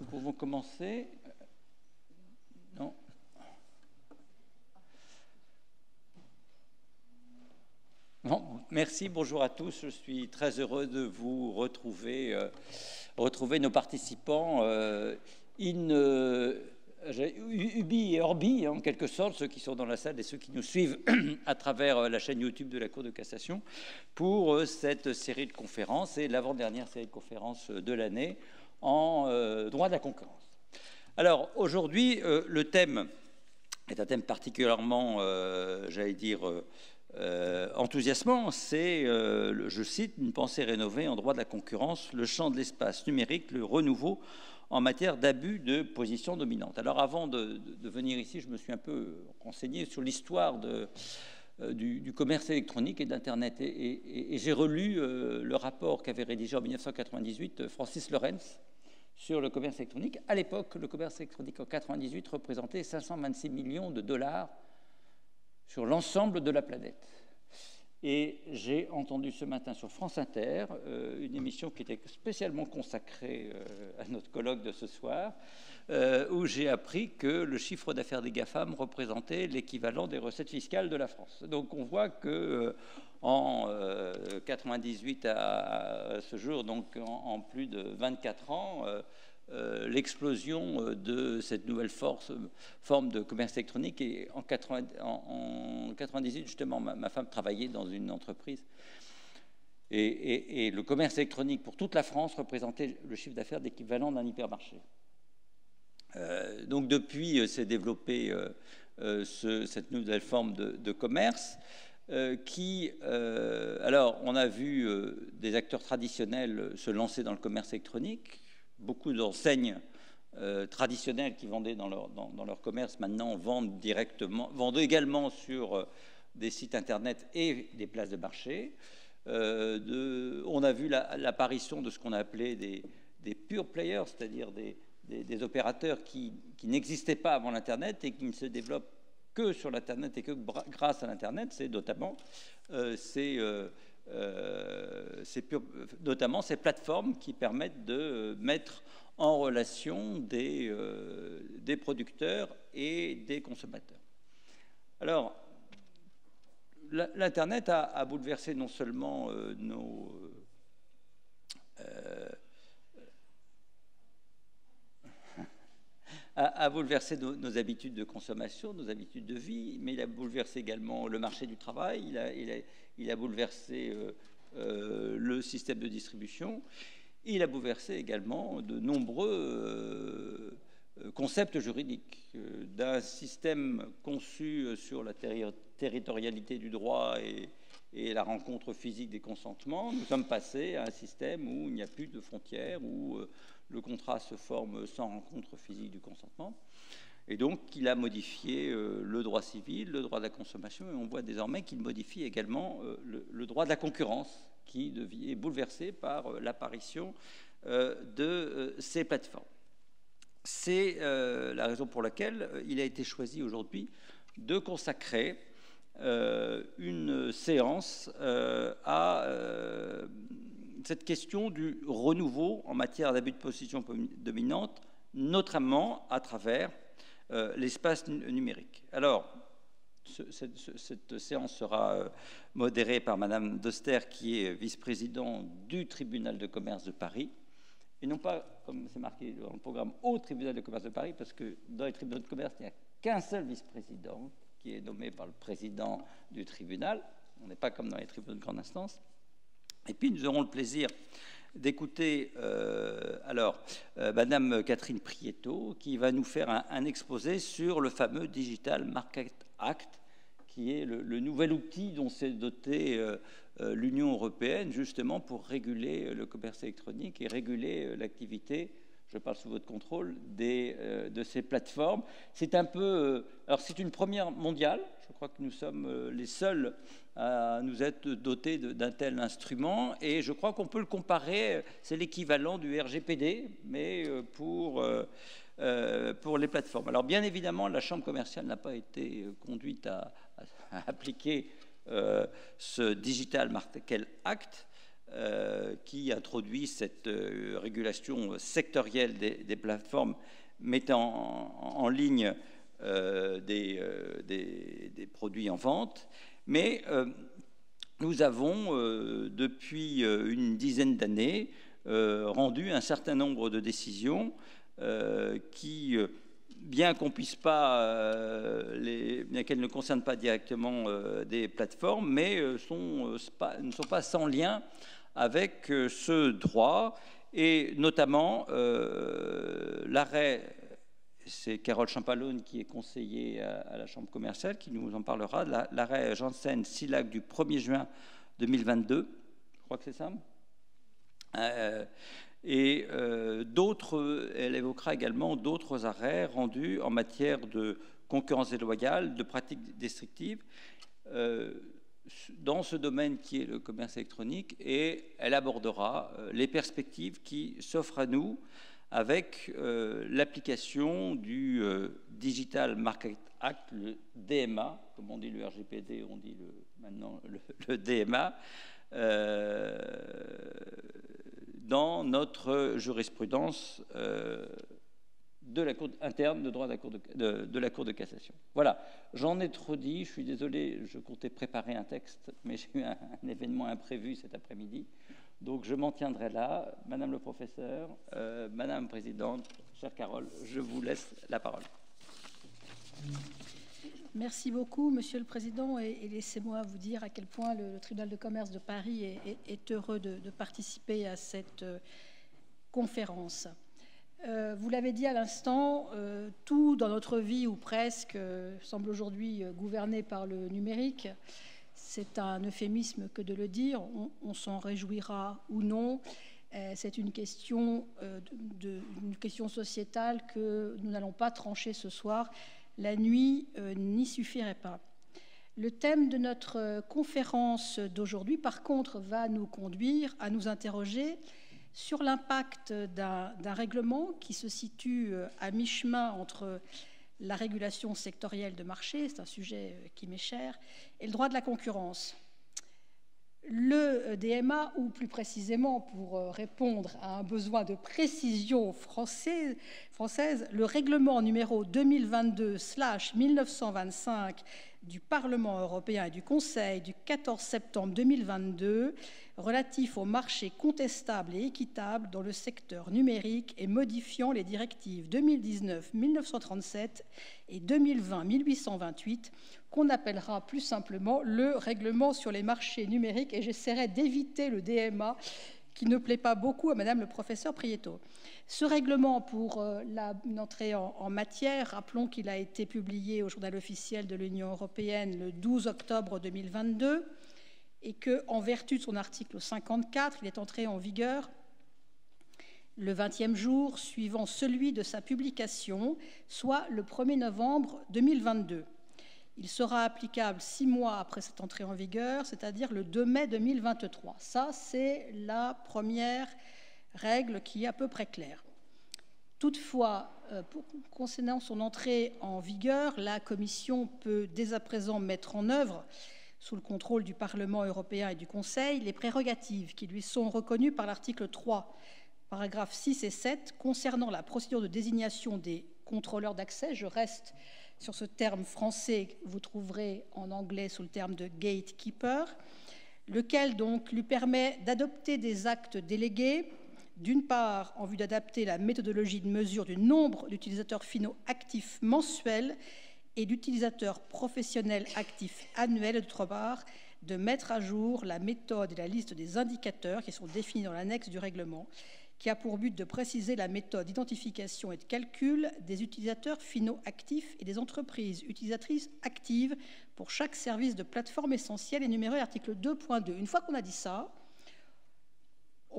nous pouvons commencer. Non merci, bonjour à tous. Je suis très heureux de vous retrouver, euh, retrouver nos participants euh, in euh, ubi et orbi, en quelque sorte, ceux qui sont dans la salle et ceux qui nous suivent à travers la chaîne YouTube de la Cour de cassation, pour cette série de conférences et l'avant-dernière série de conférences de l'année en droit de la concurrence. Alors, aujourd'hui, le thème est un thème particulièrement, j'allais dire, euh, enthousiasmant, c'est, euh, je cite, une pensée rénovée en droit de la concurrence, le champ de l'espace numérique, le renouveau en matière d'abus de position dominante. Alors avant de, venir ici, je me suis un peu renseigné sur l'histoire euh, du, commerce électronique et d'Internet. Et, j'ai relu le rapport qu'avait rédigé en 1998 Francis Lorenz sur le commerce électronique. À l'époque, le commerce électronique en 1998 représentait 526 millions de dollars sur l'ensemble de la planète. Et j'ai entendu ce matin sur France Inter euh, une émission qui était spécialement consacrée euh, à notre colloque de ce soir, euh, où j'ai appris que le chiffre d'affaires des GAFAM représentait l'équivalent des recettes fiscales de la France. Donc on voit que en 98 à, ce jour, donc en, plus de 24 ans, euh, l'explosion euh, de cette nouvelle force, forme de commerce électronique. Et en, 1998, justement, ma, femme travaillait dans une entreprise. Et, le commerce électronique pour toute la France représentait le chiffre d'affaires d'équivalent d'un hypermarché. Euh, donc depuis s'est développée cette nouvelle forme de, commerce qui, alors on a vu des acteurs traditionnels se lancer dans le commerce électronique, beaucoup d'enseignes euh, traditionnelles qui vendaient dans leur, commerce maintenant vendent directement, vendent également sur euh, des sites internet et des places de marché. Euh, on a vu l'apparition de ce qu'on a appelé des, des pure players, c'est-à-dire des, opérateurs qui, n'existaient pas avant l'Internet et qui ne se développent que sur l'Internet et que grâce à l'Internet, c'est notamment ces euh, notamment ces plateformes qui permettent de mettre en relation des, euh, des producteurs et des consommateurs. Alors, l'Internet a, bouleversé non seulement euh, nos, a, bouleversé nos, habitudes de consommation, nos habitudes de vie, mais il a bouleversé également le marché du travail, il a bouleversé euh, euh, le système de distribution, il a bouleversé également de nombreux euh, concepts juridiques, d'un système conçu sur la territorialité du droit et, et la rencontre physique des consentements, nous sommes passés à un système où il n'y a plus de frontières, où le contrat se forme sans rencontre physique du consentement. Et donc, il a modifié euh, le droit civil, le droit de la consommation, et on voit désormais qu'il modifie également euh, le, droit de la concurrence, qui est bouleversé par euh, l'apparition de ces plateformes. C'est la raison pour laquelle il a été choisi aujourd'hui de consacrer une séance à cette question du renouveau en matière d'abus de position dominante, notamment à travers euh, l'espace numérique. Alors, cette, séance sera euh, modérée par Madame Doster, qui est vice-présidente du tribunal de commerce de Paris, et non pas, comme c'est marqué dans le programme, au tribunal de commerce de Paris, parce que dans les tribunaux de commerce, il n'y a qu'un seul vice-président, qui est nommé par le président du tribunal. On n'est pas comme dans les tribunaux de grande instance. Et puis nous aurons le plaisir d'écouter euh, alors euh, Madame Catherine Prieto qui va nous faire un, exposé sur le fameux Digital Market Act, qui est le, nouvel outil dont s'est dotée euh, l'Union européenne justement pour réguler le commerce électronique et réguler l'activité je parle sous votre contrôle, des, de ces plateformes. C'est un peu, alors c'est une première mondiale. Je crois que nous sommes les seuls nous être dotés d'un tel instrument. Et je crois qu'on peut le comparer, c'est l'équivalent du RGPD, mais euh, pour, euh, euh, pour les plateformes. Alors bien évidemment, la Chambre commerciale n'a pas été conduite à, appliquer ce Digital Market Act. Qui introduit cette régulation sectorielle des, plateformes mettant en, ligne des, produits en vente. Mais nous avons, depuis une dizaine d'années, rendu un certain nombre de décisions qui bien euh, qu'elles ne concernent pas directement euh, des plateformes, mais euh, ne sont pas sans lien avec ce droit, et notamment l'arrêt, c'est Carole Champalone qui est conseillée à, la Chambre commerciale qui nous en parlera, l'arrêt Janssen-Silac du 1er juin 2022, je crois que c'est ça. Et euh, d'autres, elle évoquera également d'autres arrêts rendus en matière de concurrence déloyale, de pratiques destructives euh, dans ce domaine qui est le commerce électronique et elle abordera euh, les perspectives qui s'offrent à nous avec l'application du Digital Market Act, le DMA, comme on dit le RGPD, on dit maintenant le, DMA dans notre jurisprudence euh, de la cour interne de droit de la, cour de, cassation. Voilà, j'en ai trop dit, je suis désolé, je comptais préparer un texte, mais j'ai eu un, événement imprévu cet après-midi. Donc je m'en tiendrai là. Madame le professeur, euh, Madame la Présidente, chère Carole, je vous laisse la parole. Merci beaucoup, Monsieur le Président, et, laissez-moi vous dire à quel point le, tribunal de commerce de Paris est, heureux de, participer à cette euh, conférence. Euh, vous l'avez dit à l'instant, euh, tout dans notre vie, ou presque, semble aujourd'hui gouverné par le numérique. C'est un euphémisme que de le dire, on, s'en réjouira ou non. C'est une question, une question sociétale que nous n'allons pas trancher ce soir la nuit euh, n'y suffirait pas. Le thème de notre conférence d'aujourd'hui, par contre, va nous conduire à nous interroger sur l'impact d'un règlement qui se situe euh, à mi-chemin entre la régulation sectorielle de marché, c'est un sujet euh, qui m'est cher, et le droit de la concurrence. Le DMA, ou plus précisément pour répondre à un besoin de précision française, le règlement numéro 2022/1925 du Parlement européen et du Conseil du 14 septembre 2022 relatif au marché contestable et équitable dans le secteur numérique et modifiant les directives 2019-1937 et 2020-1828 qu'on appellera plus simplement le règlement sur les marchés numériques et j'essaierai d'éviter le DMA qui ne plaît pas beaucoup à Madame le professeur Prieto. Ce règlement, pour euh, l'entrée en, en, matière, rappelons qu'il a été publié au journal officiel de l'Union européenne le 12 octobre 2022 et que, en vertu de son article 54, il est entré en vigueur le 20e jour suivant celui de sa publication, soit le 1er novembre 2022. Il sera applicable six mois après cette entrée en vigueur, c'est-à-dire le 2 mai 2023. Ça, c'est la première règle qui est à peu près claire. Toutefois, euh, concernant son entrée en vigueur, la Commission peut dès à présent mettre en œuvre, sous le contrôle du Parlement européen et du Conseil, les prérogatives qui lui sont reconnues par l'article 3, paragraphes 6 et 7, concernant la procédure de désignation des contrôleurs d'accès. Je reste sur ce terme français vous trouverez en anglais sous le terme de gatekeeper, lequel donc lui permet d'adopter des actes délégués, d'une part en vue d'adapter la méthodologie de mesure du nombre d'utilisateurs finaux actifs mensuels et d'utilisateurs professionnels actifs annuels, d'autre part de mettre à jour la méthode et la liste des indicateurs qui sont définis dans l'annexe du règlement qui a pour but de préciser la méthode d'identification et de calcul des utilisateurs finaux actifs et des entreprises utilisatrices actives pour chaque service de plateforme essentiel énuméré à l'article 2.2. Une fois qu'on a dit ça,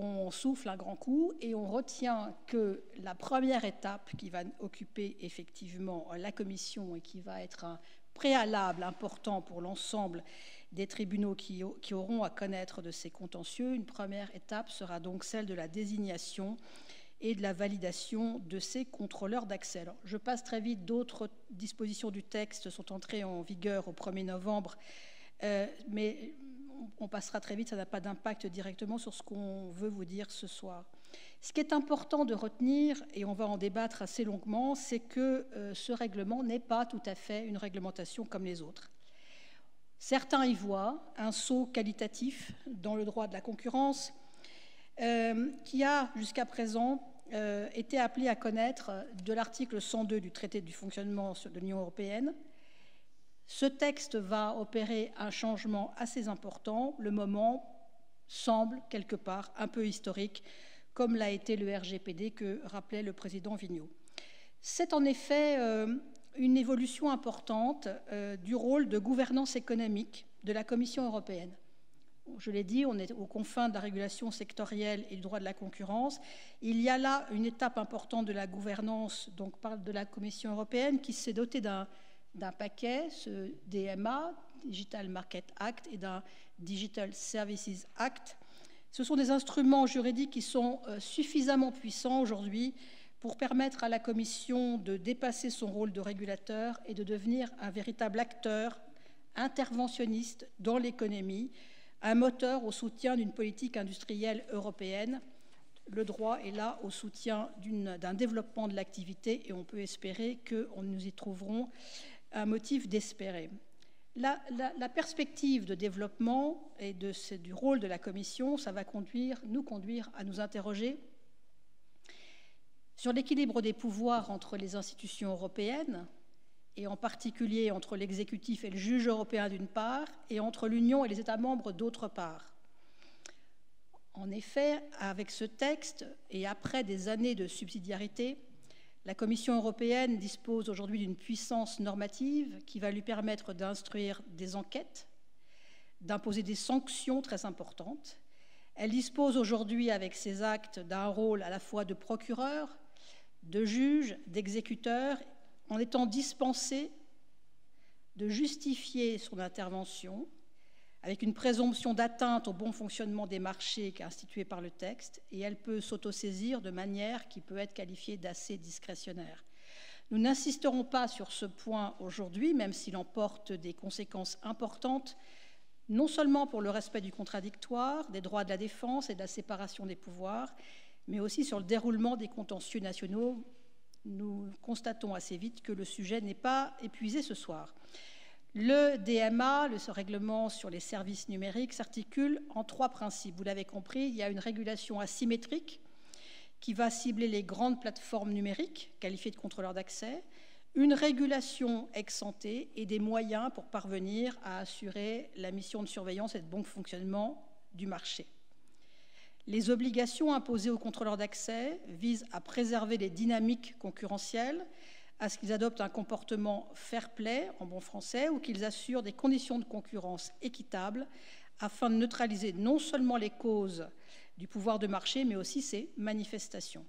on souffle un grand coup et on retient que la première étape qui va occuper effectivement la Commission et qui va être un préalable important pour l'ensemble des tribunaux qui, auront à connaître de ces contentieux. Une première étape sera donc celle de la désignation et de la validation de ces contrôleurs d'accès. Je passe très vite, d'autres dispositions du texte sont entrées en vigueur au 1er novembre, euh, mais on passera très vite, ça n'a pas d'impact directement sur ce qu'on veut vous dire ce soir. Ce qui est important de retenir, et on va en débattre assez longuement, c'est que euh, ce règlement n'est pas tout à fait une réglementation comme les autres. Certains y voient un saut qualitatif dans le droit de la concurrence euh, qui a jusqu'à présent euh, été appelé à connaître de l'article 102 du traité du fonctionnement de l'Union européenne. Ce texte va opérer un changement assez important. Le moment semble quelque part un peu historique comme l'a été le RGPD que rappelait le président Vigneault. C'est en effet euh, une évolution importante euh, du rôle de gouvernance économique de la Commission européenne. Je l'ai dit, on est aux confins de la régulation sectorielle et du droit de la concurrence. Il y a là une étape importante de la gouvernance, donc de la Commission européenne, qui s'est dotée d'un paquet, ce DMA, Digital Market Act, et d'un Digital Services Act, ce sont des instruments juridiques qui sont euh, suffisamment puissants aujourd'hui pour permettre à la Commission de dépasser son rôle de régulateur et de devenir un véritable acteur interventionniste dans l'économie, un moteur au soutien d'une politique industrielle européenne. Le droit est là au soutien d'un développement de l'activité et on peut espérer que nous y trouverons un motif d'espérer. La, perspective de développement et du rôle de la Commission, ça va conduire, nous conduire à nous interroger sur l'équilibre des pouvoirs entre les institutions européennes, et en particulier entre l'exécutif et le juge européen d'une part, et entre l'Union et les États membres d'autre part. En effet, avec ce texte, et après des années de subsidiarité, la Commission européenne dispose aujourd'hui d'une puissance normative qui va lui permettre d'instruire des enquêtes, d'imposer des sanctions très importantes. Elle dispose aujourd'hui, avec ses actes, d'un rôle à la fois de procureur, de juge, d'exécuteur, en étant dispensée de justifier son intervention avec une présomption d'atteinte au bon fonctionnement des marchés instituée par le texte, et elle peut s'autosaisir de manière qui peut être qualifiée d'assez discrétionnaire. Nous n'insisterons pas sur ce point aujourd'hui, même s'il emporte des conséquences importantes, non seulement pour le respect du contradictoire, des droits de la défense et de la séparation des pouvoirs, mais aussi sur le déroulement des contentieux nationaux. Nous constatons assez vite que le sujet n'est pas épuisé ce soir. Le DMA, le règlement sur les services numériques, s'articule en trois principes. Vous l'avez compris, il y a une régulation asymétrique qui va cibler les grandes plateformes numériques qualifiées de contrôleurs d'accès, une régulation ex ante et des moyens pour parvenir à assurer la mission de surveillance et de bon fonctionnement du marché. Les obligations imposées aux contrôleurs d'accès visent à préserver les dynamiques concurrentielles à ce qu'ils adoptent un comportement fair-play, en bon français, ou qu'ils assurent des conditions de concurrence équitables afin de neutraliser non seulement les causes du pouvoir de marché, mais aussi ses manifestations.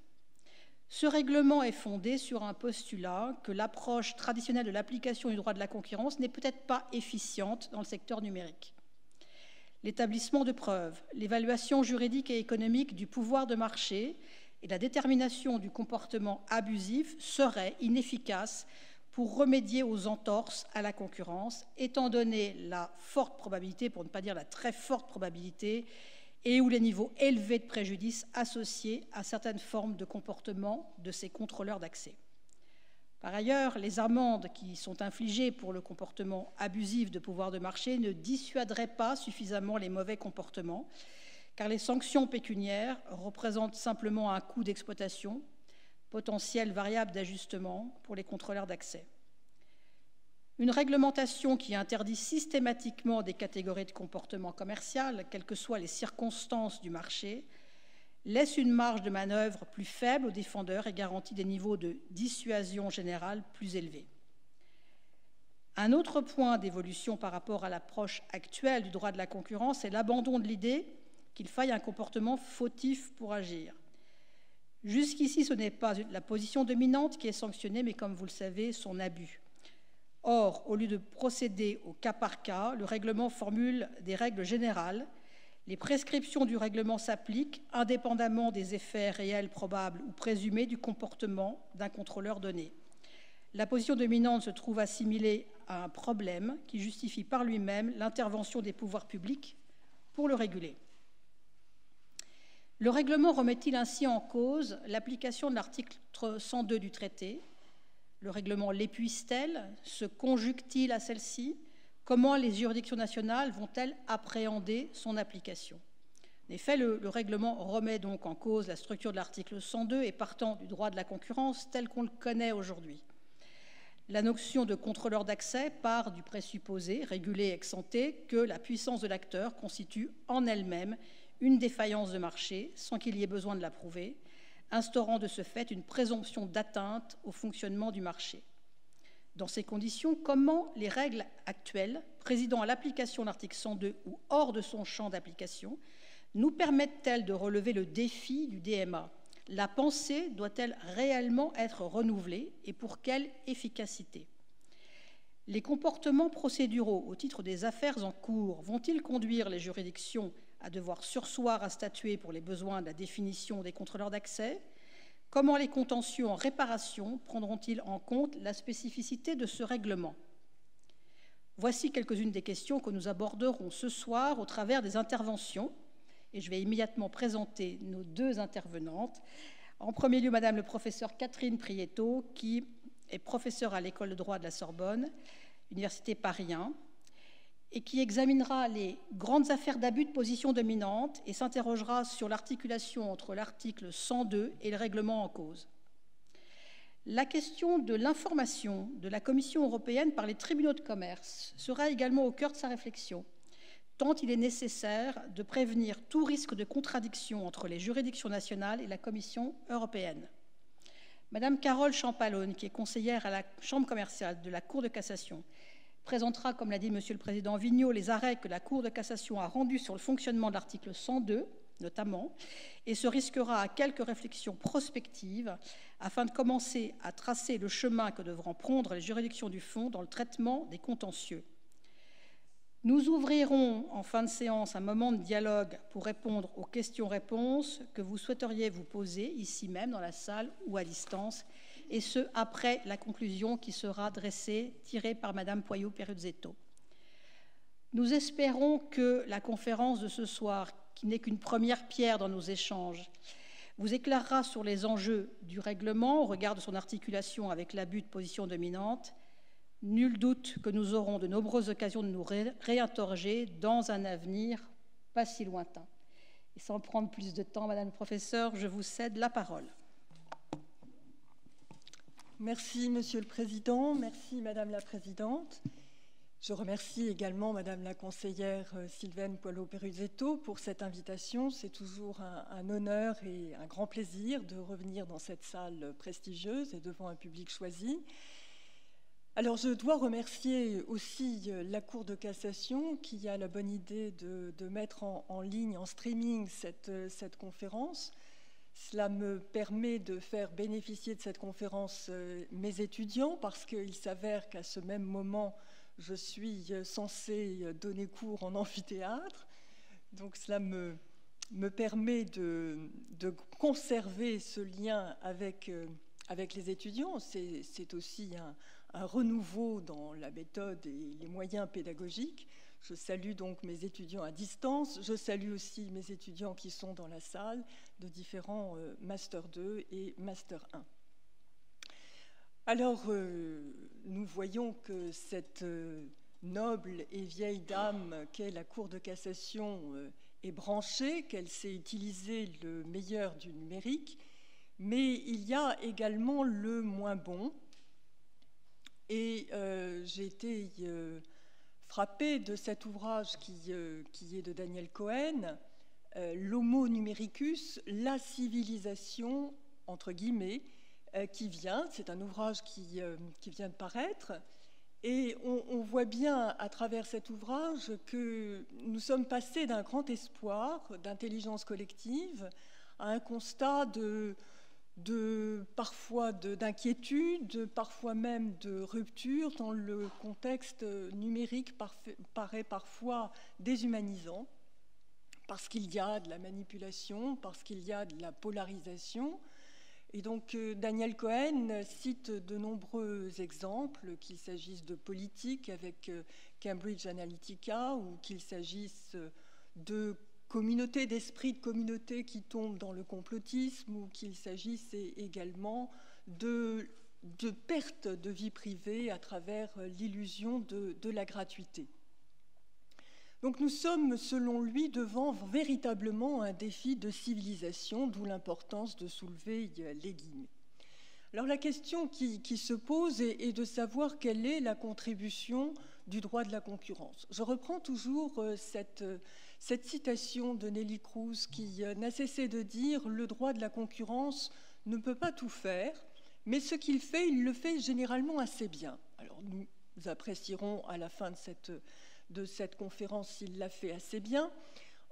Ce règlement est fondé sur un postulat que l'approche traditionnelle de l'application du droit de la concurrence n'est peut-être pas efficiente dans le secteur numérique. L'établissement de preuves, l'évaluation juridique et économique du pouvoir de marché et la détermination du comportement abusif serait inefficace pour remédier aux entorses à la concurrence, étant donné la forte probabilité, pour ne pas dire la très forte probabilité, et ou les niveaux élevés de préjudice associés à certaines formes de comportement de ces contrôleurs d'accès. Par ailleurs, les amendes qui sont infligées pour le comportement abusif de pouvoir de marché ne dissuaderaient pas suffisamment les mauvais comportements, car les sanctions pécuniaires représentent simplement un coût d'exploitation, potentiel variable d'ajustement pour les contrôleurs d'accès. Une réglementation qui interdit systématiquement des catégories de comportement commercial, quelles que soient les circonstances du marché, laisse une marge de manœuvre plus faible aux défendeurs et garantit des niveaux de dissuasion générale plus élevés. Un autre point d'évolution par rapport à l'approche actuelle du droit de la concurrence est l'abandon de l'idée qu'il faille un comportement fautif pour agir. Jusqu'ici, ce n'est pas la position dominante qui est sanctionnée, mais comme vous le savez, son abus. Or, au lieu de procéder au cas par cas, le règlement formule des règles générales. Les prescriptions du règlement s'appliquent indépendamment des effets réels, probables ou présumés du comportement d'un contrôleur donné. La position dominante se trouve assimilée à un problème qui justifie par lui-même l'intervention des pouvoirs publics pour le réguler. Le règlement remet-il ainsi en cause l'application de l'article 102 du traité? Le règlement l'épuise-t-elle? Se conjugue-t-il à celle-ci? Comment les juridictions nationales vont-elles appréhender son application? En effet, le, le, règlement remet donc en cause la structure de l'article 102 et partant du droit de la concurrence tel qu'on le connaît aujourd'hui. La notion de contrôleur d'accès part du présupposé, régulé ex ante, que la puissance de l'acteur constitue en elle-même une défaillance de marché sans qu'il y ait besoin de la prouver, instaurant de ce fait une présomption d'atteinte au fonctionnement du marché. Dans ces conditions, comment les règles actuelles, présidant à l'application de l'article 102 ou hors de son champ d'application, nous permettent-elles de relever le défi du DMA la pensée doit-elle réellement être renouvelée et pour quelle efficacité? Les comportements procéduraux au titre des affaires en cours vont-ils conduire les juridictions à devoir sursoir à statuer pour les besoins de la définition des contrôleurs d'accès Comment les contentieux en réparation prendront-ils en compte la spécificité de ce règlement? Voici quelques-unes des questions que nous aborderons ce soir au travers des interventions et je vais immédiatement présenter nos deux intervenantes. En premier lieu, Madame le professeur Catherine Prieto, qui est professeure à l'école de droit de la Sorbonne, Université Paris 1, et qui examinera les grandes affaires d'abus de position dominante et s'interrogera sur l'articulation entre l'article 102 et le règlement en cause. La question de l'information de la Commission européenne par les tribunaux de commerce sera également au cœur de sa réflexion tant il est nécessaire de prévenir tout risque de contradiction entre les juridictions nationales et la Commission européenne. Madame Carole Champalone, qui est conseillère à la Chambre commerciale de la Cour de cassation, présentera, comme l'a dit Monsieur le Président Vigneault, les arrêts que la Cour de cassation a rendus sur le fonctionnement de l'article 102, notamment, et se risquera à quelques réflexions prospectives afin de commencer à tracer le chemin que devront prendre les juridictions du fond dans le traitement des contentieux. Nous ouvrirons en fin de séance un moment de dialogue pour répondre aux questions-réponses que vous souhaiteriez vous poser ici même dans la salle ou à distance, et ce après la conclusion qui sera dressée, tirée par Madame Poyot-Peruzzetto. Nous espérons que la conférence de ce soir, qui n'est qu'une première pierre dans nos échanges, vous éclairera sur les enjeux du règlement au regard de son articulation avec l'abus de position dominante Nul doute que nous aurons de nombreuses occasions de nous ré réinterroger dans un avenir pas si lointain. Et sans prendre plus de temps, Madame la professeure, je vous cède la parole. Merci, Monsieur le Président. Merci, Madame la Présidente. Je remercie également Madame la conseillère euh, Sylvaine Poilot-Peruzzetto pour cette invitation. C'est toujours un, honneur et un grand plaisir de revenir dans cette salle prestigieuse et devant un public choisi. Alors je dois remercier aussi euh, la Cour de cassation qui a la bonne idée de, mettre en, ligne, en streaming, cette, euh, cette, conférence. Cela me permet de faire bénéficier de cette conférence euh, mes étudiants parce qu'il s'avère qu'à ce même moment, je suis censée donner cours en amphithéâtre. Donc cela me, me permet de, de, conserver ce lien avec, avec les étudiants. C'est aussi un un renouveau dans la méthode et les moyens pédagogiques. Je salue donc mes étudiants à distance. Je salue aussi mes étudiants qui sont dans la salle de différents euh, Master 2 et Master 1. Alors, euh, nous voyons que cette euh, noble et vieille dame qu'est la Cour de cassation est branchée, qu'elle sait utiliser le meilleur du numérique, mais il y a également le moins bon, et euh, j'ai été euh, frappée de cet ouvrage qui, euh, qui est de Daniel Cohen, L'Homo numericus, la civilisation, entre guillemets, qui vient, c'est un ouvrage qui, qui, vient de paraître, et on, on, voit bien à travers cet ouvrage que nous sommes passés d'un grand espoir d'intelligence collective à un constat de de parfois d'inquiétude, parfois même de rupture, dans le contexte numérique paraît parfois déshumanisant, parce qu'il y a de la manipulation, parce qu'il y a de la polarisation. Et donc euh, Daniel Cohen cite de nombreux exemples, qu'il s'agisse de politique avec euh, Cambridge Analytica ou qu'il s'agisse de communautés, d'esprit de communauté qui tombent dans le complotisme ou qu'il s'agisse également de, de perte de vie privée à travers l'illusion de, de la gratuité. Donc nous sommes, selon lui, devant véritablement un défi de civilisation, d'où l'importance de soulever les guillemets. Alors la question qui, se pose est, de savoir quelle est la contribution du droit de la concurrence. Je reprends toujours euh, cette, cette citation de Nelly Cruz qui euh, n'a cessé de dire le droit de la concurrence ne peut pas tout faire, mais ce qu'il fait, il le fait généralement assez bien. Alors nous apprécierons à la fin de cette de cette conférence s'il l'a fait assez bien.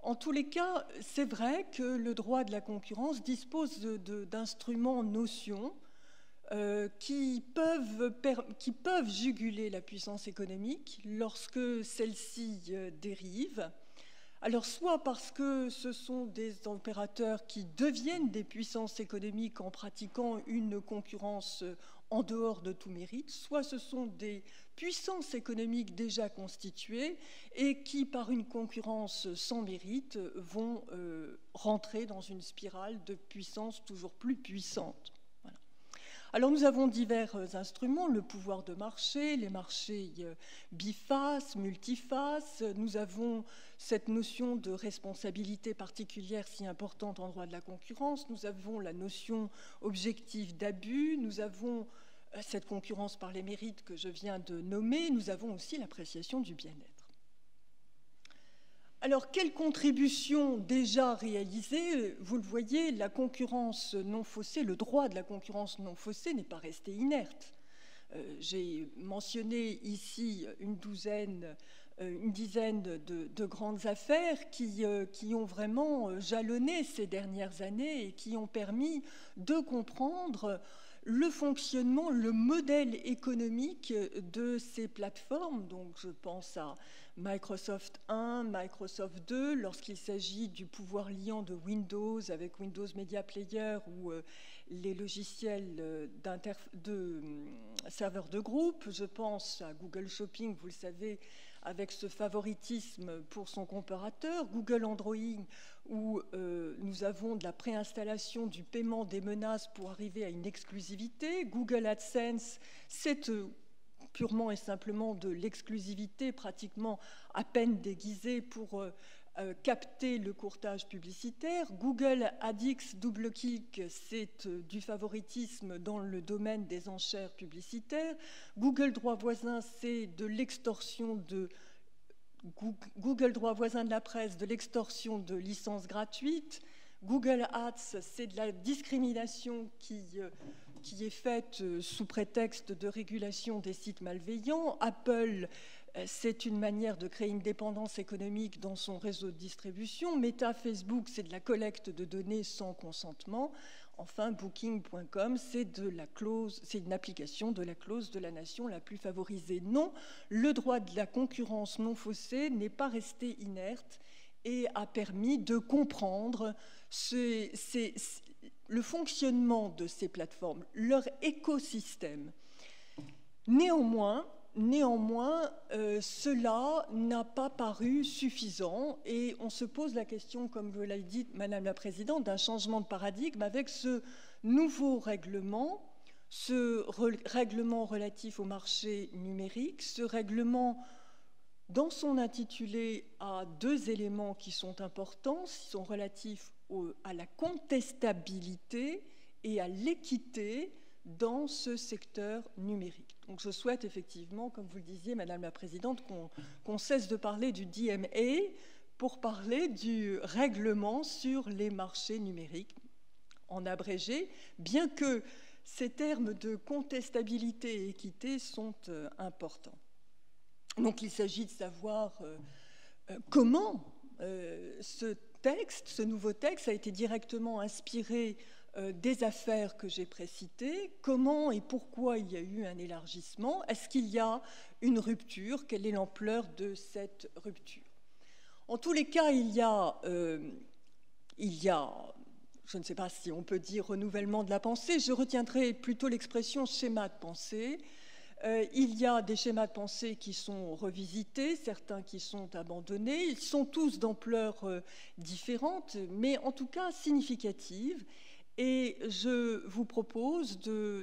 En tous les cas, c'est vrai que le droit de la concurrence dispose d'instruments, notions, euh, qui, peuvent, juguler la puissance économique lorsque celle-ci euh, dérive. Alors soit parce que ce sont des opérateurs qui deviennent des puissances économiques en pratiquant une concurrence en dehors de tout mérite, soit ce sont des puissances économiques déjà constituées et qui, par une concurrence sans mérite, vont euh, rentrer dans une spirale de puissance toujours plus puissante. Alors nous avons divers euh, instruments, le pouvoir de marché, les marchés euh, bifaces, multifaces, nous avons cette notion de responsabilité particulière si importante en droit de la concurrence, nous avons la notion objective d'abus, nous avons euh, cette concurrence par les mérites que je viens de nommer, nous avons aussi l'appréciation du bien-être. Alors, quelle contribution déjà réalisée? Vous le voyez, la concurrence non faussée, le droit de la concurrence non faussée n'est pas resté inerte. Euh, j'ai mentionné ici une douzaine, euh, une dizaine de, grandes affaires qui, qui, ont vraiment jalonné ces dernières années et qui ont permis de comprendre le fonctionnement, le modèle économique de ces plateformes. Donc, je pense à Microsoft 1, Microsoft 2, lorsqu'il s'agit du pouvoir liant de Windows avec Windows Media Player ou euh, les logiciels euh, de hum, serveurs de groupe. Je pense à Google Shopping, vous le savez, avec ce favoritisme pour son comparateur, Google Android, où euh, nous avons de la préinstallation du paiement des menaces pour arriver à une exclusivité, Google AdSense, c'est euh, purement et simplement de l'exclusivité, pratiquement à peine déguisée pour euh, capter le courtage publicitaire. Google AdX double clic, c'est du favoritisme dans le domaine des enchères publicitaires. Google droit voisin, c'est de l'extorsion de Google droit voisin de la presse, de l'extorsion de licences gratuites. Google Ads, c'est de la discrimination qui, euh, qui est faite euh, sous prétexte de régulation des sites malveillants. Apple, euh, c'est une manière de créer une dépendance économique dans son réseau de distribution. Meta, Facebook, c'est de la collecte de données sans consentement. Enfin, Booking.com, c'est une application de la clause de la nation la plus favorisée. Non, le droit de la concurrence non faussée n'est pas resté inerte et a permis de comprendre le fonctionnement de ces plateformes, leur écosystème. Néanmoins, Néanmoins, euh, cela n'a pas paru suffisant et on se pose la question, comme vous l'avez dit, Madame la Présidente, d'un changement de paradigme avec ce nouveau règlement, ce règlement relatif au marché numérique, ce règlement dans son intitulé a deux éléments qui sont importants, qui sont relatifs à la contestabilité et à l'équité dans ce secteur numérique. Donc je souhaite effectivement, comme vous le disiez, Madame la Présidente, qu'on cesse de parler du DMA pour parler du règlement sur les marchés numériques, en abrégé, bien que ces termes de contestabilité et équité sont euh, importants. Donc il s'agit de savoir euh, euh, comment ce texte, ce nouveau texte, a été directement inspiré euh, des affaires que j'ai précitées, comment et pourquoi il y a eu un élargissement, est-ce qu'il y a une rupture, quelle est l'ampleur de cette rupture? En tous les cas, il y a, euh, il y a je ne sais pas si on peut dire renouvellement de la pensée, je retiendrai plutôt l'expression schéma de pensée. Euh, il y a des schémas de pensée qui sont revisités, certains qui sont abandonnés. Ils sont tous d'ampleur différente, mais en tout cas significative. Et je vous propose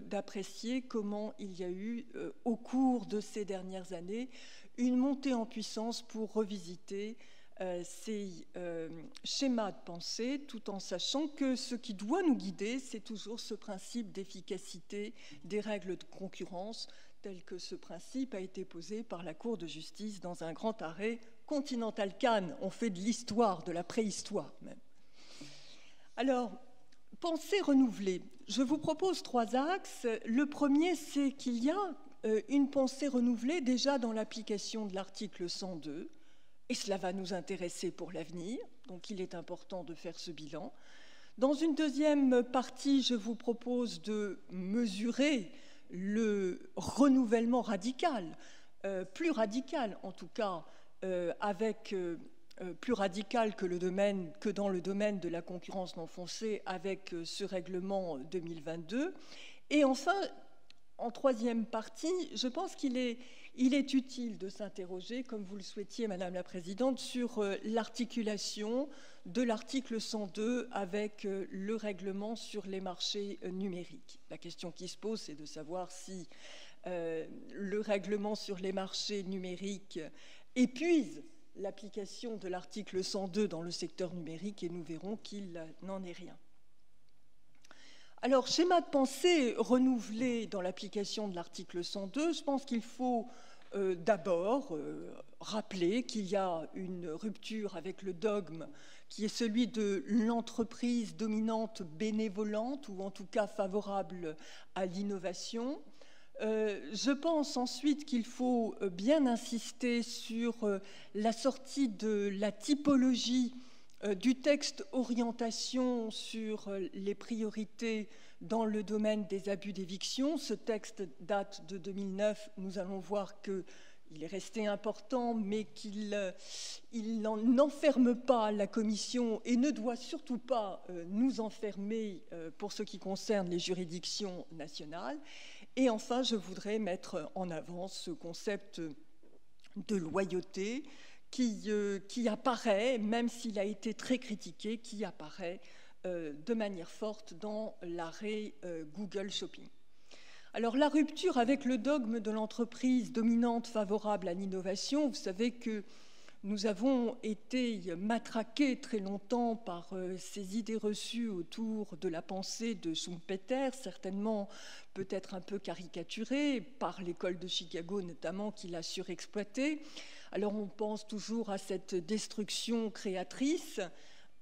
d'apprécier comment il y a eu, euh, au cours de ces dernières années, une montée en puissance pour revisiter ces schémas de pensée, tout en sachant que ce qui doit nous guider, c'est toujours ce principe d'efficacité des règles de concurrence, tel que ce principe a été posé par la Cour de justice dans un grand arrêt Continental Cannes. On fait de l'histoire, de la préhistoire même. Alors, pensée renouvelée. Je vous propose trois axes. Le premier, c'est qu'il y a euh, une pensée renouvelée déjà dans l'application de l'article 102, et cela va nous intéresser pour l'avenir, donc il est important de faire ce bilan. Dans une deuxième partie, je vous propose de mesurer le renouvellement radical, euh, plus radical en tout cas, euh, avec plus radical que, dans le domaine de la concurrence non foncée avec ce règlement 2022. Et enfin, en troisième partie, je pense qu'il est, il est utile de s'interroger, comme vous le souhaitiez, Madame la Présidente, sur l'articulation de l'article 102 avec euh, le règlement sur les marchés euh, numériques. La question qui se pose, c'est de savoir si euh, le règlement sur les marchés numériques épuise l'application de l'article 102 dans le secteur numérique et nous verrons qu'il n'en est rien. Alors, schéma de pensée renouvelé dans l'application de l'article 102, je pense qu'il faut d'abord rappeler qu'il y a une rupture avec le dogme qui est celui de l'entreprise dominante bénévolente ou en tout cas favorable à l'innovation. Euh, je pense ensuite qu'il faut euh, bien insister sur euh, la sortie de la typologie du texte orientation sur les priorités dans le domaine des abus d'éviction. Ce texte date de 2009. Nous allons voir que il est resté important, mais qu'il n'enferme pas la Commission et ne doit surtout pas nous enfermer pour ce qui concerne les juridictions nationales. Et enfin, je voudrais mettre en avant ce concept de loyauté qui, qui apparaît, même s'il a été très critiqué, qui apparaît de manière forte dans l'arrêt Google Shopping. Alors la rupture avec le dogme de l'entreprise dominante favorable à l'innovation, vous savez que nous avons été matraqués très longtemps par euh, ces idées reçues autour de la pensée de Schumpeter, certainement peut-être un peu caricaturées par l'école de Chicago notamment qui l'a surexploité. Alors on pense toujours à cette destruction créatrice.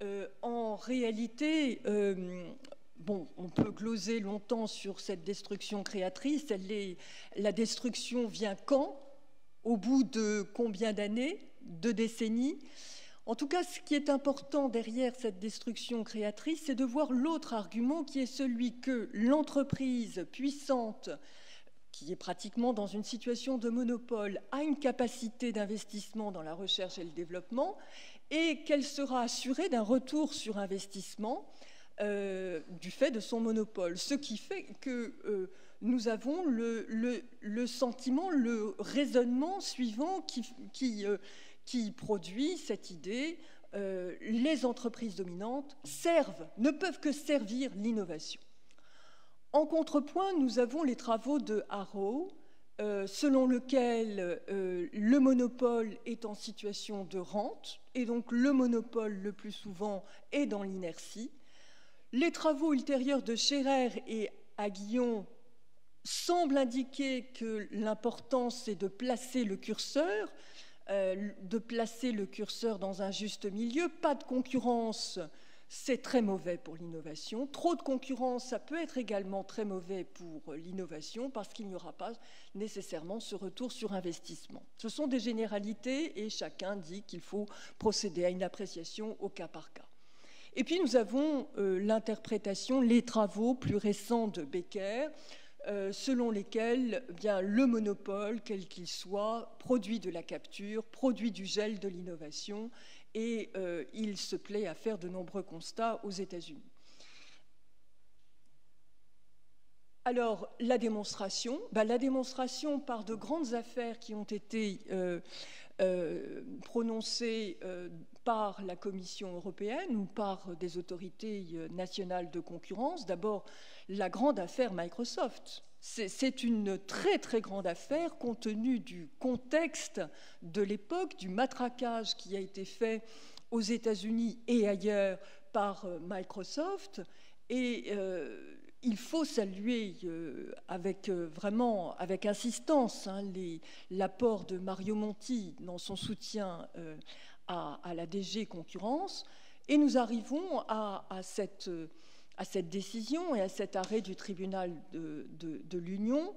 Euh, en réalité, euh, Bon, on peut gloser longtemps sur cette destruction créatrice. la destruction vient quand? Au bout de combien d'années? De décennies En tout cas, ce qui est important derrière cette destruction créatrice, c'est de voir l'autre argument qui est celui que l'entreprise puissante qui est pratiquement dans une situation de monopole, a une capacité d'investissement dans la recherche et le développement, et qu'elle sera assurée d'un retour sur investissement euh, du fait de son monopole. Ce qui fait que euh, nous avons le, sentiment, le raisonnement suivant qui, euh, qui, produit cette idée les entreprises dominantes servent, ne peuvent que servir l'innovation. En contrepoint, nous avons les travaux de Harrow, selon lequel le monopole est en situation de rente, et donc le monopole le plus souvent est dans l'inertie, les travaux ultérieurs de Scherer et Aguillon semblent indiquer que l'important c'est de placer le curseur, euh, de placer le curseur dans un juste milieu. Pas de concurrence, c'est très mauvais pour l'innovation. Trop de concurrence, ça peut être également très mauvais pour l'innovation parce qu'il n'y aura pas nécessairement ce retour sur investissement. Ce sont des généralités et chacun dit qu'il faut procéder à une appréciation au cas par cas. Et puis nous avons euh, l'interprétation, les travaux plus récents de Becker, euh, selon lesquels le monopole, quel qu'il soit, produit de la capture, produit du gel de l'innovation, et euh, il se plaît à faire de nombreux constats aux États-Unis. Alors, la démonstration, bah, la démonstration par de grandes affaires qui ont été euh, euh, prononcées euh, par la Commission européenne ou par des autorités nationales de concurrence. D'abord, la grande affaire Microsoft. C'est une très très grande affaire compte tenu du contexte de l'époque, du matraquage qui a été fait aux États-Unis et ailleurs par Microsoft. Et il faut saluer euh, avec euh, vraiment avec insistance hein, l'apport de Mario Monti dans son soutien euh, à, la DG concurrence et nous arrivons à, cette, à, cette, décision et à cet arrêt du tribunal de, l'Union.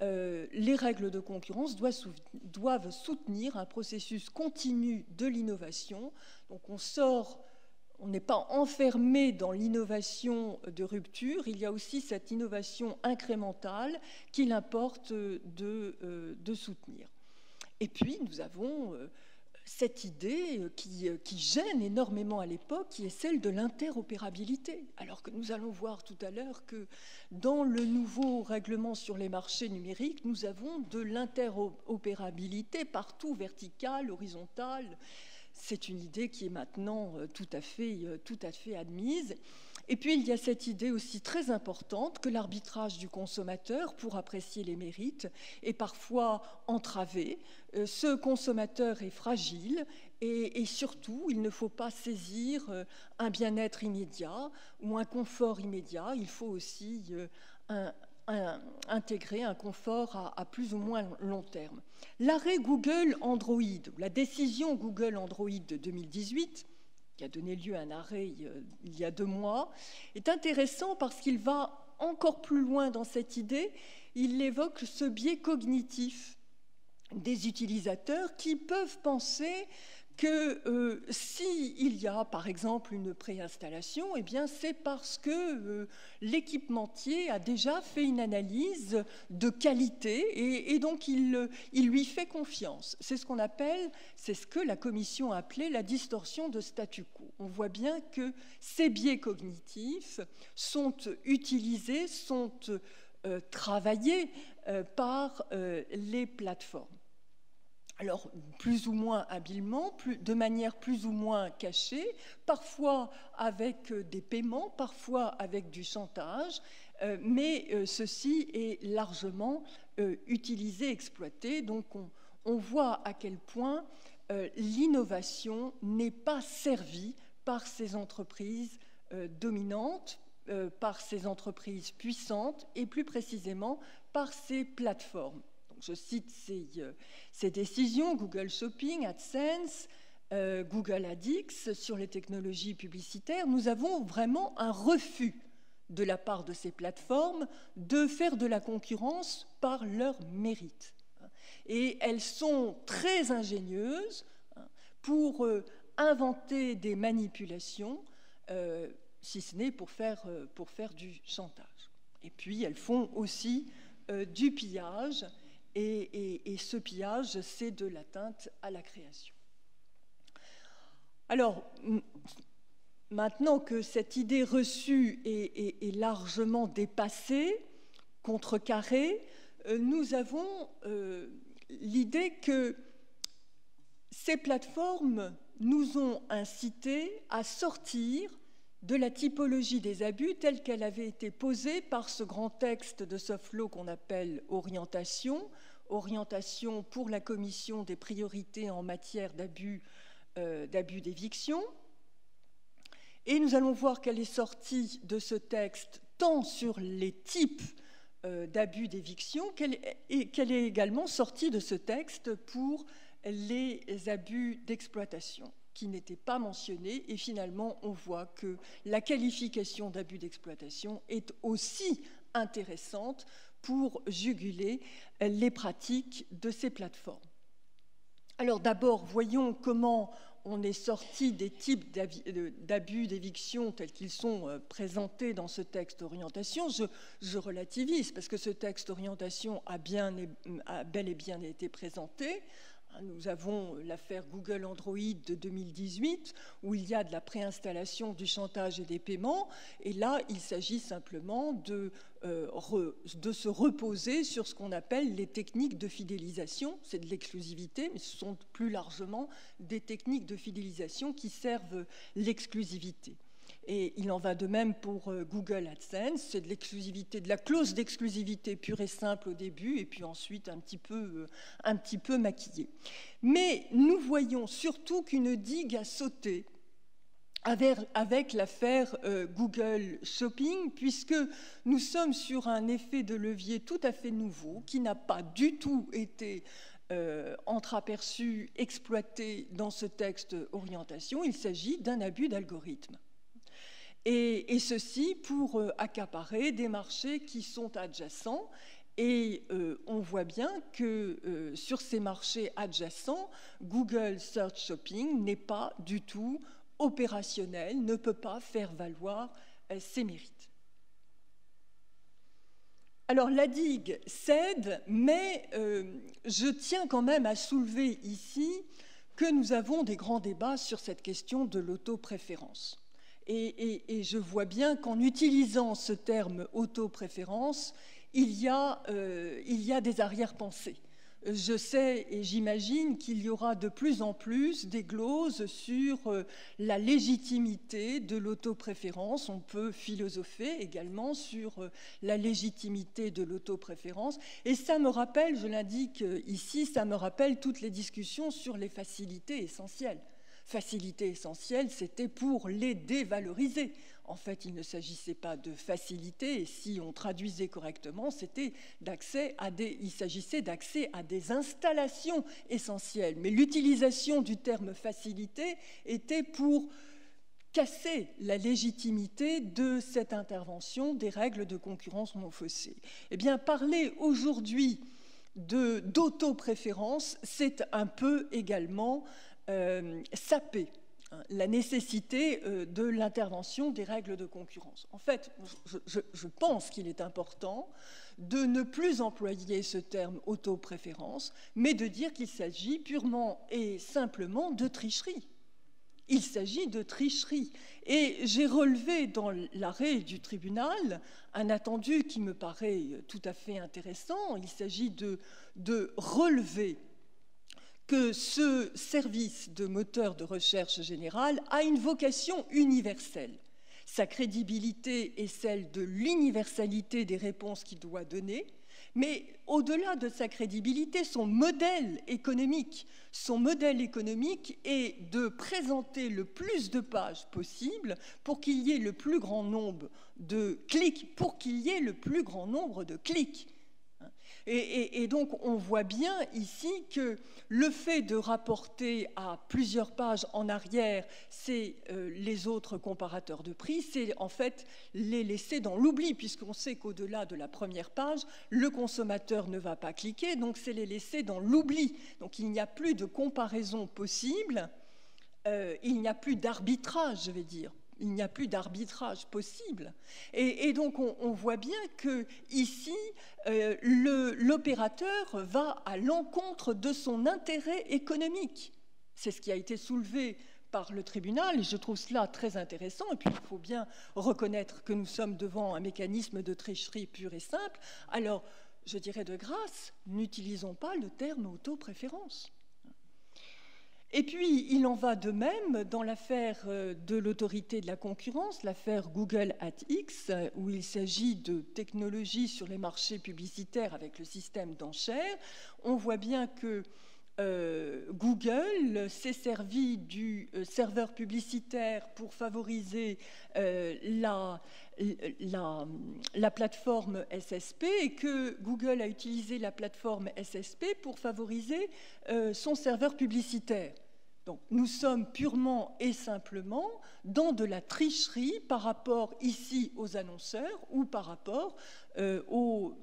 les règles de concurrence doivent, doivent soutenir un processus continu de l'innovation. Donc on sort on n'est pas enfermé dans l'innovation de rupture, il y a aussi cette innovation incrémentale qu'il importe de, euh, soutenir. Et puis, nous avons euh, cette idée qui, qui, gêne énormément à l'époque, qui est celle de l'interopérabilité. Alors que nous allons voir tout à l'heure que dans le nouveau règlement sur les marchés numériques, nous avons de l'interopérabilité partout, verticale, horizontale, c'est une idée qui est maintenant euh, tout à, fait, euh, tout à fait admise. Et puis il y a cette idée aussi très importante que l'arbitrage du consommateur pour apprécier les mérites est parfois entravé. Euh, ce consommateur est fragile et, surtout il ne faut pas saisir un bien-être immédiat ou un confort immédiat. Il faut aussi un, intégrer un confort à, plus ou moins long terme. L'arrêt Google Android, la décision Google Android de 2018, qui a donné lieu à un arrêt il y a deux mois, est intéressant parce qu'il va encore plus loin dans cette idée. Il évoque ce biais cognitif des utilisateurs qui peuvent penser que euh, s'il y a par exemple une préinstallation, eh c'est parce que euh, l'équipementier a déjà fait une analyse de qualité et, donc il, il, lui fait confiance. C'est ce qu'on appelle, c'est ce que la commission a appelé la distorsion de statu quo. On voit bien que ces biais cognitifs sont utilisés, sont euh, travaillés par les plateformes alors plus ou moins habilement, de manière plus ou moins cachée, parfois avec euh, des paiements, parfois avec du chantage, euh, mais euh, ceci est largement utilisé, exploité. Donc on, voit à quel point l'innovation n'est pas servie par ces entreprises dominantes, par ces entreprises puissantes et plus précisément par ces plateformes je cite euh, ces, décisions, Google Shopping, AdSense, euh, Google AdX sur les technologies publicitaires, nous avons vraiment un refus de la part de ces plateformes de faire de la concurrence par leur mérite. Et elles sont très ingénieuses hein, pour euh, inventer des manipulations, si ce n'est pour faire du chantage. Et puis elles font aussi du pillage et, ce pillage, c'est de l'atteinte à la création. Alors, maintenant que cette idée reçue est, largement dépassée, contrecarrée, euh, nous avons euh, l'idée que ces plateformes nous ont incité à sortir de la typologie des abus telle qu'elle avait été posée par ce grand texte de soft law qu'on appelle orientation, orientation pour la commission des priorités en matière d'abus euh, d'éviction. Et nous allons voir qu'elle est sortie de ce texte tant sur les types euh, d'abus d'éviction qu'elle est également sortie de ce texte pour les abus d'exploitation qui n'était pas mentionné. Et finalement, on voit que la qualification d'abus d'exploitation est aussi intéressante pour juguler les pratiques de ces plateformes. Alors d'abord, voyons comment on est sorti des types d'abus d'éviction tels qu'ils sont euh, présentés dans ce texte orientation. Je, relativise parce que ce texte orientation a bel et bien été présenté Nous avons l'affaire Google Android de 2018 où il y a de la préinstallation, du chantage et des paiements. Et là, il s'agit simplement de, euh, de, se reposer sur ce qu'on appelle les techniques de fidélisation. C'est de l'exclusivité, mais ce sont plus largement des techniques de fidélisation qui servent l'exclusivité. Et il en va de même pour euh, Google AdSense. C'est de l'exclusivité, de la clause d'exclusivité pure et simple au début, et puis ensuite un petit peu, euh, un petit peu maquillée. Mais nous voyons surtout qu'une digue a sauté avec, l'affaire euh, Google Shopping, puisque nous sommes sur un effet de levier tout à fait nouveau, qui n'a pas du tout été entreaperçu, exploité dans ce texte orientation. Il s'agit d'un abus d'algorithme et, ceci pour euh, accaparer des marchés qui sont adjacents. Et euh, on voit bien que euh, sur ces marchés adjacents, Google Search Shopping n'est pas du tout opérationnel, ne peut pas faire valoir ses mérites. Alors la digue cède, mais je tiens quand même à soulever ici que nous avons des grands débats sur cette question de l'autopréférence. Et, je vois bien qu'en utilisant ce terme autopréférence, il, y a, euh, il y a des arrière-pensées. Je sais et j'imagine qu'il y aura de plus en plus des gloses sur euh, la légitimité de l'autopréférence. On peut philosopher également sur euh, la légitimité de l'autopréférence. Et ça me rappelle, je l'indique ici, ça me rappelle toutes les discussions sur les facilités essentielles facilité essentielle, c'était pour les dévaloriser. En fait, il ne s'agissait pas de facilité, et si on traduisait correctement, c'était d'accès à des, il s'agissait d'accès à des installations essentielles. Mais l'utilisation du terme facilité était pour casser la légitimité de cette intervention des règles de concurrence non faussée. Eh bien, parler aujourd'hui d'autopréférence, c'est un peu également euh, saper hein, la nécessité euh, de l'intervention des règles de concurrence. En fait, je, pense qu'il est important de ne plus employer ce terme autopréférence, mais de dire qu'il s'agit purement et simplement de tricherie. Il s'agit de tricherie. Et j'ai relevé dans l'arrêt du tribunal un attendu qui me paraît tout à fait intéressant. Il s'agit de, de relever que ce service de moteur de recherche générale a une vocation universelle. Sa crédibilité est celle de l'universalité des réponses qu'il doit donner, mais au-delà de sa crédibilité, son modèle économique, son est de présenter le plus de pages possible pour qu'il y ait le plus grand nombre de clics, pour qu'il y ait le plus grand nombre de clics. Et, donc on voit bien ici que le fait de rapporter à plusieurs pages en arrière c'est euh, les autres comparateurs de prix, c'est en fait les laisser dans l'oubli, puisqu'on sait qu'au-delà de la première page, le consommateur ne va pas cliquer, donc c'est les laisser dans l'oubli. Donc il n'y a plus de comparaison possible, euh, il n'y a plus d'arbitrage, je vais dire il n'y a plus d'arbitrage possible. Et, donc on, voit bien que ici, euh, l'opérateur va à l'encontre de son intérêt économique. C'est ce qui a été soulevé par le tribunal, et je trouve cela très intéressant. Et puis il faut bien reconnaître que nous sommes devant un mécanisme de tricherie pur et simple. Alors, je dirais de grâce, n'utilisons pas le terme autopréférence. Et puis, il en va de même dans l'affaire euh, de l'autorité de la concurrence, l'affaire Google at X, où il s'agit de technologies sur les marchés publicitaires avec le système d'enchères. On voit bien que Google s'est servi du euh, serveur publicitaire pour favoriser la, la, plateforme SSP et que Google a utilisé la plateforme SSP pour favoriser euh, son serveur publicitaire. Donc nous sommes purement et simplement dans de la tricherie par rapport ici aux annonceurs ou par rapport euh,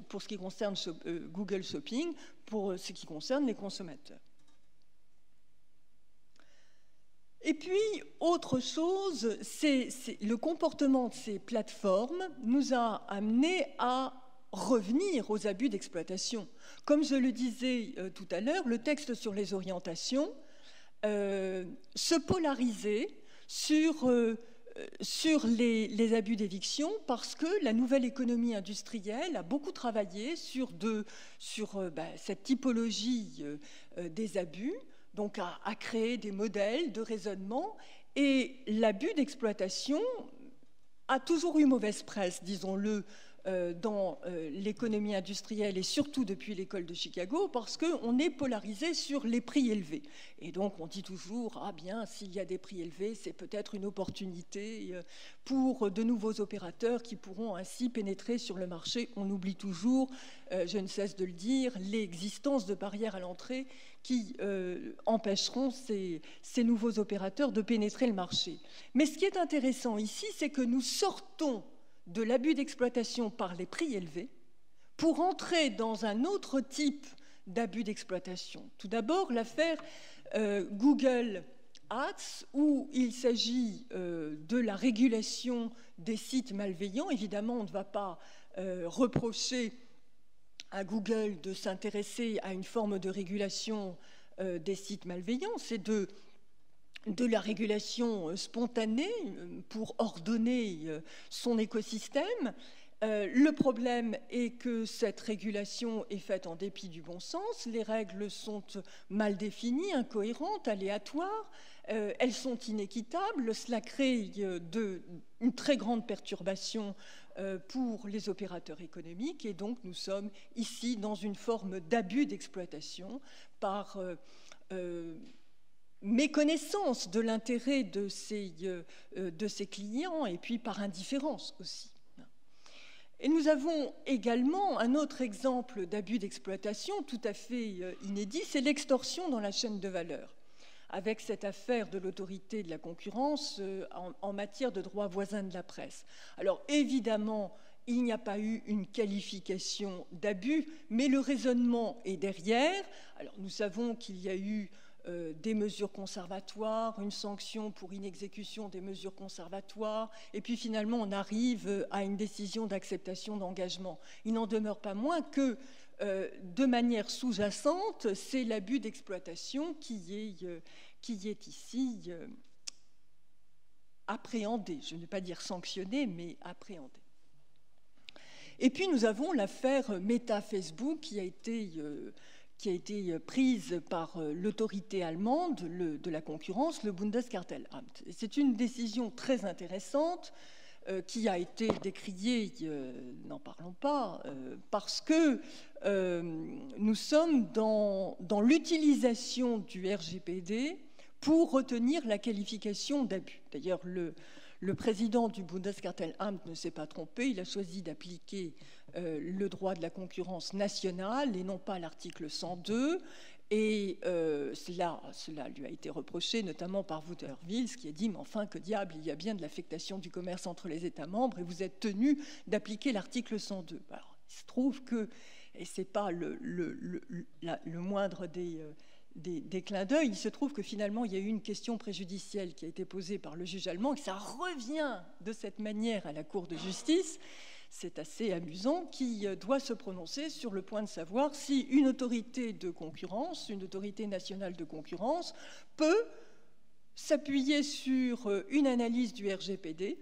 pour ce qui concerne euh, Google Shopping, pour ce qui concerne les consommateurs. Et puis, autre chose, c'est le comportement de ces plateformes nous a amené à revenir aux abus d'exploitation. Comme je le disais euh, tout à l'heure, le texte sur les orientations euh, se polarisait sur, euh, sur les, abus d'éviction parce que la nouvelle économie industrielle a beaucoup travaillé sur, sur bah, cette typologie des abus, donc à, à créer des modèles de raisonnement. Et l'abus d'exploitation a toujours eu mauvaise presse, disons-le, euh, dans euh, l'économie industrielle et surtout depuis l'école de Chicago parce qu'on est polarisé sur les prix élevés. Et donc on dit toujours, ah bien, s'il y a des prix élevés, c'est peut-être une opportunité euh, pour de nouveaux opérateurs qui pourront ainsi pénétrer sur le marché. On oublie toujours, je ne cesse de le dire, l'existence de barrières à l'entrée qui empêcheront ces nouveaux opérateurs de pénétrer le marché. Mais ce qui est intéressant ici, c'est que nous sortons de l'abus d'exploitation par les prix élevés pour entrer dans un autre type d'abus d'exploitation. Tout d'abord, l'affaire euh, Google Ads, où il s'agit euh, de la régulation des sites malveillants. Évidemment, on ne va pas euh, reprocher à Google de s'intéresser à une forme de régulation des sites malveillants, c'est de de la régulation euh, spontanée euh, pour ordonner euh, son écosystème. le problème est que cette régulation est faite en dépit du bon sens. Les règles sont mal définies, incohérentes, aléatoires. elles sont inéquitables. Cela crée une très grande perturbation pour les opérateurs économiques. Et donc, nous sommes ici dans une forme d'abus d'exploitation par méconnaissance de l'intérêt de, euh, euh, de ses clients et puis par indifférence aussi. Et nous avons également un autre exemple d'abus d'exploitation tout à fait euh, inédit, c'est l'extorsion dans la chaîne de valeur, avec cette affaire de l'autorité de la concurrence en, matière de droit voisin de la presse. Alors évidemment, il n'y a pas eu une qualification d'abus, mais le raisonnement est derrière. Alors nous savons qu'il y a eu euh, des mesures conservatoires, une sanction pour inexécution des mesures conservatoires, et puis finalement on arrive à une décision d'acceptation d'engagement. Il n'en demeure pas moins que euh, de manière sous-jacente, c'est l'abus d'exploitation qui est, euh, qui est ici appréhendé. Je ne vais pas dire sanctionné, mais appréhendé. Et puis nous avons l'affaire Meta Facebook qui a été qui a été euh, prise par euh, l'autorité allemande de la concurrence, le Bundeskartellamt. C'est une décision très intéressante euh, qui a été décriée, n'en parlons pas, parce que nous sommes dans, l'utilisation du RGPD pour retenir la qualification d'abus. D'ailleurs, le, président du Bundeskartellamt ne s'est pas trompé, il a choisi d'appliquer le droit de la concurrence nationale et non pas l'article 102. Et euh, cela, lui a été reproché notamment par Wouterwils, qui a dit Mais enfin, que diable, il y a bien de l'affectation du commerce entre les États membres et vous êtes tenu d'appliquer l'article 102. Alors, il se trouve que, et ce n'est pas le, moindre des. Euh, des, clins d'œil, il se trouve que finalement, il y a eu une question préjudicielle qui a été posée par le juge allemand, et ça revient de cette manière à la Cour de justice. C'est assez amusant, qui euh, doit se prononcer sur le point de savoir si une autorité de concurrence, une autorité nationale de concurrence, peut s'appuyer sur euh, une analyse du RGPD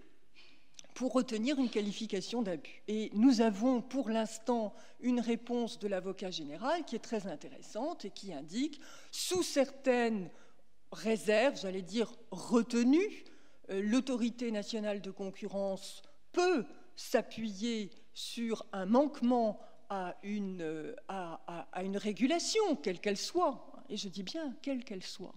pour retenir une qualification d'abus. Et nous avons pour l'instant une réponse de l'avocat général qui est très intéressante et qui indique, sous certaines réserves, j'allais dire retenues, euh, l'autorité nationale de concurrence peut s'appuyer sur un manquement à une, à, à une régulation, quelle qu'elle soit, et je dis bien quelle qu'elle soit.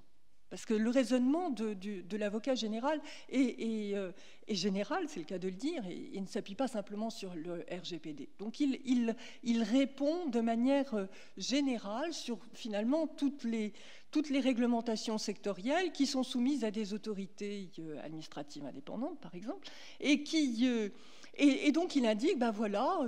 Parce que le raisonnement de, l'avocat général euh, est, général, c'est le cas de le dire, et il ne s'appuie pas simplement sur le RGPD. Donc il, répond de manière euh, générale sur finalement toutes les, toutes les réglementations sectorielles qui sont soumises à des autorités euh, administratives indépendantes, par exemple, et, qui, et, donc il indique, ben voilà,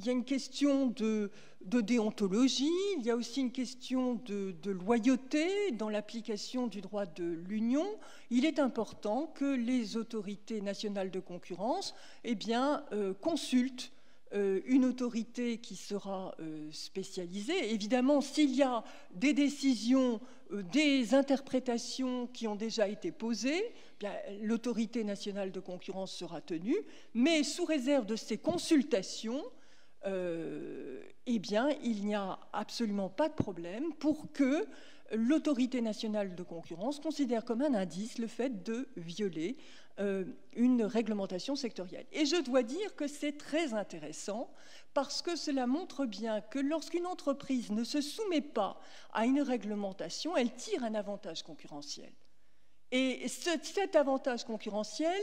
il y a une question de, déontologie, il y a aussi une question de, loyauté dans l'application du droit de l'Union. Il est important que les autorités nationales de concurrence eh bien, euh, consultent euh, une autorité qui sera euh, spécialisée. Évidemment, s'il y a des décisions, euh, des interprétations qui ont déjà été posées, l'autorité nationale de concurrence sera tenue, mais sous réserve de ces consultations, eh il n'y a absolument pas de problème pour que l'autorité nationale de concurrence considère comme un indice le fait de violer euh, une réglementation sectorielle. Et je dois dire que c'est très intéressant parce que cela montre bien que lorsqu'une entreprise ne se soumet pas à une réglementation, elle tire un avantage concurrentiel. Et cet avantage concurrentiel,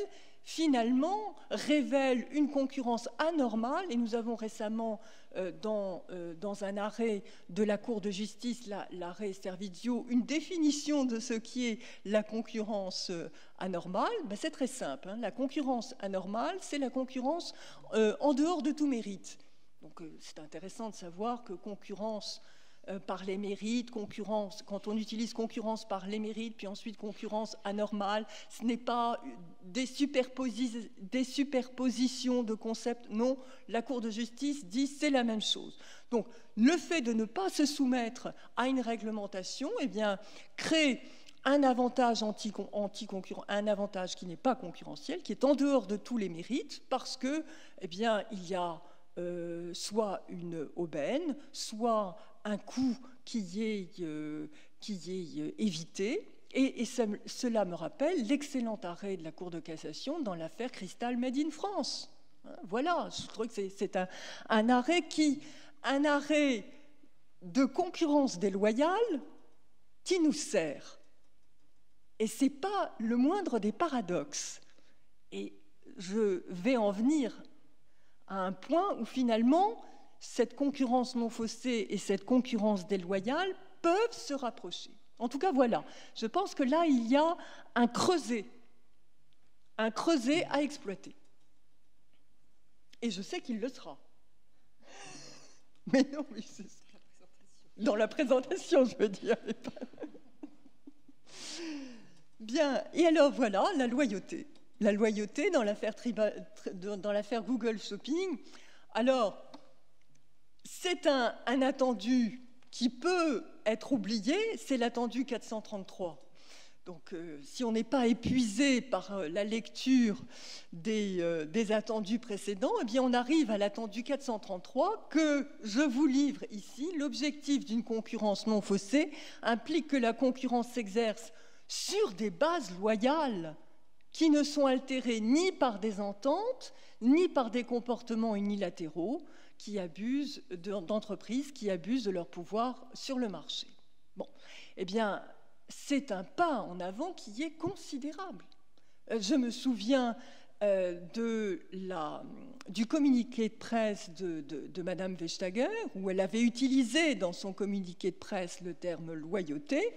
finalement, révèle une concurrence anormale. Et nous avons récemment, euh, euh, dans, un arrêt de la Cour de justice, l'arrêt Servizio, une définition de ce qui est la concurrence euh, anormale. Ben, c'est très simple. Hein. La concurrence anormale, c'est la concurrence en dehors de tout mérite. Donc c'est intéressant de savoir que concurrence par les mérites, concurrence, quand on utilise concurrence par les mérites, puis ensuite concurrence anormale, ce n'est pas des, des, superpositions de concepts, non, la Cour de justice dit c'est la même chose. Donc le fait de ne pas se soumettre à une réglementation, eh bien, crée un avantage, anti, un avantage qui n'est pas concurrentiel, qui est en dehors de tous les mérites, parce que, eh bien, il y a euh, soit une aubaine, soit un coût qui est, euh, qui est euh, évité. Et, cela me rappelle l'excellent arrêt de la Cour de cassation dans l'affaire Cristal Made in France. Hein, voilà, je trouve que c'est un, arrêt qui, un arrêt de concurrence déloyale qui nous sert. Et ce n'est pas le moindre des paradoxes. Et je vais en venir à un point où finalement cette concurrence non faussée et cette concurrence déloyale peuvent se rapprocher. En tout cas, voilà. Je pense que là, il y a un creuset, un creuset à exploiter. Et je sais qu'il le sera. Mais non, mais c'est dans la présentation, je veux dire. Bien, et alors voilà, la loyauté. La loyauté dans l'affaire Google Shopping. Alors, c'est un, attendu qui peut être oublié, c'est l'attendu 433. Donc, euh, si on n'est pas épuisé par euh, la lecture euh, des, attendus précédents, eh on arrive à l'attendu 433 que je vous livre ici. L'objectif d'une concurrence non faussée implique que la concurrence s'exerce sur des bases loyales qui ne sont altérées ni par des ententes, ni par des comportements unilatéraux, qui abusent d'entreprises qui abusent de leur pouvoir sur le marché. Bon, eh bien, c'est un pas en avant qui est considérable. Euh, je me souviens euh, de la, du communiqué de presse de, de, de Madame Vestager, où elle avait utilisé dans son communiqué de presse le terme loyauté,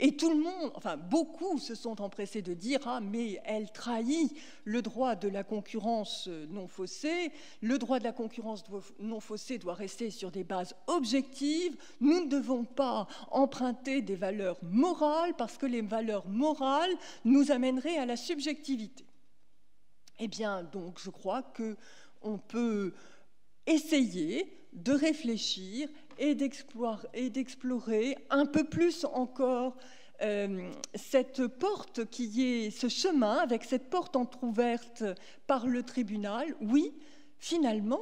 et tout le monde, enfin beaucoup se sont empressés de dire Ah, mais elle trahit le droit de la concurrence non faussée. Le droit de la concurrence non faussée doit rester sur des bases objectives. Nous ne devons pas emprunter des valeurs morales parce que les valeurs morales nous amèneraient à la subjectivité. Eh bien, donc, je crois que on peut essayer de réfléchir et d'explorer un peu plus encore euh, cette porte qui est ce chemin avec cette porte entr'ouverte par le tribunal. Oui, finalement,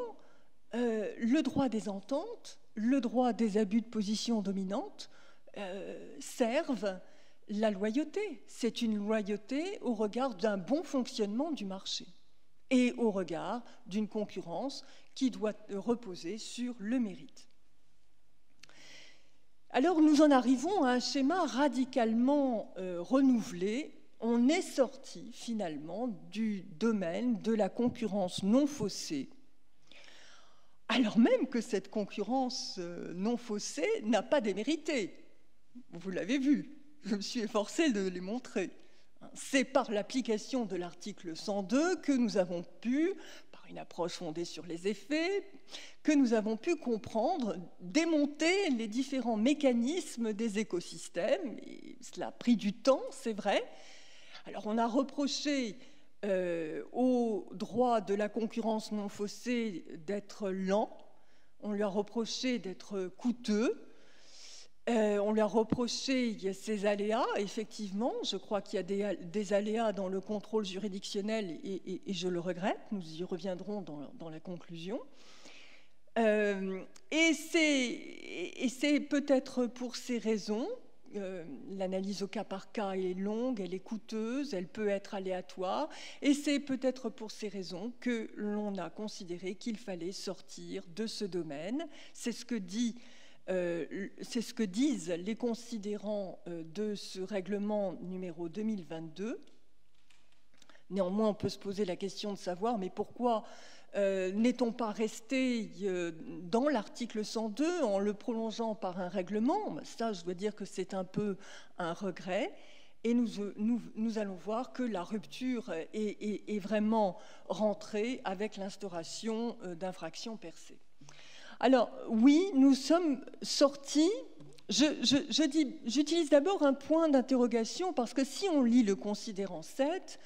euh, le droit des ententes, le droit des abus de position dominante euh, servent la loyauté. C'est une loyauté au regard d'un bon fonctionnement du marché et au regard d'une concurrence qui doit reposer sur le mérite. Alors nous en arrivons à un schéma radicalement euh, renouvelé. On est sorti finalement du domaine de la concurrence non faussée, alors même que cette concurrence euh, non faussée n'a pas démérité. Vous l'avez vu, je me suis efforcé de les montrer. C'est par l'application de l'article 102 que nous avons pu une approche fondée sur les effets, que nous avons pu comprendre, démonter les différents mécanismes des écosystèmes. Cela a pris du temps, c'est vrai. Alors on a reproché au droit de la concurrence non faussée d'être lent, on lui a reproché d'être coûteux, euh, on lui a reproché ces aléas, effectivement, je crois qu'il y a des, aléas dans le contrôle juridictionnel et, je le regrette, nous y reviendrons dans, la conclusion. Euh, et c'est peut-être pour ces raisons, euh, l'analyse au cas par cas est longue, elle est coûteuse, elle peut être aléatoire, et c'est peut-être pour ces raisons que l'on a considéré qu'il fallait sortir de ce domaine. C'est ce que dit euh, c'est ce que disent les considérants euh, de ce règlement numéro 2022. Néanmoins, on peut se poser la question de savoir, mais pourquoi euh, n'est-on pas resté dans l'article 102 en le prolongeant par un règlement? Ça, je dois dire que c'est un peu un regret. Et nous, allons voir que la rupture est, est vraiment rentrée avec l'instauration d'infractions percées. Alors oui, nous sommes sortis. J'utilise d'abord un point d'interrogation parce que si on lit le considérant 7,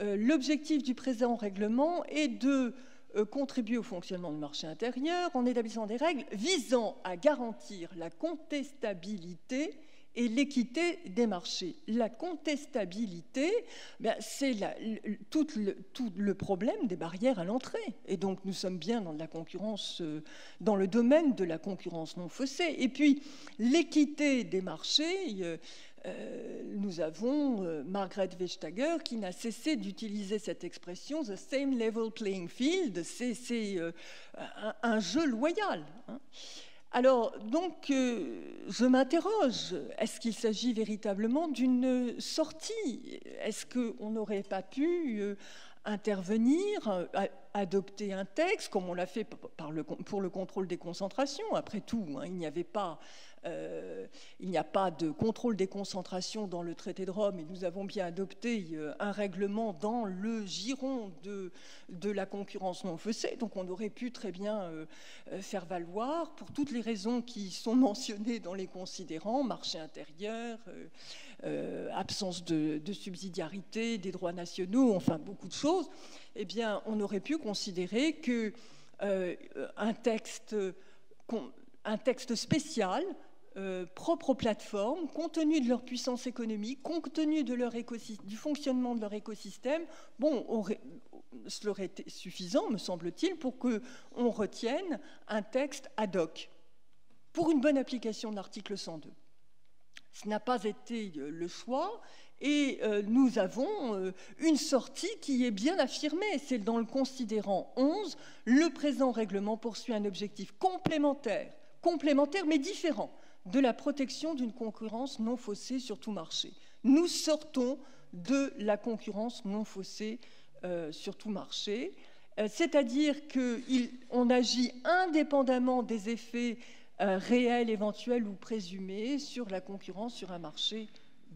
euh, l'objectif du présent règlement est de euh, contribuer au fonctionnement du marché intérieur en établissant des règles visant à garantir la contestabilité et l'équité des marchés. La contestabilité, ben, c'est tout, le, problème des barrières à l'entrée. Et donc nous sommes bien dans la concurrence, euh, dans le domaine de la concurrence non faussée. Et puis l'équité des marchés. Euh, euh, nous avons Margaret Vestager qui n'a cessé d'utiliser cette expression, the same level playing field, c'est un, jeu loyal. Hein. Alors, donc, euh, je m'interroge, est-ce qu'il s'agit véritablement d'une sortie? Est-ce qu'on n'aurait pas pu euh, intervenir, euh, adopter un texte, comme on l'a fait pour le contrôle des concentrations? Après tout, hein, il n'y avait pas euh, il n'y a pas de contrôle des concentrations dans le traité de Rome et nous avons bien adopté euh, un règlement dans le giron de, la concurrence non faussée. Donc on aurait pu très bien euh, faire valoir, pour toutes les raisons qui sont mentionnées dans les considérants, marché intérieur, absence de, subsidiarité des droits nationaux, enfin beaucoup de choses, eh bien on aurait pu considérer que un texte un texte spécial euh, propres aux plateformes, compte tenu de leur puissance économique, compte tenu de leur du fonctionnement de leur écosystème, bon, aurait, cela aurait été suffisant, me semble-t-il, pour qu'on retienne un texte ad hoc pour une bonne application de l'article 102. Ce n'a pas été euh, le choix. Et euh, nous avons une sortie qui est bien affirmée. C'est dans le considérant 11, le présent règlement poursuit un objectif complémentaire, complémentaire mais différent de la protection d'une concurrence non faussée sur tout marché. Nous sortons de la concurrence non faussée euh, sur tout marché, euh, c'est-à-dire qu'on agit indépendamment des effets euh, réels, éventuels ou présumés sur la concurrence sur un marché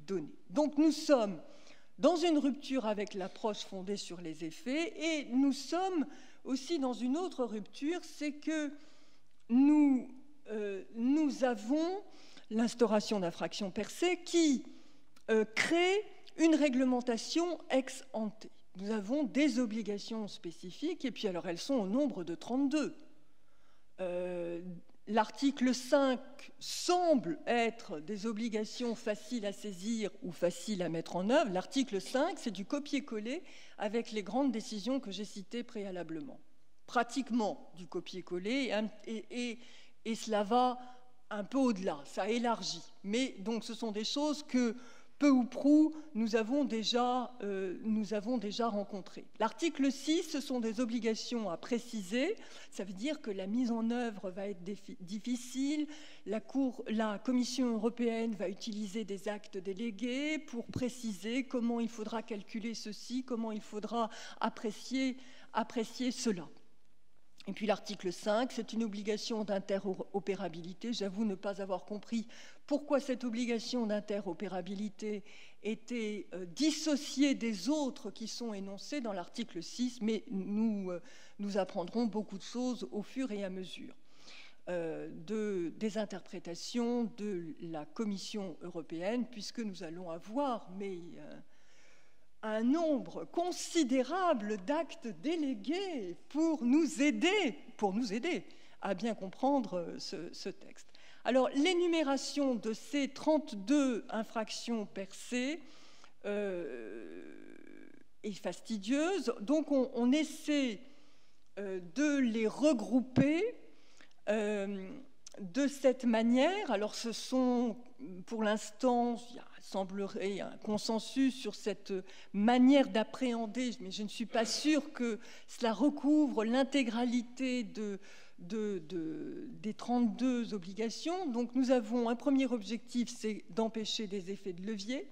donné. Donc nous sommes dans une rupture avec l'approche fondée sur les effets et nous sommes aussi dans une autre rupture, c'est que nous nous avons l'instauration d'infractions percées qui euh, crée une réglementation ex ante. Nous avons des obligations spécifiques, et puis alors elles sont au nombre de 32. Euh, l'article 5 semble être des obligations faciles à saisir ou faciles à mettre en œuvre. L'article 5, c'est du copier-coller avec les grandes décisions que j'ai citées préalablement. Pratiquement du copier-coller et cela va un peu au-delà, ça élargit. Mais donc ce sont des choses que peu ou prou nous avons déjà, euh. L'article 6, ce sont des obligations à préciser. Ça veut dire que la mise en œuvre va être difficile. La, Commission européenne va utiliser des actes délégués pour préciser comment il faudra calculer ceci, comment il faudra apprécier cela. Et puis l'article 5, c'est une obligation d'interopérabilité. J'avoue ne pas avoir compris pourquoi cette obligation d'interopérabilité était euh, dissociée des autres qui sont énoncées dans l'article 6, mais nous, euh, nous apprendrons beaucoup de choses au fur et à mesure. Euh, de, des interprétations de la Commission européenne, puisque nous allons avoir, mais un nombre considérable d'actes délégués pour nous aider, pour nous aider à bien comprendre ce, texte. Alors, l'énumération de ces 32 infractions percées euh, est fastidieuse, donc on, essaie euh, de les regrouper euh, de cette manière. Alors, ce sont, pour l'instant, semblerait un consensus sur cette manière d'appréhender, mais je ne suis pas sûre que cela recouvre l'intégralité de, des 32 obligations. Donc nous avons un premier objectif, c'est d'empêcher des effets de levier.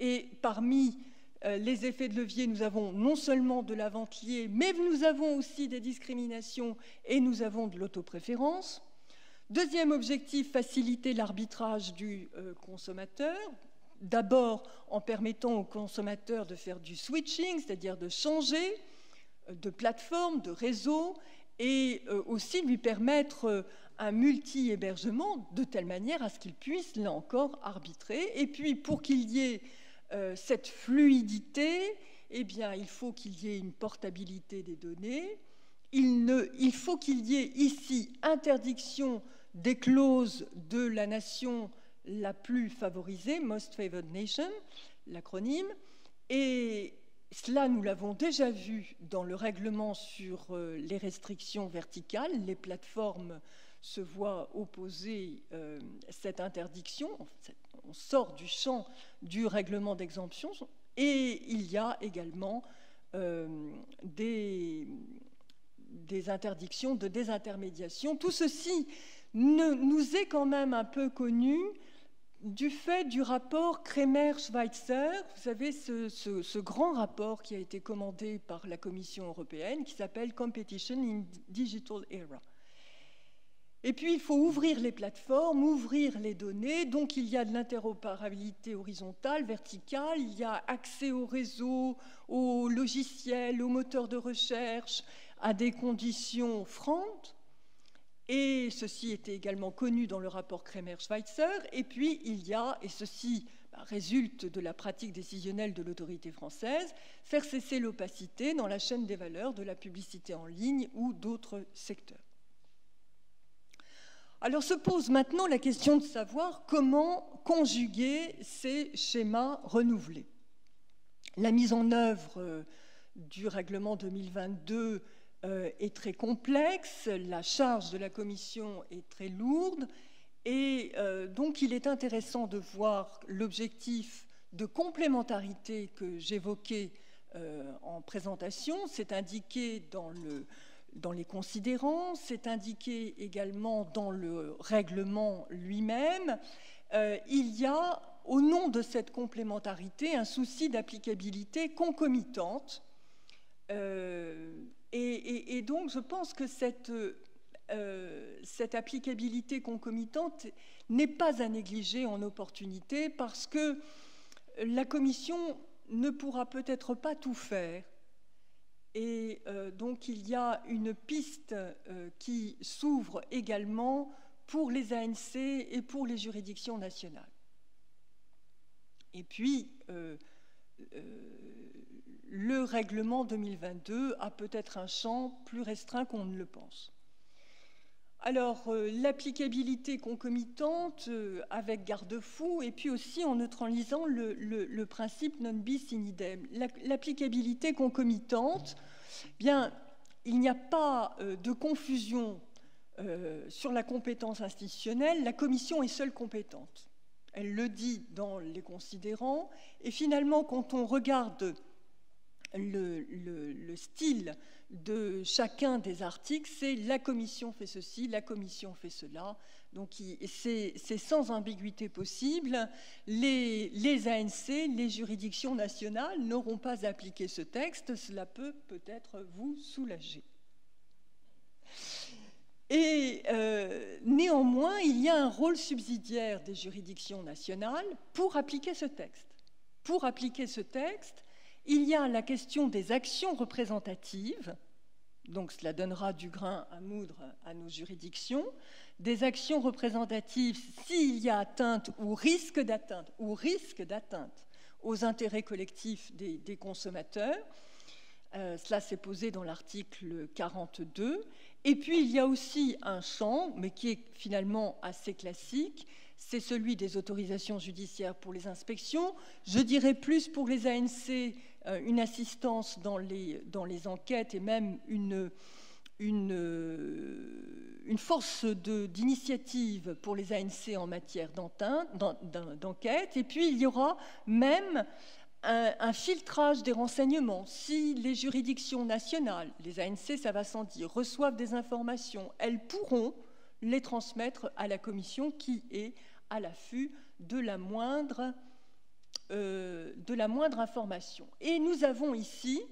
Et parmi euh, les effets de levier, nous avons non seulement de la vente liée, mais nous avons aussi des discriminations et nous avons de l'autopréférence. Deuxième objectif, faciliter l'arbitrage du euh, consommateur d'abord en permettant aux consommateurs de faire du switching, c'est-à-dire de changer euh, de plateforme, de réseau, et euh, aussi lui permettre euh, un multi-hébergement de telle manière à ce qu'il puisse, là encore, arbitrer. Et puis, pour qu'il y ait cette fluidité, eh bien, il faut qu'il y ait une portabilité des données. Il, ne, il faut qu'il y ait ici interdiction des clauses de la nation la plus favorisée, Most Favored Nation, l'acronyme, et cela, nous l'avons déjà vu dans le règlement sur euh, les restrictions verticales. Les plateformes se voient opposer euh, cette interdiction. On sort du champ du règlement d'exemption. Et il y a également euh, des, des, interdictions de désintermédiation. Tout ceci nous est quand même un peu connu du fait du rapport Kremer-Schweitzer, vous savez, ce, grand rapport qui a été commandé par la Commission européenne, qui s'appelle Competition in Digital Era. Et puis, il faut ouvrir les plateformes, ouvrir les données. Donc, il y a de l'interopérabilité horizontale, verticale, il y a accès au réseau, aux logiciels, aux moteurs de recherche, à des conditions frantes. Et ceci était également connu dans le rapport Kremer-Schweitzer. Et puis, il y a, et ceci bah, résulte de la pratique décisionnelle de l'autorité française, faire cesser l'opacité dans la chaîne des valeurs de la publicité en ligne ou d'autres secteurs. Alors se pose maintenant la question de savoir comment conjuguer ces schémas renouvelés. La mise en œuvre euh, du règlement 2022 euh, est très complexe, la charge de la commission est très lourde, et euh, donc il est intéressant de voir l'objectif de complémentarité que j'évoquais euh, en présentation, c'est indiqué dans, le, dans les considérants, c'est indiqué également dans le règlement lui-même. il y a, au nom de cette complémentarité, un souci d'applicabilité concomitante et, donc, je pense que cette, euh, cette applicabilité concomitante n'est pas à négliger en opportunité parce que la Commission ne pourra peut-être pas tout faire. Et euh, donc, il y a une piste euh, qui s'ouvre également pour les ANC et pour les juridictions nationales. Et puis, le règlement 2022 a peut-être un champ plus restreint qu'on ne le pense. Alors, euh, l'applicabilité concomitante euh, avec garde-fou, et puis aussi en neutralisant le, principe non bis in idem. L'applicabilité concomitante, bien, il n'y a pas euh, de confusion sur la compétence institutionnelle. La Commission est seule compétente. Elle le dit dans les considérants. Et finalement, quand on regarde le, style de chacun des articles, c'est la commission fait ceci, la commission fait cela. Donc c'est sans ambiguïté possible. Les, ANC, les juridictions nationales n'auront pas appliqué ce texte. Cela peut peut-être vous soulager. Et euh, néanmoins, il y a un rôle subsidiaire des juridictions nationales pour appliquer ce texte. Pour appliquer ce texte, il y a la question des actions représentatives, donc cela donnera du grain à moudre à nos juridictions, des actions représentatives s'il y a atteinte ou risque d'atteinte ou risque d'atteinte aux intérêts collectifs des, consommateurs. Euh, cela s'est posé dans l'article 42. Et puis il y a aussi un champ, mais qui est finalement assez classique, c'est celui des autorisations judiciaires pour les inspections. Je dirais plus pour les ANC, une assistance dans les, dans les enquêtes et même une, une, euh, une force d'initiative pour les ANC en matière d'enquête. Et puis il y aura même un, filtrage des renseignements. Si les juridictions nationales, les ANC, ça va sans dire, reçoivent des informations, elles pourront les transmettre à la commission qui est à l'affût de la moindre euh, de la moindre information. Et nous avons ici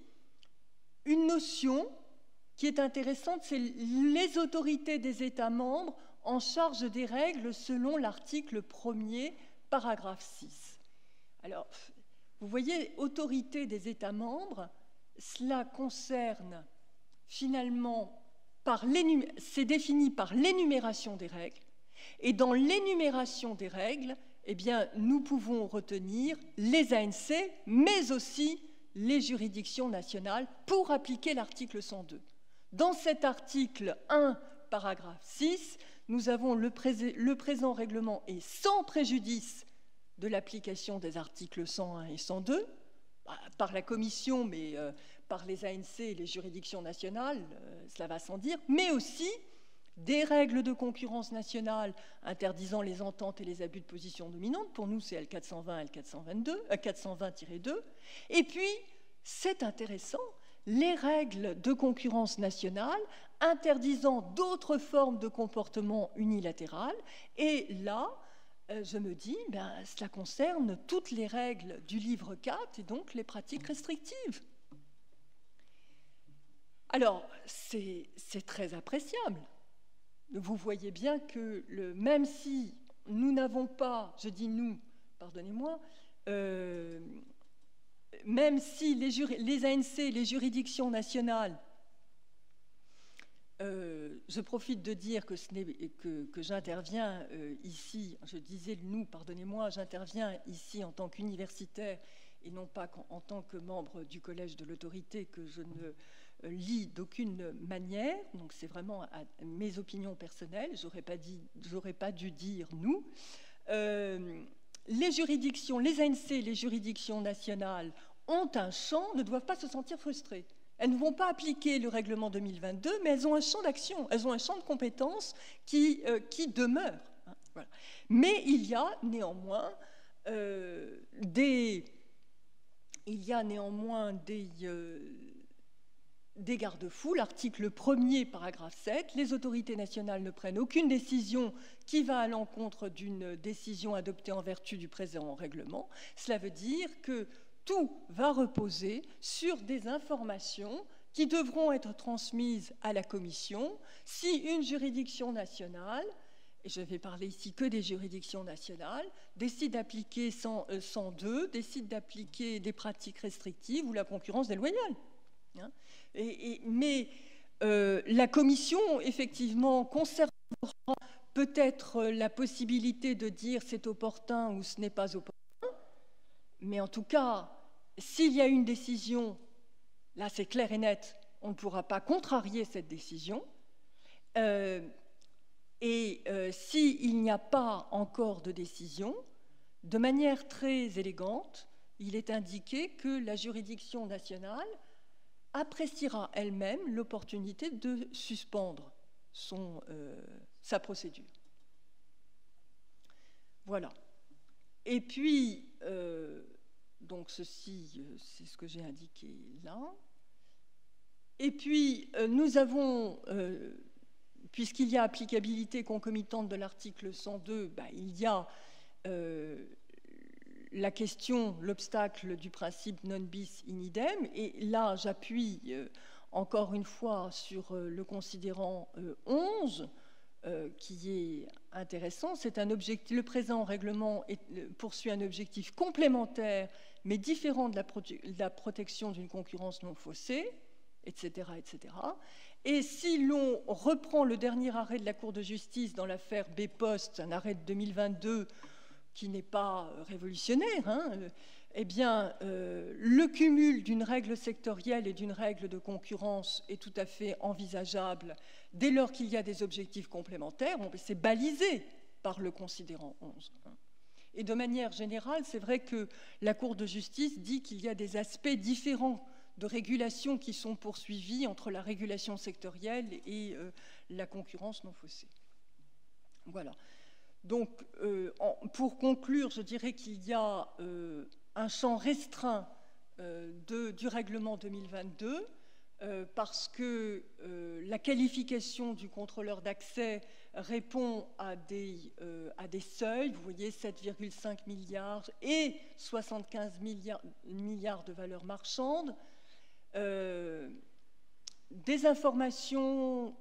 une notion qui est intéressante, c'est les autorités des États membres en charge des règles selon l'article 1er, paragraphe 6. Alors, vous voyez, autorité des États membres, cela concerne finalement, c'est défini par l'énumération des règles, et dans l'énumération des règles, eh bien, nous pouvons retenir les ANC, mais aussi les juridictions nationales pour appliquer l'article 102. Dans cet article 1, paragraphe 6, nous avons le, présent règlement est sans préjudice de l'application des articles 101 et 102 bah, par la Commission, mais euh, par les ANC et les juridictions nationales, euh, cela va sans dire, mais aussi des règles de concurrence nationale interdisant les ententes et les abus de position dominante. Pour nous, c'est L420, L422, 420-2. Et puis, c'est intéressant, les règles de concurrence nationale interdisant d'autres formes de comportement unilatéral. Et là, euh, je me dis, ben, cela concerne toutes les règles du livre 4 et donc les pratiques restrictives. Alors, c'est très appréciable vous voyez bien que même si nous n'avons pas, je dis nous, pardonnez-moi, euh, même si les, ANC, les juridictions nationales, euh, je profite de dire que, que, j'interviens euh, ici, je disais nous, pardonnez-moi, j'interviens ici en tant qu'universitaire et non pas en tant que membre du collège de l'autorité que je ne lit d'aucune manière, donc c'est vraiment mes opinions personnelles, j'aurais pas, pas dû dire nous. Euh, les juridictions, les ANC, les juridictions nationales ont un champ, ne doivent pas se sentir frustrées. Elles ne vont pas appliquer le règlement 2022, mais elles ont un champ d'action, elles ont un champ de compétences qui, euh, qui demeure. Hein, mais il y a néanmoins euh, des, il y a néanmoins des, des garde-fous. L'article 1er, paragraphe 7, les autorités nationales ne prennent aucune décision qui va à l'encontre d'une décision adoptée en vertu du présent règlement. Cela veut dire que tout va reposer sur des informations qui devront être transmises à la Commission si une juridiction nationale, et je vais parler ici que des juridictions nationales, décide d'appliquer 102, euh, décide d'appliquer des pratiques restrictives ou la concurrence déloyale. Hein mais euh, la Commission, effectivement, conservera peut-être la possibilité de dire c'est opportun ou ce n'est pas opportun, mais en tout cas, s'il y a une décision, là c'est clair et net, on ne pourra pas contrarier cette décision. Euh, et euh, s'il n'y a pas encore de décision, de manière très élégante, il est indiqué que la juridiction nationale appréciera elle-même l'opportunité de suspendre euh, sa procédure. Voilà. Et puis, euh, donc ceci, euh, c'est ce que j'ai indiqué là. Et puis, nous avons, puisqu'il y a applicabilité concomitante de l'article 102, bah, il y a la question, l'obstacle du principe non bis in idem. Et là, j'appuie euh, encore une fois sur euh, le considérant 11, euh, qui est intéressant. C'est un objectif, le présent règlement poursuit un objectif complémentaire, mais différent de la, protection d'une concurrence non faussée, etc., etc. Et si l'on reprend le dernier arrêt de la Cour de justice dans l'affaire B-Post, un arrêt de 2022 qui n'est pas euh, révolutionnaire, hein, eh bien, euh, le cumul d'une règle sectorielle et d'une règle de concurrence est tout à fait envisageable dès lors qu'il y a des objectifs complémentaires. c'est balisé par le considérant 11. Et de manière générale, c'est vrai que la Cour de justice dit qu'il y a des aspects différents de régulation qui sont poursuivis entre la régulation sectorielle et euh, la concurrence non faussée. Voilà. Donc, euh, pour conclure, je dirais qu'il y a un champ restreint euh, du règlement 2022 euh, parce que euh, la qualification du contrôleur d'accès répond à des, à des, seuils, vous voyez 7,5 milliards et 75 milliards, milliards de valeurs marchandes, des informations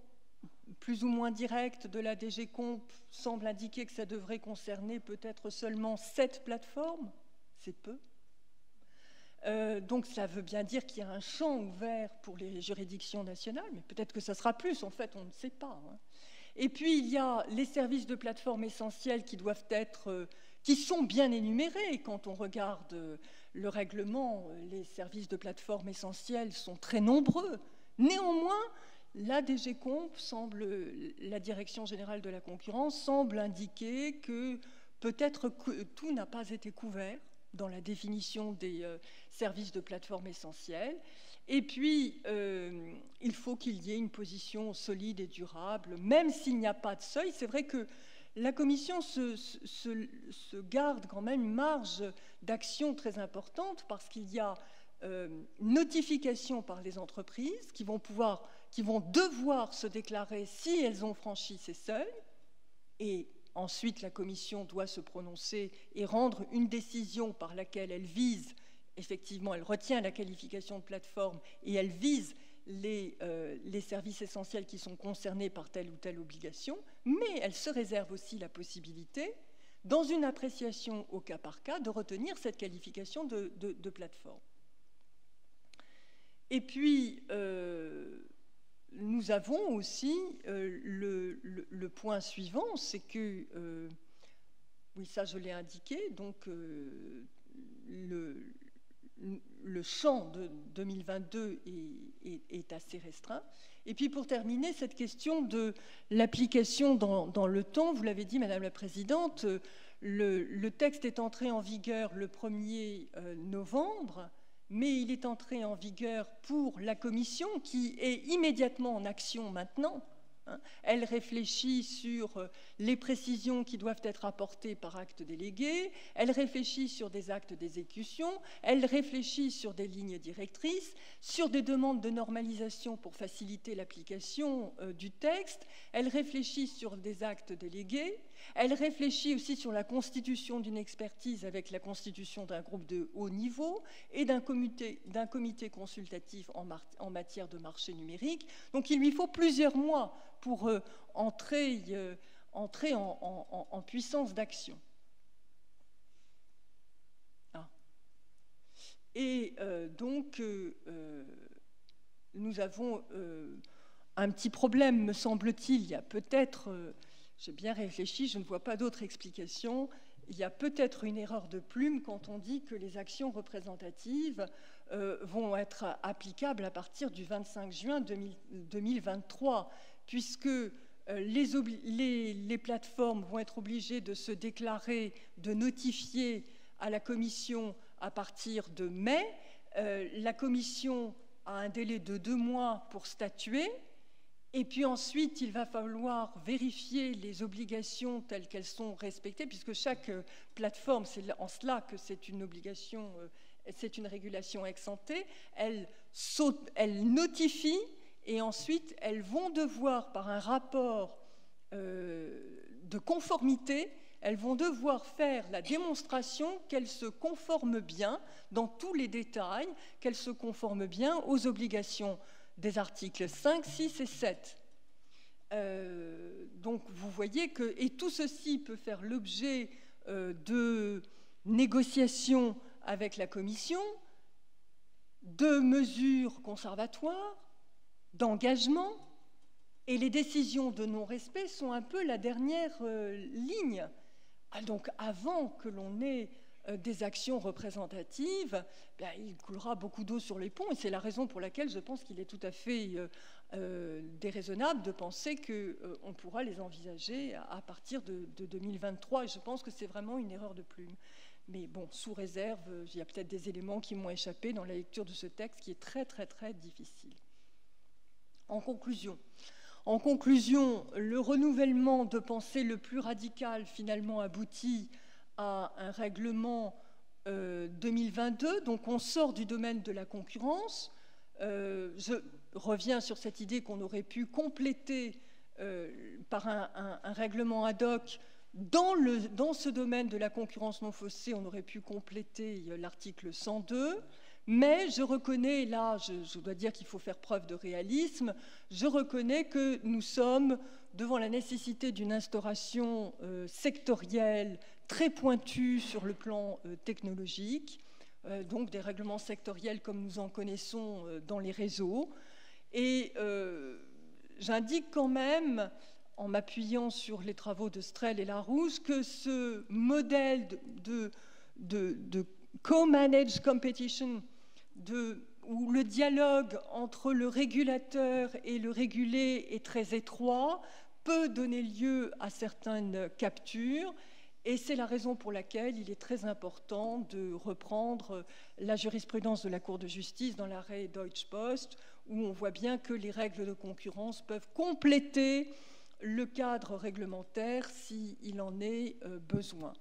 plus ou moins directes de la DG Comp semblent indiquer que ça devrait concerner peut-être seulement sept plateformes c'est peu. Euh, donc ça veut bien dire qu'il y a un champ ouvert pour les juridictions nationales, mais peut-être que ça sera plus, en fait, on ne sait pas. Hein. Et puis il y a les services de plateforme essentiels qui doivent être, euh, qui sont bien énumérés. Quand on regarde euh, le règlement, les services de plateforme essentiels sont très nombreux. Néanmoins, la DG Comp semble, la Direction générale de la concurrence semble indiquer que peut-être tout n'a pas été couvert dans la définition des euh, services de plateforme essentiels. Et puis, euh, il faut qu'il y ait une position solide et durable, même s'il n'y a pas de seuil. C'est vrai que la Commission se, se, garde quand même une marge d'action très importante parce qu'il y a euh, notification par les entreprises qui vont, pouvoir, qui vont devoir se déclarer si elles ont franchi ces seuils. Et Ensuite, la Commission doit se prononcer et rendre une décision par laquelle elle vise, effectivement, elle retient la qualification de plateforme et elle vise les, euh, services essentiels qui sont concernés par telle ou telle obligation, mais elle se réserve aussi la possibilité, dans une appréciation au cas par cas, de retenir cette qualification de, plateforme. Et puis, euh, nous avons aussi euh, le, point suivant, c'est que, euh, oui, ça je l'ai indiqué, donc euh, le, champ de 2022 est, assez restreint. Et puis pour terminer, cette question de l'application dans, dans, le temps, vous l'avez dit, Madame la Présidente, le, texte est entré en vigueur le 1er novembre mais il est entré en vigueur pour la Commission qui est immédiatement en action maintenant. Hein. Elle réfléchit sur euh, les précisions qui doivent être apportées par acte délégué, elle réfléchit sur des actes d'exécution, elle réfléchit sur des lignes directrices, sur des demandes de normalisation pour faciliter l'application euh, du texte, elle réfléchit sur des actes délégués, elle réfléchit aussi sur la constitution d'une expertise avec la constitution d'un groupe de haut niveau et d'un comité, consultatif en, en, matière de marché numérique. Donc il lui faut plusieurs mois pour euh, entrer, euh, en, puissance d'action. Ah. Et euh, donc, nous avons un petit problème, me semble-t-il. Il y a peut-être j'ai bien réfléchi, je ne vois pas d'autre explication. Il y a peut-être une erreur de plume quand on dit que les actions représentatives vont être applicables à partir du 25 juin 2023, puisque euh, les, plateformes vont être obligées de se déclarer, de notifier à la Commission à partir de mai. Euh, la Commission a un délai de deux mois pour statuer. Et puis ensuite, il va falloir vérifier les obligations telles qu'elles sont respectées, puisque chaque euh, plateforme, c'est en cela que c'est une obligation, c'est une régulation ex elle notifie et ensuite elles vont devoir, par un rapport euh, de conformité, elles vont devoir faire la démonstration qu'elles se conforment bien dans tous les détails, qu'elles se conforment bien aux obligations des articles 5, 6 et 7. Euh, donc vous voyez que, et tout ceci peut faire l'objet euh, de négociations avec la Commission, de mesures conservatoires, d'engagement, et les décisions de non-respect sont un peu la dernière euh, ligne. Ah, donc avant que l'on ait euh, des actions représentatives, il coulera beaucoup d'eau sur les ponts. Et c'est la raison pour laquelle je pense qu'il est tout à fait déraisonnable de penser qu'on pourra les envisager à partir de, de 2023. Et je pense que c'est vraiment une erreur de plume. Mais bon, sous réserve, il y a peut-être des éléments qui m'ont échappé dans la lecture de ce texte qui est très très très difficile. En conclusion, le renouvellement de pensée le plus radical finalement aboutit à un règlement 2022. Euh, Donc on sort du domaine de la concurrence. Euh, je reviens sur cette idée qu'on aurait pu compléter euh, par un, règlement ad hoc dans, dans, ce domaine de la concurrence non faussée, on aurait pu compléter l'article 102. Mais je reconnais, là, je, dois dire qu'il faut faire preuve de réalisme, je reconnais que nous sommes devant la nécessité d'une instauration euh, sectorielle très pointue sur le plan euh, technologique, euh, donc des règlements sectoriels comme nous en connaissons dans les réseaux. Et j'indique quand même, en m'appuyant sur les travaux de Strel et Larousse, que ce modèle de, co-managed competition où le dialogue entre le régulateur et le régulé est très étroit, peut donner lieu à certaines captures. Et c'est la raison pour laquelle il est très important de reprendre la jurisprudence de la Cour de justice dans l'arrêt Deutsche Post, où on voit bien que les règles de concurrence peuvent compléter le cadre réglementaire s'il en est euh, besoin.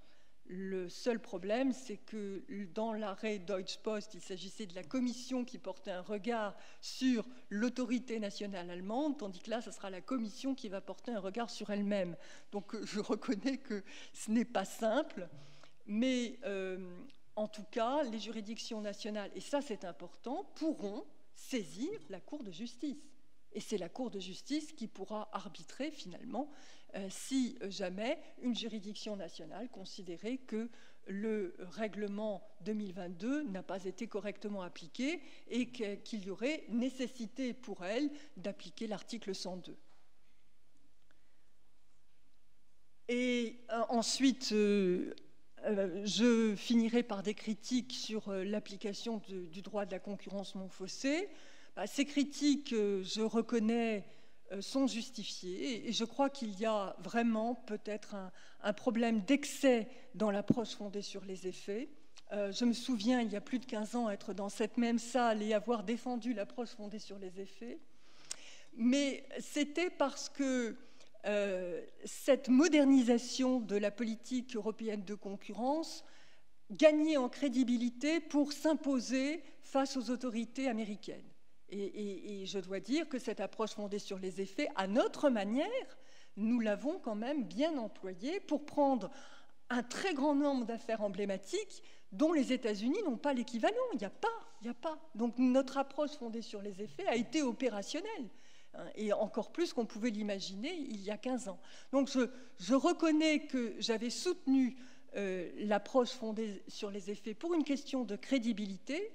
Le seul problème, c'est que dans l'arrêt Deutsche Post, il s'agissait de la commission qui portait un regard sur l'autorité nationale allemande, tandis que là, ce sera la commission qui va porter un regard sur elle-même. Donc je reconnais que ce n'est pas simple, mais euh, en tout cas, les juridictions nationales, et ça c'est important, pourront saisir la Cour de justice. Et c'est la Cour de justice qui pourra arbitrer finalement si jamais une juridiction nationale considérait que le règlement 2022 n'a pas été correctement appliqué et qu'il y aurait nécessité pour elle d'appliquer l'article 102. Et euh, ensuite, euh, je finirai par des critiques sur l'application du droit de la concurrence non faussée. Bah, ces critiques, je reconnais euh, sont justifiées. Et je crois qu'il y a vraiment peut-être un, problème d'excès dans l'approche fondée sur les effets. Euh, je me souviens, il y a plus de 15 ans, être dans cette même salle et avoir défendu l'approche fondée sur les effets. Mais c'était parce que euh, cette modernisation de la politique européenne de concurrence gagnait en crédibilité pour s'imposer face aux autorités américaines. Et, je dois dire que cette approche fondée sur les effets, à notre manière, nous l'avons quand même bien employée pour prendre un très grand nombre d'affaires emblématiques dont les États-Unis n'ont pas l'équivalent. Il n'y a pas, il n'y a pas. Donc notre approche fondée sur les effets a été opérationnelle hein, et encore plus qu'on pouvait l'imaginer il y a 15 ans. Donc je, reconnais que j'avais soutenu euh, l'approche fondée sur les effets pour une question de crédibilité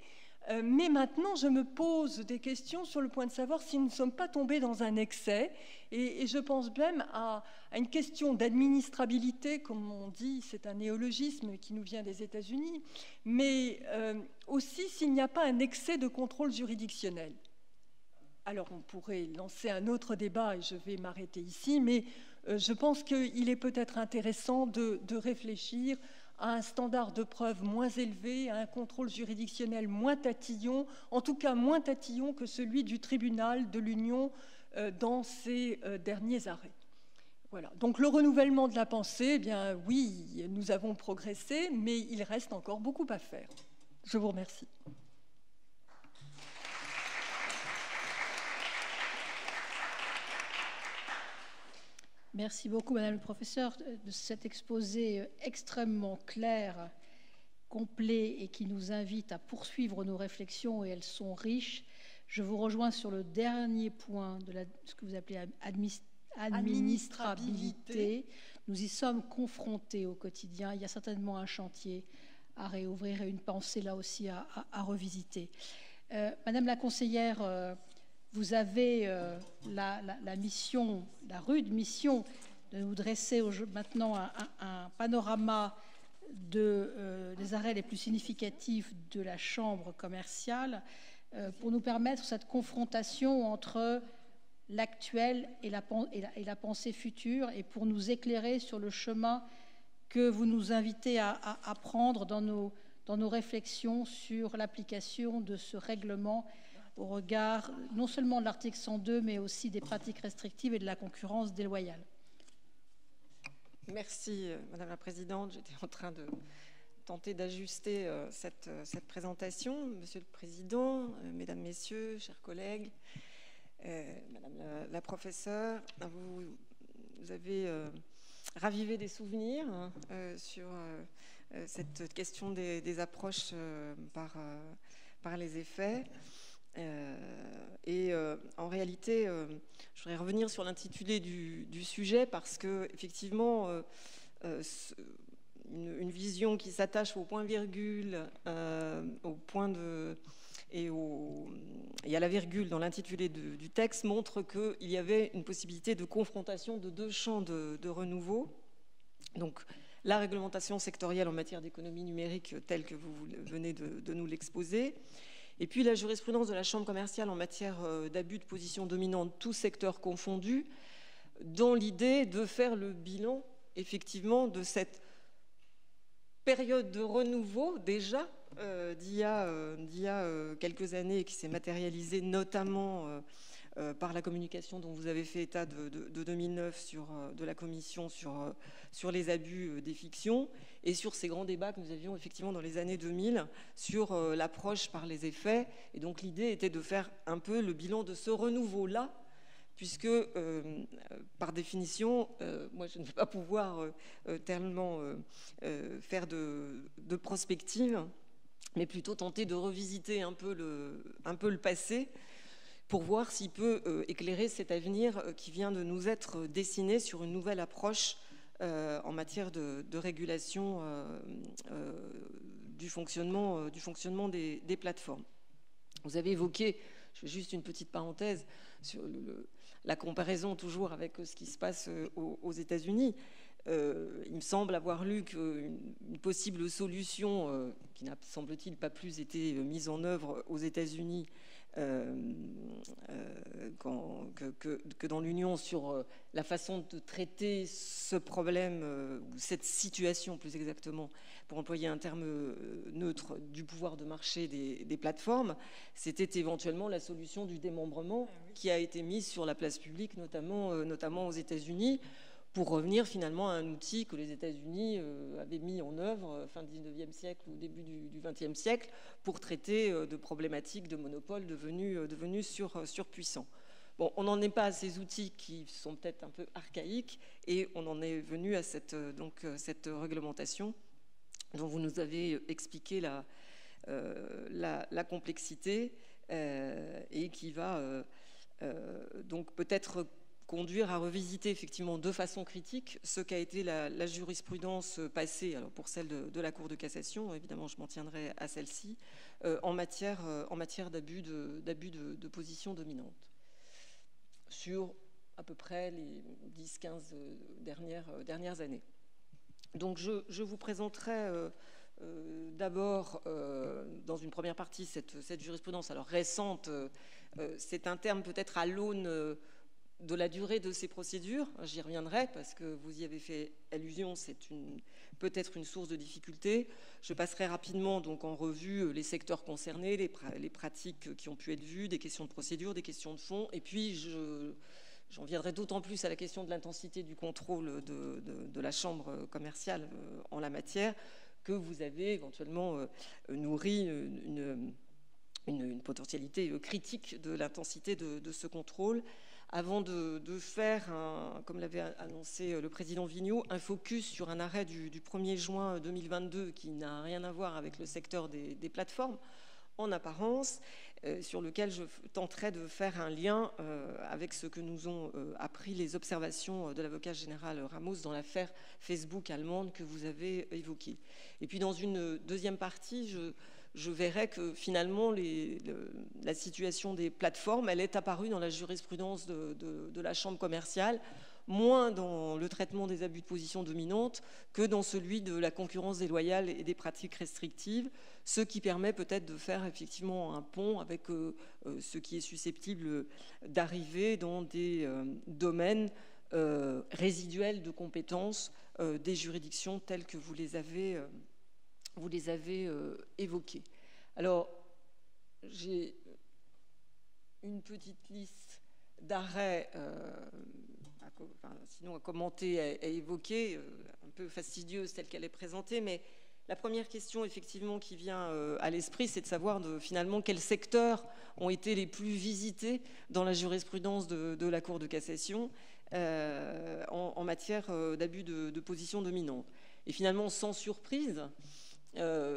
euh, mais maintenant, je me pose des questions sur le point de savoir si nous ne sommes pas tombés dans un excès. Et, je pense même à, une question d'administrabilité, comme on dit, c'est un néologisme qui nous vient des États-Unis, mais euh, aussi s'il n'y a pas un excès de contrôle juridictionnel. Alors, on pourrait lancer un autre débat et je vais m'arrêter ici, mais euh, je pense qu'il est peut-être intéressant de, de réfléchir à un standard de preuve moins élevé, à un contrôle juridictionnel moins tatillon, en tout cas moins tatillon que celui du tribunal de l'Union euh, dans ces euh, derniers arrêts. Voilà. Donc le renouvellement de la pensée, eh bien oui, nous avons progressé, mais il reste encore beaucoup à faire. Je vous remercie. Merci beaucoup, Madame le professeur, de cet exposé extrêmement clair, complet et qui nous invite à poursuivre nos réflexions et elles sont riches. Je vous rejoins sur le dernier point de ce que vous appelez administrabilité. Nous y sommes confrontés au quotidien. Il y a certainement un chantier à réouvrir et une pensée là aussi à, revisiter. Euh, Madame la conseillère, euh, vous avez euh, la, mission, la rude mission de nous dresser maintenant un, panorama de, des arrêts les plus significatifs de la Chambre commerciale pour nous permettre cette confrontation entre l'actuel et la, pensée future et pour nous éclairer sur le chemin que vous nous invitez à, prendre dans nos réflexions sur l'application de ce règlement au regard non seulement de l'article 102, mais aussi des pratiques restrictives et de la concurrence déloyale. Merci, euh, Madame la Présidente. J'étais en train de tenter d'ajuster euh, cette, euh, cette, présentation. Monsieur le Président, Mesdames, Messieurs, chers collègues, Madame la, professeure, vous, avez ravivé des souvenirs hein, sur cette question des, approches par les effets. Euh, et euh, en réalité, euh, je voudrais revenir sur l'intitulé du, sujet parce que effectivement, une, vision qui s'attache au point virgule, au point de et, à la virgule dans l'intitulé du texte montre qu'il y avait une possibilité de confrontation de deux champs de, renouveau. Donc, la réglementation sectorielle en matière d'économie numérique telle que vous venez de nous l'exposer, et puis la jurisprudence de la Chambre commerciale en matière euh, d'abus de position dominante, tout secteur confondu, dans l'idée de faire le bilan effectivement de cette période de renouveau déjà euh, d'il y a, euh, quelques années qui s'est matérialisée notamment par la communication dont vous avez fait état de, 2009 sur, de la Commission sur les abus des fictions et sur ces grands débats que nous avions effectivement dans les années 2000 sur l'approche par les effets. Et donc l'idée était de faire un peu le bilan de ce renouveau-là puisque par définition, moi je ne vais pas pouvoir tellement faire de, prospective, mais plutôt tenter de revisiter un peu le, passé pour voir s'il peut euh, éclairer cet avenir euh, qui vient de nous être dessiné sur une nouvelle approche euh, en matière de, régulation du fonctionnement, du fonctionnement des, plateformes. Vous avez évoqué, je fais juste une petite parenthèse, sur la comparaison toujours avec ce qui se passe aux, États-Unis. il me semble avoir lu qu'une possible solution, qui n'a semble-t-il pas plus été mise en œuvre aux États-Unis, euh, euh, que, que, dans l'Union sur euh, la façon de traiter ce problème, ou cette situation plus exactement, pour employer un terme neutre, du pouvoir de marché des, des plateformes, c'était éventuellement la solution du démembrement ah qui a été mise sur la place publique, notamment, notamment aux États-Unis pour revenir finalement à un outil que les États-Unis euh, avaient mis en œuvre euh, fin 19e siècle ou début du, 20e siècle pour traiter euh, de problématiques de monopole devenus, devenus sur, surpuissants. Bon, on n'en est pas à ces outils qui sont peut-être un peu archaïques et on en est venu à cette, donc, cette réglementation dont vous nous avez expliqué la, complexité et qui va donc peut-être conduire à revisiter effectivement de façon critique ce qu'a été la, jurisprudence passée, pour celle de, la Cour de cassation, évidemment je m'en tiendrai à celle-ci, euh, en matière, euh, en matière d'abus de, position dominante sur à peu près les 10-15 euh, dernières, années. Donc je, vous présenterai d'abord, dans une première partie, cette, cette jurisprudence alors récente. c'est un terme peut-être à l'aune de la durée de ces procédures, j'y reviendrai parce que vous y avez fait allusion, c'est peut-être une source de difficulté. Je passerai rapidement donc en revue euh, les secteurs concernés, les, pratiques qui ont pu être vues, des questions de procédure, des questions de fond, et puis j'en viendrai d'autant plus à la question de l'intensité du contrôle de, la Chambre commerciale euh, en la matière que vous avez éventuellement euh, nourri une, potentialité critique de l'intensité de, ce contrôle avant de, faire, comme l'avait annoncé euh, le président Vigneault, un focus sur un arrêt du, 1er juin 2022 qui n'a rien à voir avec le secteur des, plateformes en apparence, euh, sur lequel je tenterai de faire un lien euh, avec ce que nous ont appris les observations de l'avocat général Ramos dans l'affaire Facebook allemande que vous avez évoquée. Et puis dans une deuxième partie, je, je verrai que finalement la situation des plateformes, elle est apparue dans la jurisprudence de, la Chambre commerciale moins dans le traitement des abus de position dominante que dans celui de la concurrence déloyale et des pratiques restrictives, ce qui permet peut-être de faire effectivement un pont avec euh, euh, ce qui est susceptible d'arriver dans des euh, domaines résiduels de compétences des juridictions telles que vous les avez, vous les avez évoquées. Alors, j'ai une petite liste d'arrêts sinon à commenter, à, évoquer, euh, un peu fastidieuse telle qu'elle est présentée, mais la première question effectivement qui vient euh, à l'esprit, c'est de savoir finalement quels secteurs ont été les plus visités dans la jurisprudence de, la Cour de cassation euh, en, matière d'abus de, de, position dominante. Et finalement, sans surprise,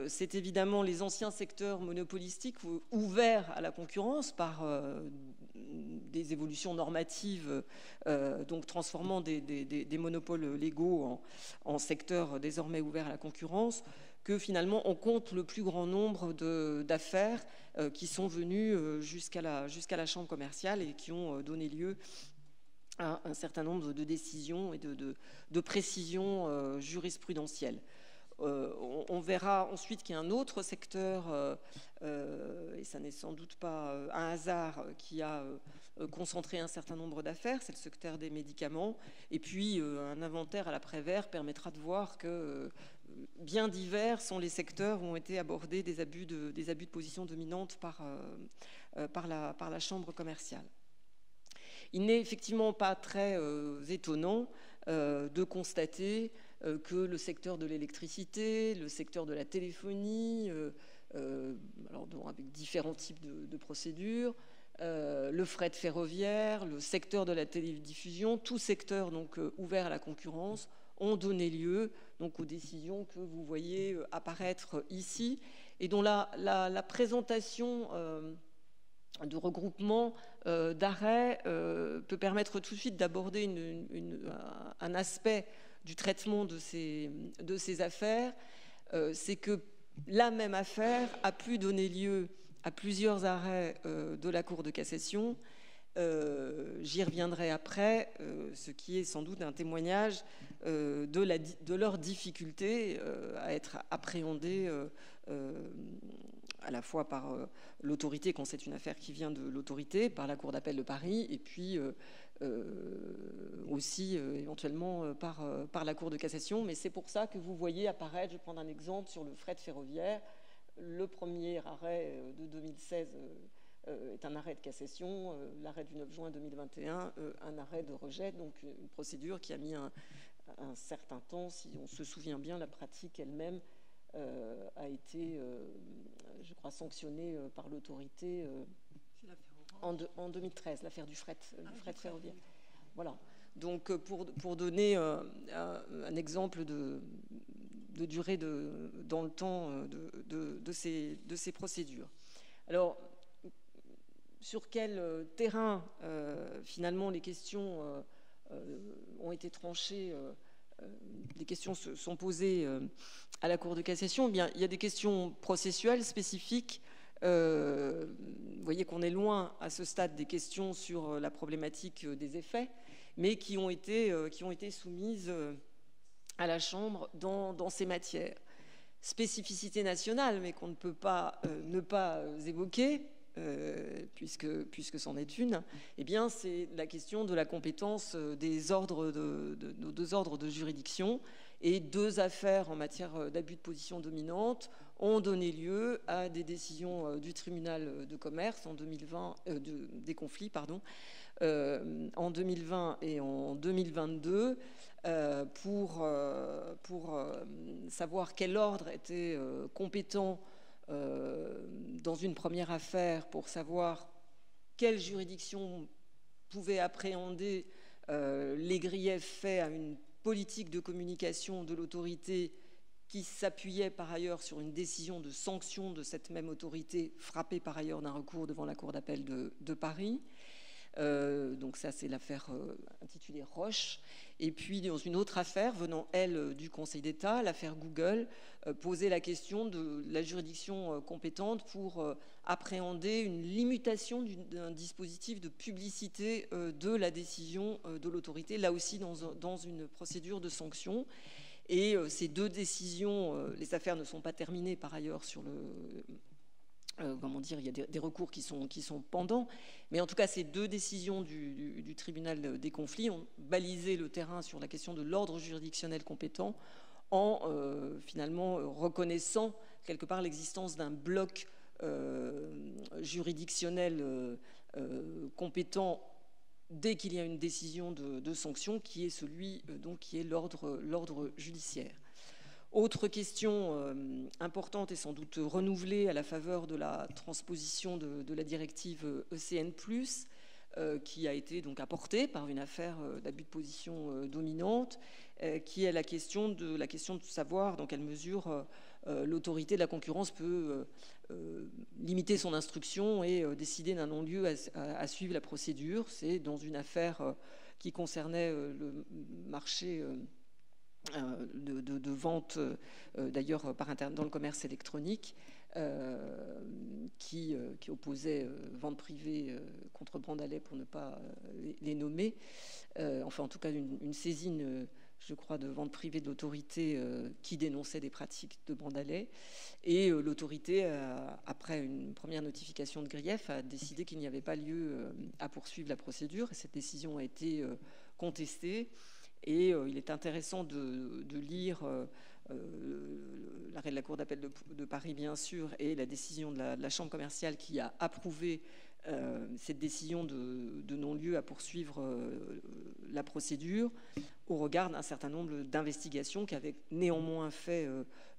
c'est évidemment les anciens secteurs monopolistiques ouverts à la concurrence par des évolutions normatives, euh, donc transformant des, monopoles légaux en, secteurs désormais ouverts à la concurrence, que finalement on compte le plus grand nombre d'affaires euh, qui sont venues euh, jusqu'à la, Chambre commerciale et qui ont donné lieu à un certain nombre de décisions et de précisions jurisprudentielles. On, verra ensuite qu'il y a un autre secteur, et ça n'est sans doute pas un hasard, qui a euh, concentrer un certain nombre d'affaires, c'est le secteur des médicaments. Et puis, euh, un inventaire à l'après-vert permettra de voir que euh, bien divers sont les secteurs où ont été abordés des abus de, position dominante par, par, la, par la Chambre commerciale. Il n'est effectivement pas très étonnant de constater que le secteur de l'électricité, le secteur de la téléphonie, alors, avec différents types de, procédures, euh, le fret ferroviaire, le secteur de la télédiffusion, tous secteurs donc euh, ouverts à la concurrence ont donné lieu donc aux décisions que vous voyez euh, apparaître ici. Et dont la, présentation de regroupement d'arrêts peut permettre tout de suite d'aborder un aspect du traitement de ces, affaires, c'est que la même affaire a pu donner lieu à plusieurs arrêts euh, de la Cour de cassation. Euh, j'y reviendrai après, euh, ce qui est sans doute un témoignage de, leur difficulté à être appréhendés à la fois par l'autorité, quand c'est une affaire qui vient de l'autorité, par la Cour d'appel de Paris, et puis aussi éventuellement par, par la Cour de cassation. Mais c'est pour ça que vous voyez apparaître, je vais prendre un exemple sur le fret ferroviaire, le premier arrêt euh, de 2016 euh, euh, est un arrêt de cassation, l'arrêt du 9 juin 2021, un arrêt de rejet, donc une procédure qui a mis un, certain temps. Si on se souvient bien, la pratique elle-même a été, je crois, sanctionnée par l'autorité en, en, 2013, l'affaire du fret, ah, fret ferroviaire. Voilà. Donc, pour, pour donner un exemple de, de durée de, dans le temps euh, de, de, ces, de ces procédures. Alors, sur quel euh, terrain euh, finalement les questions ont été tranchées les questions se sont posées à la Cour de cassation, eh bien, il y a des questions processuelles spécifiques. Vous voyez qu'on est loin à ce stade des questions sur la problématique des effets, mais qui ont été, qui ont été soumises à la Chambre dans, ces matières. Spécificité nationale, mais qu'on ne peut pas euh, ne pas euh, évoquer, euh, puisque, puisque c'en est une, eh bien, c'est la question de la compétence des ordres de, nos deux ordres de juridiction. Et deux affaires en matière d'abus de position dominante ont donné lieu à des décisions du tribunal de commerce en 2020, des conflits, pardon, en 2020 et en 2022. Euh, pour, euh, pour euh, savoir quel ordre était compétent dans une première affaire, pour savoir quelle juridiction pouvait appréhender les griefs faits à une politique de communication de l'autorité qui s'appuyait par ailleurs sur une décision de sanction de cette même autorité, frappée par ailleurs d'un recours devant la Cour d'appel de, Paris. donc ça, c'est l'affaire intitulée Roche. Et puis, dans une autre affaire, venant, elle, du Conseil d'État, l'affaire Google, posait la question de la juridiction compétente pour appréhender une limitation d'un dispositif de publicité de la décision de l'autorité, là aussi dans, une procédure de sanction. Et ces deux décisions, les affaires ne sont pas terminées par ailleurs sur le euh, comment dire, il y a des, recours qui sont, qui sont pendants. Mais en tout cas, ces deux décisions du, tribunal des conflits ont balisé le terrain sur la question de l'ordre juridictionnel compétent en euh, finalement reconnaissant quelque part l'existence d'un bloc euh, juridictionnel compétent dès qu'il y a une décision de, sanction qui est celui donc qui est l'ordre judiciaire. Autre question euh, importante et sans doute renouvelée à la faveur de la transposition de, la directive ECN+, euh, qui a été donc apportée par une affaire euh, d'abus de position dominante, qui est la question de la question de savoir dans quelle mesure l'autorité de la concurrence peut limiter son instruction et décider d'un non-lieu à, suivre la procédure. C'est dans une affaire qui concernait le marché euh, de, vente, euh, d'ailleurs dans le commerce électronique, euh, qui, opposait vente privée contre Brandalais pour ne pas les, nommer. enfin, en tout cas, une, saisine, je crois, de vente privée de l'autorité qui dénonçait des pratiques de Brandalais. Et l'autorité, après une première notification de grief, a décidé qu'il n'y avait pas lieu à poursuivre la procédure. Et cette décision a été contestée. Et euh, il est intéressant de, lire euh, euh, l'arrêt de la Cour d'appel de, Paris, bien sûr, et la décision de la, Chambre commerciale qui a approuvé cette décision de, non-lieu à poursuivre la procédure au regard d'un certain nombre d'investigations qu'avait néanmoins fait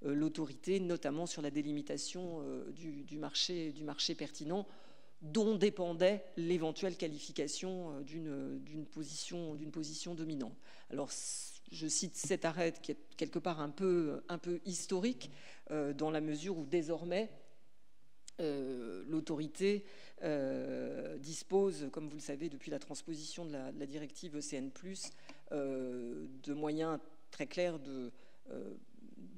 l'autorité, notamment sur la délimitation du, marché, pertinent dont dépendait l'éventuelle qualification euh, d'une position, dominante. Alors, je cite cet arrêt qui est quelque part un peu, historique, euh, dans la mesure où désormais euh, l'autorité dispose, comme vous le savez, depuis la transposition de la, directive ECN, de moyens très clairs de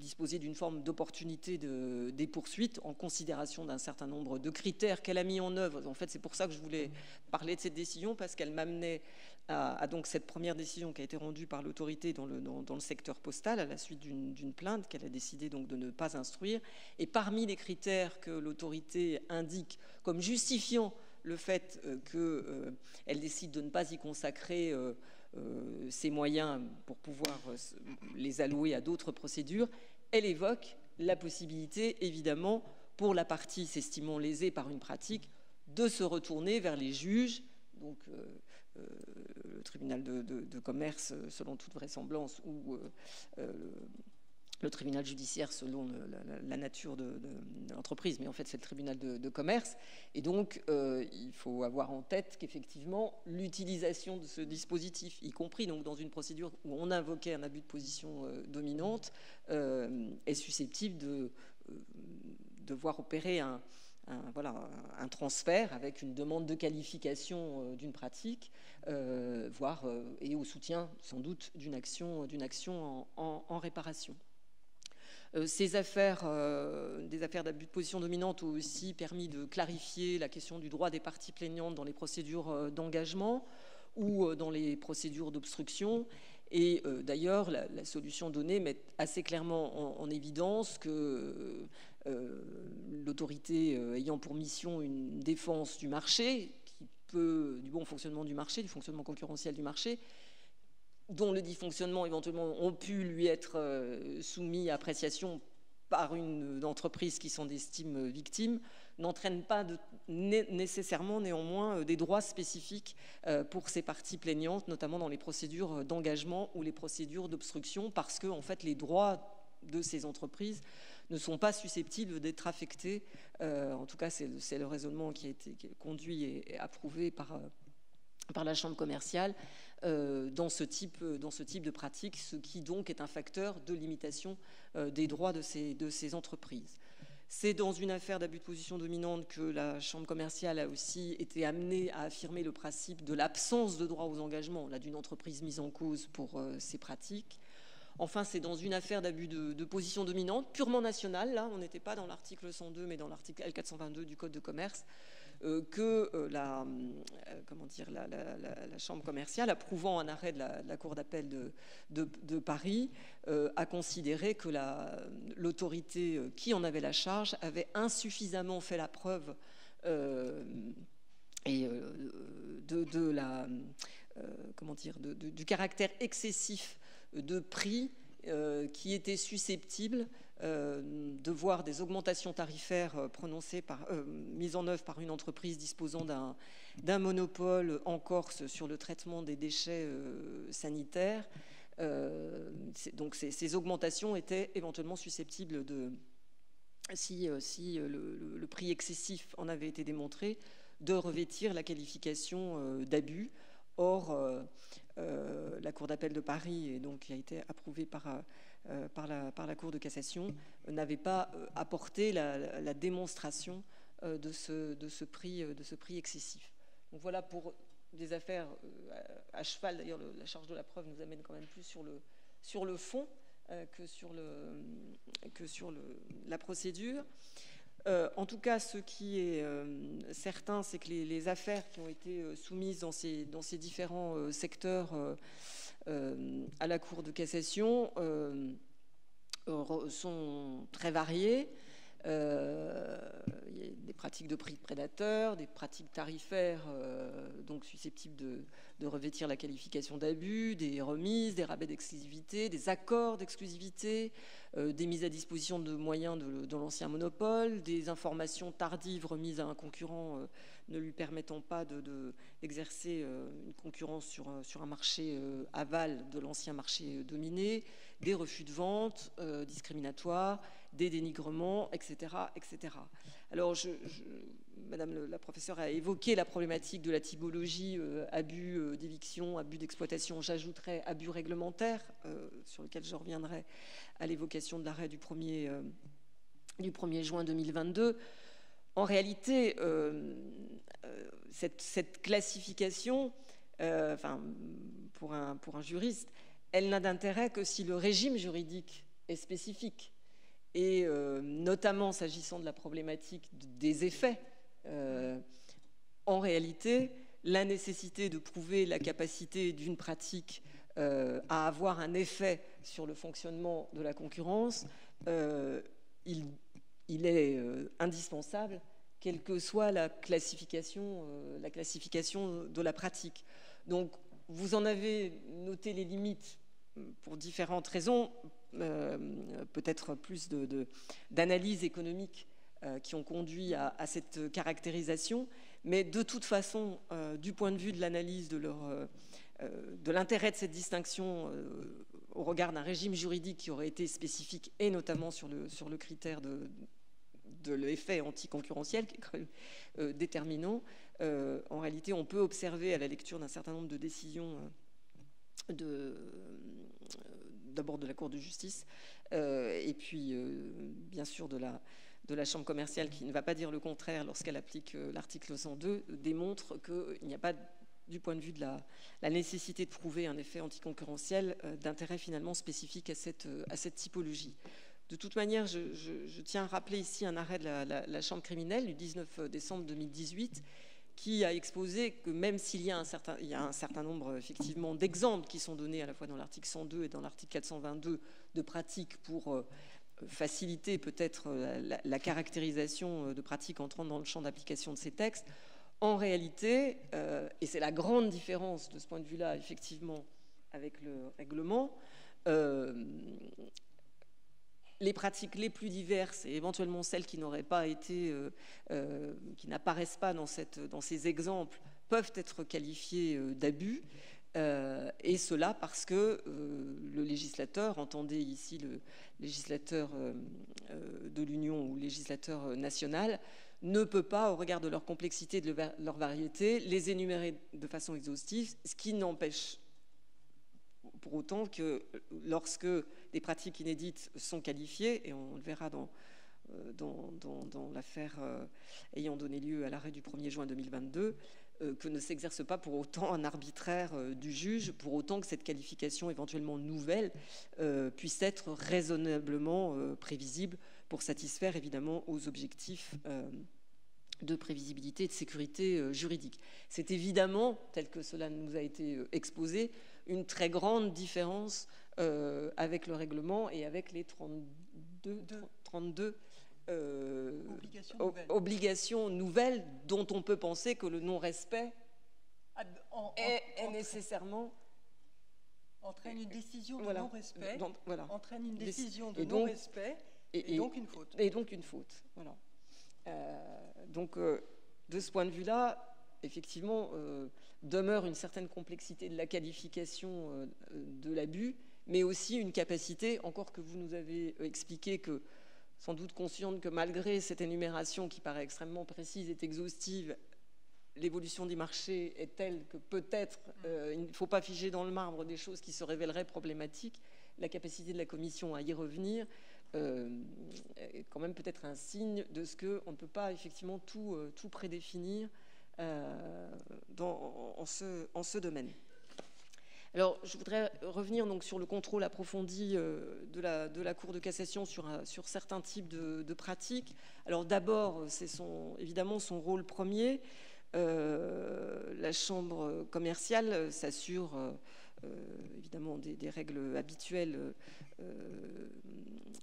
disposer d'une forme d'opportunité de, des poursuites en considération d'un certain nombre de critères qu'elle a mis en œuvre. En fait, c'est pour ça que je voulais parler de cette décision, parce qu'elle m'amenait à, donc cette première décision qui a été rendue par l'autorité dans le, secteur postal à la suite d'une plainte qu'elle a décidé donc de ne pas instruire. Et parmi les critères que l'autorité indique comme justifiant le fait euh, qu'elle euh, décide de ne pas y consacrer euh, ses moyens pour pouvoir les allouer à d'autres procédures, elle évoque la possibilité, évidemment, pour la partie s'estimant lésée par une pratique, de se retourner vers les juges, donc le tribunal de, commerce, selon toute vraisemblance, ou le tribunal judiciaire selon la, nature de, l'entreprise, mais en fait c'est le tribunal de, commerce. Et donc euh, il faut avoir en tête qu'effectivement l'utilisation de ce dispositif, y compris donc dans une procédure où on invoquait un abus de position euh, dominante, euh, est susceptible de, de voir opérer un, transfert avec une demande de qualification d'une pratique, voire et au soutien sans doute d'une action en réparation. Euh, ces affaires, euh, des affaires d'abus de position dominante, ont aussi permis de clarifier la question du droit des parties plaignantes dans les procédures euh, d'engagement ou dans les procédures d'obstruction. Et d'ailleurs, la, solution donnée met assez clairement en, évidence que l'autorité ayant pour mission une défense du marché, du bon fonctionnement du marché, du fonctionnement concurrentiel du marché, dont le dysfonctionnement éventuellement ont pu lui être euh, soumis à appréciation par une entreprise qui s'en estime victime, n'entraîne pas nécessairement néanmoins euh, des droits spécifiques euh, pour ces parties plaignantes, notamment dans les procédures d'engagement ou les procédures d'obstruction, parce que en fait les droits de ces entreprises ne sont pas susceptibles d'être affectés. en tout cas, c'est le raisonnement qui a été conduit et, approuvé par, la Chambre commerciale euh, dans, ce type, euh, dans ce type de pratique, ce qui donc est un facteur de limitation euh, des droits de ces, de entreprises. C'est dans une affaire d'abus de position dominante que la Chambre commerciale a aussi été amenée à affirmer le principe de l'absence de droit aux engagements d'une entreprise mise en cause pour euh, ces pratiques. Enfin, c'est dans une affaire d'abus de, position dominante, purement nationale, là, on n'était pas dans l'article 102, mais dans l'article L422 du Code de commerce, euh, que euh, la, euh, comment dire, la, Chambre commerciale, approuvant un arrêt de la, Cour d'appel de, Paris, a considéré que l'autorité qui en avait la charge avait insuffisamment fait la preuve et de, la, comment dire, du caractère excessif de prix qui était susceptible euh, de voir des augmentations tarifaires euh, prononcées par, euh, mises en œuvre par une entreprise disposant d'un monopole en Corse sur le traitement des déchets sanitaires. donc ces, augmentations étaient éventuellement susceptibles de, si, si le, prix excessif en avait été démontré, de revêtir la qualification d'abus. Or, la Cour d'appel de Paris, et donc, qui a été approuvée par euh, par, la, Cour de cassation n'avait pas euh, apporté la, démonstration euh, de ce, prix, de ce prix excessif. Donc voilà pour des affaires à cheval. D'ailleurs, la charge de la preuve nous amène quand même plus sur le, sur le fond que sur, le, que sur le, la procédure. en tout cas, ce qui est certain, c'est que les, affaires qui ont été soumises dans ces, dans ces différents secteurs euh, à la Cour de cassation euh, sont très variées. Euh, il y a des pratiques de prix de prédateurs, des pratiques tarifaires donc susceptibles de, revêtir la qualification d'abus, des remises, des rabais d'exclusivité, des accords d'exclusivité, des mises à disposition de moyens de, l'ancien monopole, des informations tardives remises à un concurrent ne lui permettant pas d'exercer de, euh, une concurrence sur, sur un marché euh, aval de l'ancien marché euh, dominé, des refus de vente discriminatoires, des dénigrements, etc. etc. Alors, Madame la professeure a évoqué la problématique de la typologie abus d'éviction, abus d'exploitation. J'ajouterais abus réglementaire, sur lequel je reviendrai à l'évocation de l'arrêt du 1er, du 1er juin 2022 en réalité, euh, euh, cette, classification, euh, enfin, pour un, pour un juriste, elle n'a d'intérêt que si le régime juridique est spécifique. Et notamment s'agissant de la problématique des effets, en réalité, la nécessité de prouver la capacité d'une pratique à avoir un effet sur le fonctionnement de la concurrence, il il est euh, indispensable, quelle que soit la classification, euh, la classification de la pratique. Donc, vous en avez noté les limites pour différentes raisons, euh, peut-être plus d'analyses de, économiques qui ont conduit à, cette caractérisation, mais de toute façon, du point de vue de l'analyse de l'intérêt de cette distinction au regard d'un régime juridique qui aurait été spécifique et notamment sur le critère de, de l'effet anticoncurrentiel qui est quand même euh, déterminant. Euh, en réalité, on peut observer à la lecture d'un certain nombre de décisions euh, d'abord de la Cour de justice et puis bien sûr de la, Chambre commerciale qui ne va pas dire le contraire lorsqu'elle applique l'article 102, démontre qu'il n'y a pas du point de vue de la, nécessité de prouver un effet anticoncurrentiel, d'intérêt finalement spécifique à cette typologie. De toute manière, je, tiens à rappeler ici un arrêt de la, Chambre criminelle du 19 décembre 2018 qui a exposé que même s'il y a un certain, nombre effectivement d'exemples qui sont donnés à la fois dans l'article 102 et dans l'article 422 de pratiques pour euh, faciliter peut-être euh, la, caractérisation euh, de pratiques entrant dans le champ d'application de ces textes, en réalité, et c'est la grande différence de ce point de vue-là effectivement avec le règlement, les pratiques les plus diverses et éventuellement celles qui n'auraient pas été, euh, euh, qui n'apparaissent pas dans, ces exemples, peuvent être qualifiées euh, d'abus. et cela parce que le législateur, entendez ici le législateur de l'Union ou législateur national, ne peut pas, au regard de leur complexité et de leur variété, les énumérer de façon exhaustive, ce qui n'empêche pour autant que lorsque des pratiques inédites sont qualifiées, et on le verra dans, dans l'affaire ayant donné lieu à l'arrêt du 1er juin 2022, que ne s'exerce pas pour autant un arbitraire du juge, pour autant que cette qualification éventuellement nouvelle puisse être raisonnablement prévisible pour satisfaire évidemment aux objectifs de prévisibilité et de sécurité euh, juridique. C'est évidemment, tel que cela nous a été euh, exposé, une très grande différence euh, avec le règlement et avec les 32, 32 obligations, nouvelles. dont on peut penser que le non-respect ah, est, nécessairement entraîne une décision de non-respect, voilà. entraîne une décision de non-respect et, donc une faute. Et donc une faute, voilà. Euh, donc, euh, de ce point de vue-là, effectivement, euh, demeure une certaine complexité de la qualification de l'abus, mais aussi une capacité, encore que vous nous avez expliqué que, sans doute consciente que malgré cette énumération qui paraît extrêmement précise et exhaustive, l'évolution des marchés est telle que peut-être il ne faut pas figer dans le marbre des choses qui se révéleraient problématiques. La capacité de la Commission à y revenir euh, quand même peut-être un signe de ce qu'on ne peut pas effectivement tout, euh, tout prédéfinir euh, dans, en, ce, en, ce, domaine. Alors, je voudrais revenir donc sur le contrôle approfondi de la, de la Cour de cassation sur, certains types de, pratiques. Alors, d'abord, c'est son, évidemment son rôle premier. la Chambre commerciale s'assure évidemment des, règles habituelles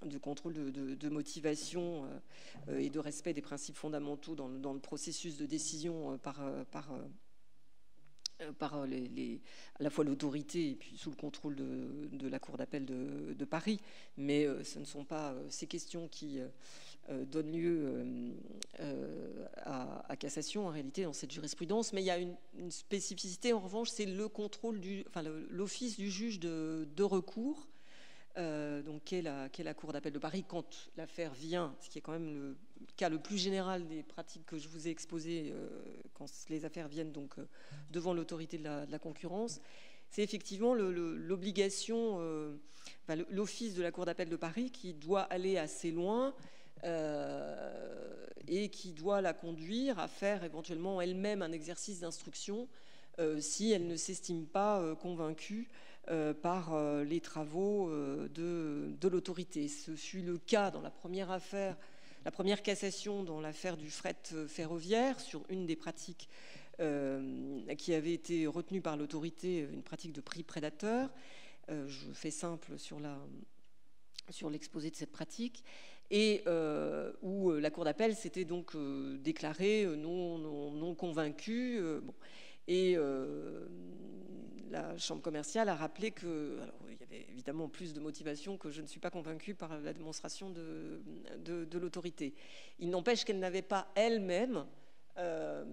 de contrôle de, motivation euh, et de respect des principes fondamentaux dans, le processus de décision euh, euh, par par les, à la fois l'autorité et puis sous le contrôle de, la Cour d'appel de, Paris. Mais ce ne sont pas ces questions qui donnent lieu à, cassation en réalité dans cette jurisprudence. Mais il y a une, spécificité en revanche, c'est le contrôle du, enfin l'office du juge de, recours euh, donc, qui est, la, Cour d'appel de Paris, quand l'affaire vient, ce qui est quand même le cas le plus général des pratiques que je vous ai exposées, euh, quand les affaires viennent donc euh, devant l'autorité de, la, concurrence, c'est effectivement l'obligation, l'office de la Cour d'appel de Paris qui doit aller assez loin et qui doit la conduire à faire éventuellement elle-même un exercice d'instruction si elle ne s'estime pas convaincue euh, par euh, les travaux euh, de, l'autorité. Ce fut le cas dans la première affaire, la première cassation dans l'affaire du fret ferroviaire sur une des pratiques qui avait été retenue par l'autorité, une pratique de prix prédateur. je fais simple sur l'exposé de cette pratique, et où la Cour d'appel s'était donc déclarée non, convaincue. Et la Chambre commerciale a rappelé que, il y avait évidemment plus de motivation que je ne suis pas convaincue par la démonstration de, de, l'autorité. Il n'empêche qu'elle n'avait pas elle-même euh,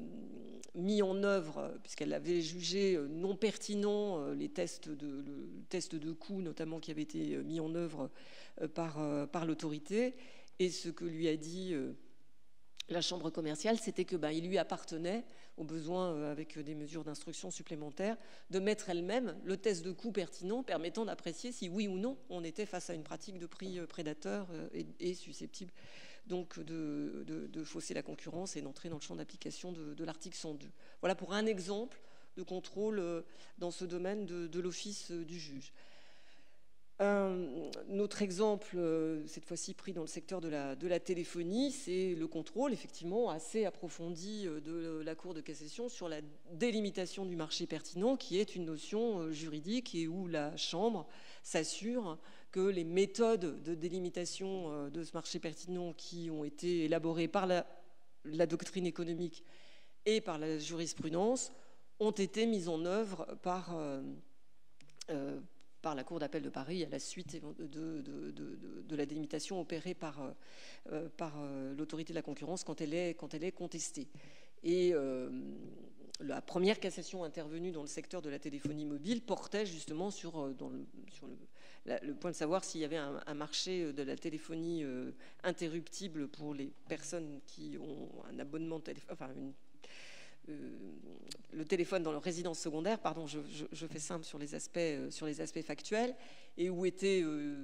mis en œuvre, puisqu'elle avait jugé non pertinent euh, les tests de, le de coût, notamment qui avait été mis en œuvre euh, par, par l'autorité, et ce que lui a dit la chambre commerciale, c'était que ben, lui appartenait, au besoin euh, avec des mesures d'instruction supplémentaires, de mettre elle-même le test de coût pertinent permettant d'apprécier si oui ou non on était face à une pratique de prix euh, prédateur euh, et, susceptible donc de, fausser la concurrence et d'entrer dans le champ d'application de, l'article 102. Voilà pour un exemple de contrôle dans ce domaine de l'office du juge. Un autre exemple, euh, cette fois-ci pris dans le secteur de la, téléphonie, c'est le contrôle effectivement assez approfondi euh, de la Cour de cassation sur la délimitation du marché pertinent, qui est une notion euh, juridique et où la Chambre s'assure que les méthodes de délimitation de ce marché pertinent qui ont été élaborées par la doctrine économique et par la jurisprudence ont été mises en œuvre par, par la Cour d'appel de Paris à la suite de, la délimitation opérée par, euh, euh, euh, l'autorité de la concurrence quand elle est, quand elle est contestée. Et la première cassation intervenue dans le secteur de la téléphonie mobile portait justement sur, dans le, sur le, point de savoir s'il y avait un, marché de la téléphonie interruptible pour les personnes qui ont un abonnement, enfin une le téléphone dans leur résidence secondaire, pardon, je, fais simple sur les aspects, sur les aspects factuels, et où était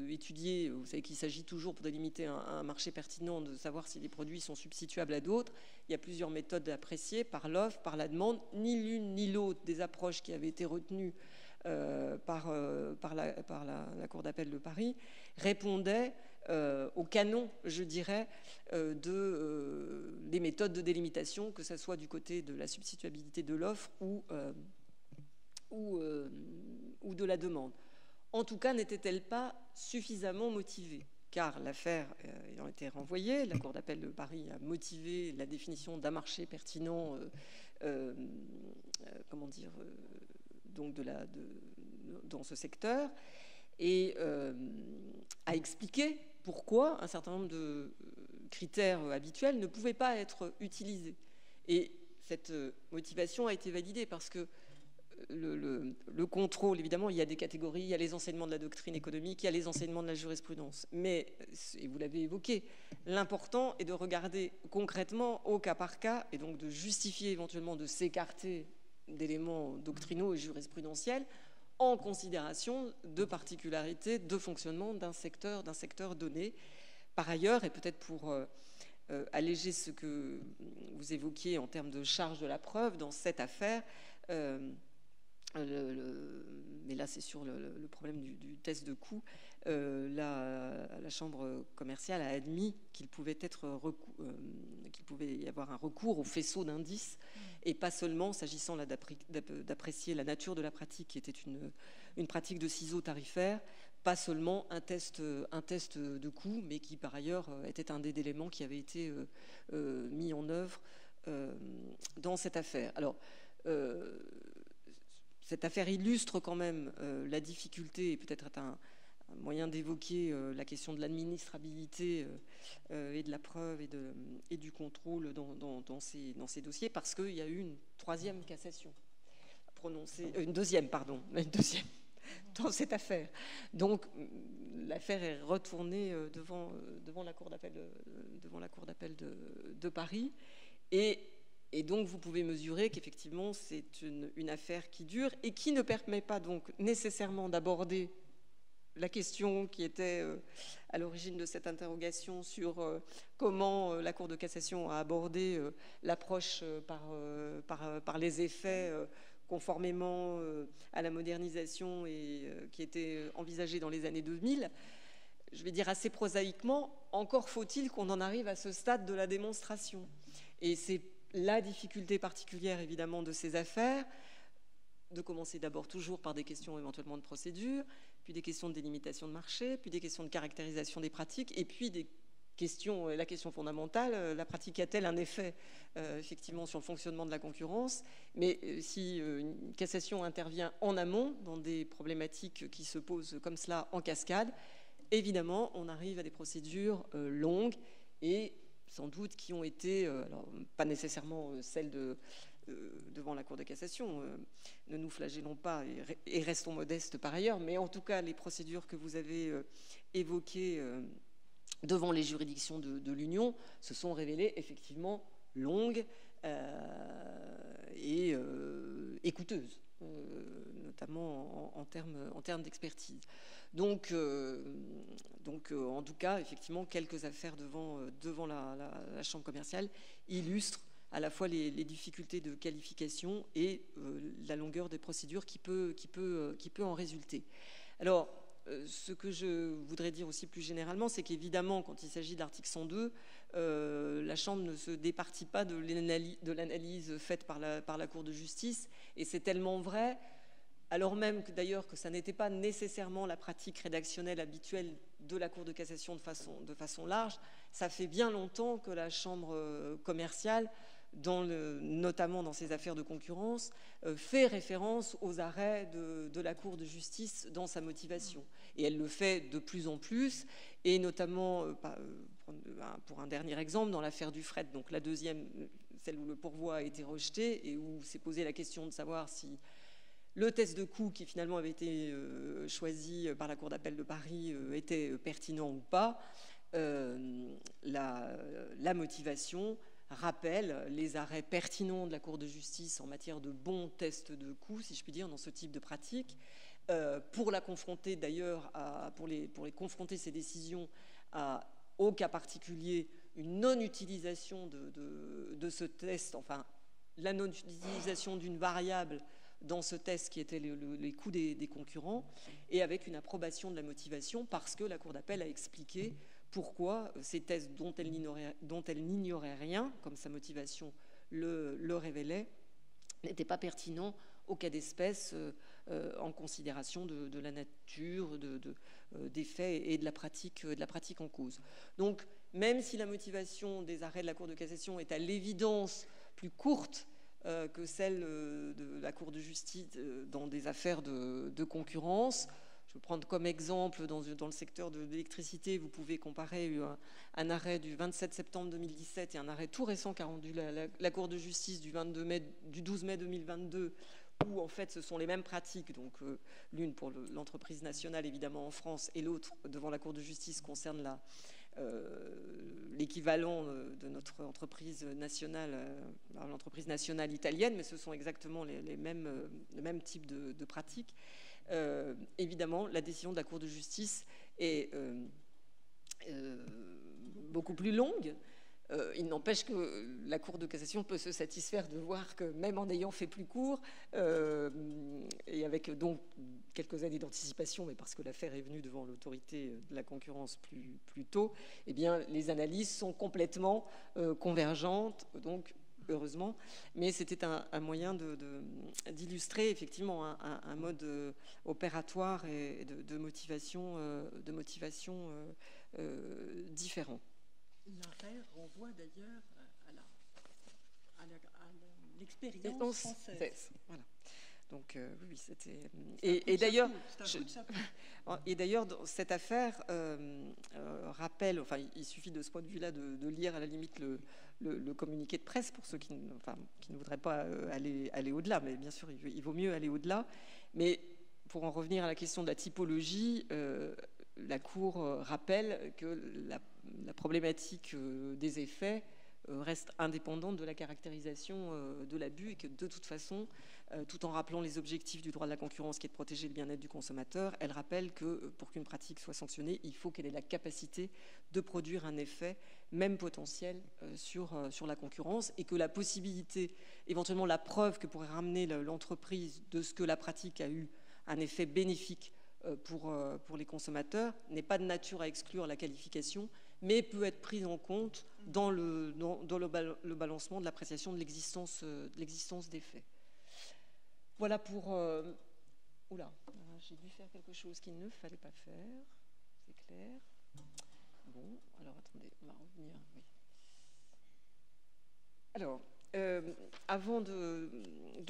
étudié, vous savez qu'il s'agit toujours pour délimiter un, marché pertinent de savoir si les produits sont substituables à d'autres. Il y a plusieurs méthodes appréciées par l'offre, par la demande. Ni l'une ni l'autre des approches qui avaient été retenues par, la, Cour d'appel de Paris répondaient euh, au canon, je dirais, euh, de, euh, des méthodes de délimitation, que ce soit du côté de la substituabilité de l'offre ou, ou, ou, de la demande. En tout cas, n'était-elle pas suffisamment motivée? Car l'affaire ayant été renvoyée, la Cour d'appel de Paris a motivé la définition d'un marché pertinent, comment dire, donc de la, de, dans ce secteur, et a expliqué pourquoi un certain nombre de euh, critères habituels ne pouvaient pas être utilisés. Et cette euh, motivation a été validée parce que euh, le, contrôle, évidemment, il y a des catégories, il y a les enseignements de la doctrine économique, il y a les enseignements de la jurisprudence. Mais, et vous l'avez évoqué, l'important est de regarder concrètement au cas par cas et donc de justifier éventuellement de s'écarter d'éléments doctrinaux et jurisprudentiels en considération de particularités de fonctionnement d'un secteur, d'un secteur donné. Par ailleurs, et peut-être pour euh, euh, alléger ce que vous évoquiez en termes de charge de la preuve dans cette affaire, euh, mais là c'est sur le, problème du, test de coût, la, Chambre commerciale a admis qu'il pouvait, être qu'il pouvait y avoir un recours au faisceau d'indices et pas seulement s'agissant d'apprécier la nature de la pratique, qui était une, une pratique de ciseaux tarifaires, pas seulement un test, un test de coût, mais qui par ailleurs était un des éléments qui avait été euh, euh, mis en œuvre euh, dans cette affaire. Alors, cette affaire illustre quand même la difficulté et peut-être un, moyen d'évoquer euh, la question de l'administrabilité euh, euh, et de la preuve et, du contrôle dans, ces, dossiers, parce qu'il y a eu une troisième cassation prononcée, une deuxième, pardon, une deuxième dans cette affaire. Donc l'affaire est retournée devant, la cour d'appel de, Paris et, et, donc vous pouvez mesurer qu'effectivement c'est une, une, affaire qui dure et qui ne permet pas donc nécessairement d'aborder la question qui était euh, à l'origine de cette interrogation sur euh, comment euh, la Cour de cassation a abordé l'approche par, les effets conformément à la modernisation et qui était envisagée dans les années 2000. Je vais dire assez prosaïquement, encore faut-il qu'on en arrive à ce stade de la démonstration. Et c'est la difficulté particulière évidemment de ces affaires, de commencer d'abord toujours par des questions éventuellement de procédure, puis des questions de délimitation de marché, puis des questions de caractérisation des pratiques, et puis des questions, la question fondamentale, euh, la pratique a-t-elle un effet euh, effectivement sur le fonctionnement de la concurrence? Mais euh, si une cassation intervient en amont dans des problématiques qui se posent comme cela en cascade, évidemment, on arrive à des procédures longues et sans doute qui ont été, alors pas nécessairement celles de euh, devant la Cour de cassation. Euh, ne nous flagellons pas et, restons modestes par ailleurs, mais en tout cas, les procédures que vous avez euh, évoquées devant les juridictions de, l'Union se sont révélées effectivement longues et, coûteuses, notamment en, termes, d'expertise. Donc, en tout cas, effectivement, quelques affaires devant, devant la Chambre commerciale illustrent à la fois les, difficultés de qualification et euh, la longueur des procédures qui peut, qui peut, euh, qui peut en résulter. Alors, euh, ce que je voudrais dire aussi plus généralement, c'est qu'évidemment, quand il s'agit de l'article 102, la Chambre ne se départit pas de l'analyse faite par la, par la Cour de justice, et c'est tellement vrai, alors même que d'ailleurs que ça n'était pas nécessairement la pratique rédactionnelle habituelle de la Cour de cassation de façon, de façon large, ça fait bien longtemps que la Chambre commerciale notamment dans ces affaires de concurrence, euh, fait référence aux arrêts de, la Cour de justice dans sa motivation. Et elle le fait de plus en plus, et notamment, euh, euh, pour un dernier exemple, dans l'affaire du fret, donc la deuxième, celle où le pourvoi a été rejeté et où s'est posé la question de savoir si le test de coût qui finalement avait été choisi par la Cour d'appel de Paris était pertinent ou pas. la, motivation rappelle les arrêts pertinents de la Cour de justice en matière de bons tests de coûts, si je puis dire, dans ce type de pratique, euh, pour la confronter d'ailleurs, pour les, pour les confronter ces décisions à, au cas particulier, une non-utilisation de, de, ce test, enfin la non-utilisation d'une variable dans ce test qui était les coûts des, des, concurrents, et avec une approbation de la motivation parce que la Cour d'appel a expliqué pourquoi ces tests dont elle n'ignorait rien, comme sa motivation le, révélait, n'étaient pas pertinents au cas d'espèce euh, euh, en considération de, la nature, euh, des faits et de la pratique en cause. Donc, même si la motivation des arrêts de la Cour de cassation est à l'évidence plus courte que celle de la Cour de justice dans des affaires de concurrence, je vais prendre comme exemple dans, le secteur de l'électricité, vous pouvez comparer un, arrêt du 27 septembre 2017 et un arrêt tout récent qu'a rendu la, Cour de justice du, 22 mai, du 12 mai 2022 où en fait ce sont les mêmes pratiques, donc euh, l'une pour l'entreprise nationale évidemment en France et l'autre devant la Cour de justice concerne euh, l'équivalent euh, de notre entreprise nationale, l'entreprise nationale italienne, mais ce sont exactement les, mêmes, le même type de pratiques. Euh, évidemment, la décision de la Cour de justice est euh, euh, beaucoup plus longue. il n'empêche que la Cour de cassation peut se satisfaire de voir que même en ayant fait plus court, et avec donc quelques années d'anticipation, mais parce que l'affaire est venue devant l'autorité de la concurrence plus, tôt, eh les analyses sont complètement convergentes. Heureusement, mais c'était un, moyen d'illustrer effectivement un, mode euh, opératoire et de, motivation, de motivation euh, euh, différent. L'arrêt renvoie d'ailleurs à l'expérience française. Voilà. Donc oui, c'était. Et, d'ailleurs, et d'ailleurs, cette affaire rappelle. Enfin, il suffit de ce point de vue-là de, lire à la limite le, le, communiqué de presse pour ceux qui, ne voudraient pas euh, aller, aller au-delà. Mais bien sûr, il, vaut mieux aller au-delà. Mais pour en revenir à la question de la typologie, euh, la Cour euh, rappelle que la, problématique des effets reste indépendante de la caractérisation de l'abus et que de toute façon, tout en rappelant les objectifs du droit de la concurrence qui est de protéger le bien-être du consommateur, elle rappelle que pour qu'une pratique soit sanctionnée, il faut qu'elle ait la capacité de produire un effet même potentiel euh, sur, euh, la concurrence et que la possibilité, éventuellement la preuve que pourrait ramener l'entreprise de ce que la pratique a eu un effet bénéfique euh, pour, les consommateurs n'est pas de nature à exclure la qualification, mais peut être prise en compte dans le, balancement de l'appréciation de l'existence des faits. Voilà pour... oula, j'ai dû faire quelque chose qu'il ne fallait pas faire, c'est clair. Bon, alors attendez, on va revenir. Alors, euh, avant de,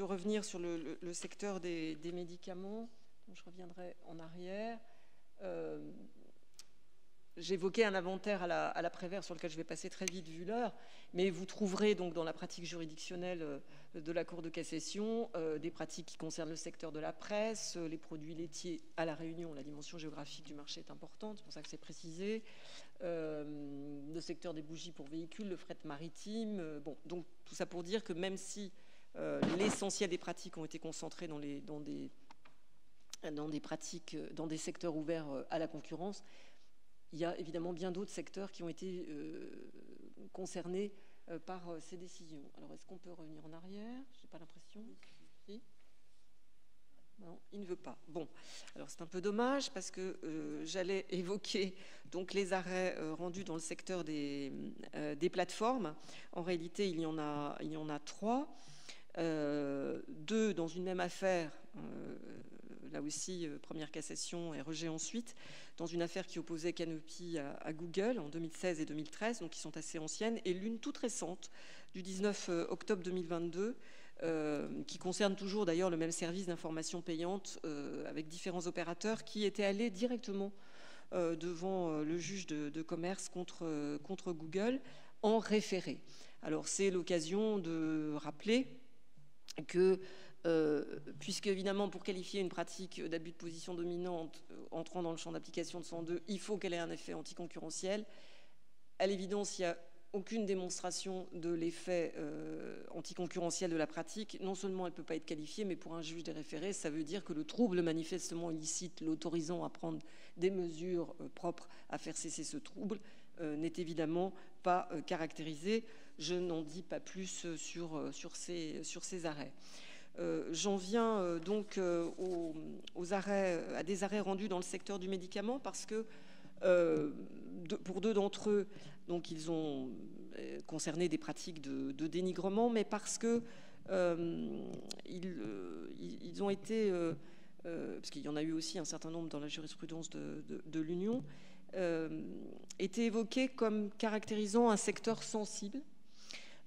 revenir sur le, secteur des, médicaments, je reviendrai en arrière. Euh, J'évoquais un inventaire à la, à Prévert sur lequel je vais passer très vite vu l'heure, mais vous trouverez donc dans la pratique juridictionnelle euh, de la Cour de cassation euh, des pratiques qui concernent le secteur de la presse, euh, les produits laitiers à La Réunion. La dimension géographique du marché est importante, c'est pour ça que c'est précisé. le secteur des bougies pour véhicules, le fret maritime. bon, donc tout ça pour dire que même si l'essentiel des pratiques ont été concentrées dans, des pratiques, dans des secteurs ouverts à la concurrence, il y a évidemment bien d'autres secteurs qui ont été euh, concernés euh, par euh, ces décisions. Alors, est-ce qu'on peut revenir en arrière? Je n'ai pas l'impression. Si non, il ne veut pas. Bon, alors c'est un peu dommage parce que j'allais évoquer donc les arrêts rendus dans le secteur des, plateformes. En réalité, il y en a trois, deux dans une même affaire là aussi, euh, première cassation et rejet ensuite, dans une affaire qui opposait Canopy à, Google en 2016 et 2013, donc qui sont assez anciennes, et l'une toute récente du 19 euh, octobre 2022, euh, qui concerne toujours d'ailleurs le même service d'information payante avec différents opérateurs qui étaient allés directement devant le juge de, commerce contre, contre Google en référé. Alors c'est l'occasion de rappeler que euh, puisque évidemment pour qualifier une pratique d'abus de position dominante euh, entrant dans le champ d'application de 102, il faut qu'elle ait un effet anticoncurrentiel. À l'évidence, il y a aucune démonstration de l'effet euh, anticoncurrentiel de la pratique, non seulement elle ne peut pas être qualifiée, mais pour un juge des référés, ça veut dire que le trouble manifestement illicite l'autorisant à prendre des mesures propres à faire cesser ce trouble n'est évidemment pas caractérisé. Je n'en dis pas plus sur ces arrêts. J'en viens donc aux, arrêts, à des arrêts rendus dans le secteur du médicament parce que pour deux d'entre eux, donc ils ont euh, concerné des pratiques de, dénigrement, mais parce que euh, euh, ils, ont été, parce qu'il y en a eu aussi un certain nombre dans la jurisprudence de, l'Union, étaient évoqués comme caractérisant un secteur sensible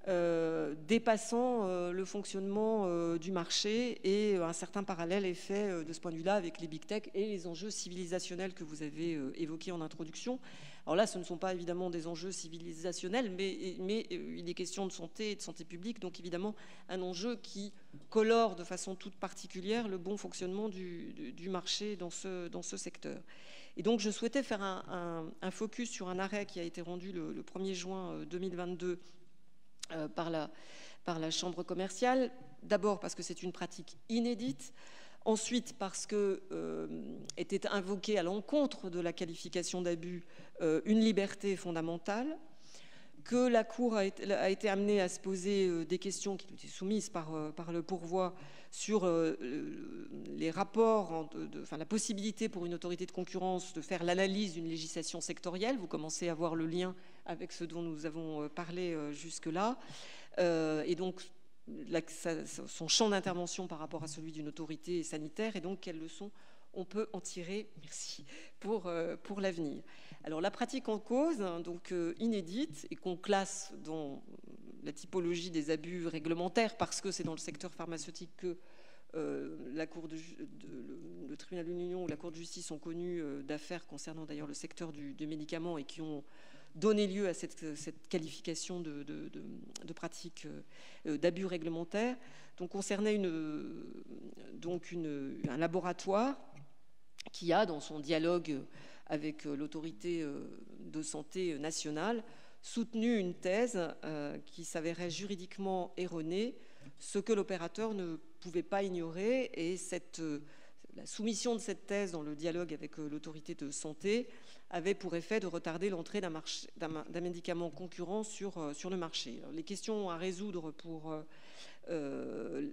dépassant le fonctionnement du marché et un certain parallèle est fait de ce point de vue-là avec les big tech et les enjeux civilisationnels que vous avez évoqués en introduction. Alors là, ce ne sont pas évidemment des enjeux civilisationnels, mais, mais euh, il est question de santé et de santé publique, donc évidemment un enjeu qui colore de façon toute particulière le bon fonctionnement du, marché dans ce, secteur. Et donc je souhaitais faire un, focus sur un arrêt qui a été rendu le, 1er juin 2022 euh, euh, par, la, par la Chambre commerciale, d'abord parce que c'est une pratique inédite. Ensuite, parce que euh, était invoqué à l'encontre de la qualification d'abus euh, une liberté fondamentale, que la Cour a été, amenée à se poser euh, des questions qui étaient soumises par, par le pourvoi sur les rapports, enfin, la possibilité pour une autorité de concurrence de faire l'analyse d'une législation sectorielle. Vous commencez à voir le lien avec ce dont nous avons parlé jusque-là. et donc, son champ d'intervention par rapport à celui d'une autorité sanitaire et donc quelles leçons on peut en tirer merci, pour, euh, pour l'avenir. Alors la pratique en cause, hein, donc euh, inédite et qu'on classe dans la typologie des abus réglementaires parce que c'est dans le secteur pharmaceutique que euh, la cour de, le, tribunal de l'Union ou la Cour de justice ont connu d'affaires concernant d'ailleurs le secteur du médicament et qui ont donné lieu à cette, qualification de, pratique euh, d'abus réglementaires. Donc, concernait un laboratoire qui a, dans son dialogue avec euh, l'autorité euh, de santé nationale, soutenu une thèse qui s'avérait juridiquement erronée, ce que l'opérateur ne pouvait pas ignorer. Et la soumission de cette thèse dans le dialogue avec l'autorité de santé avait pour effet de retarder l'entrée d'un médicament concurrent sur, euh, le marché. les questions à résoudre pour euh, euh,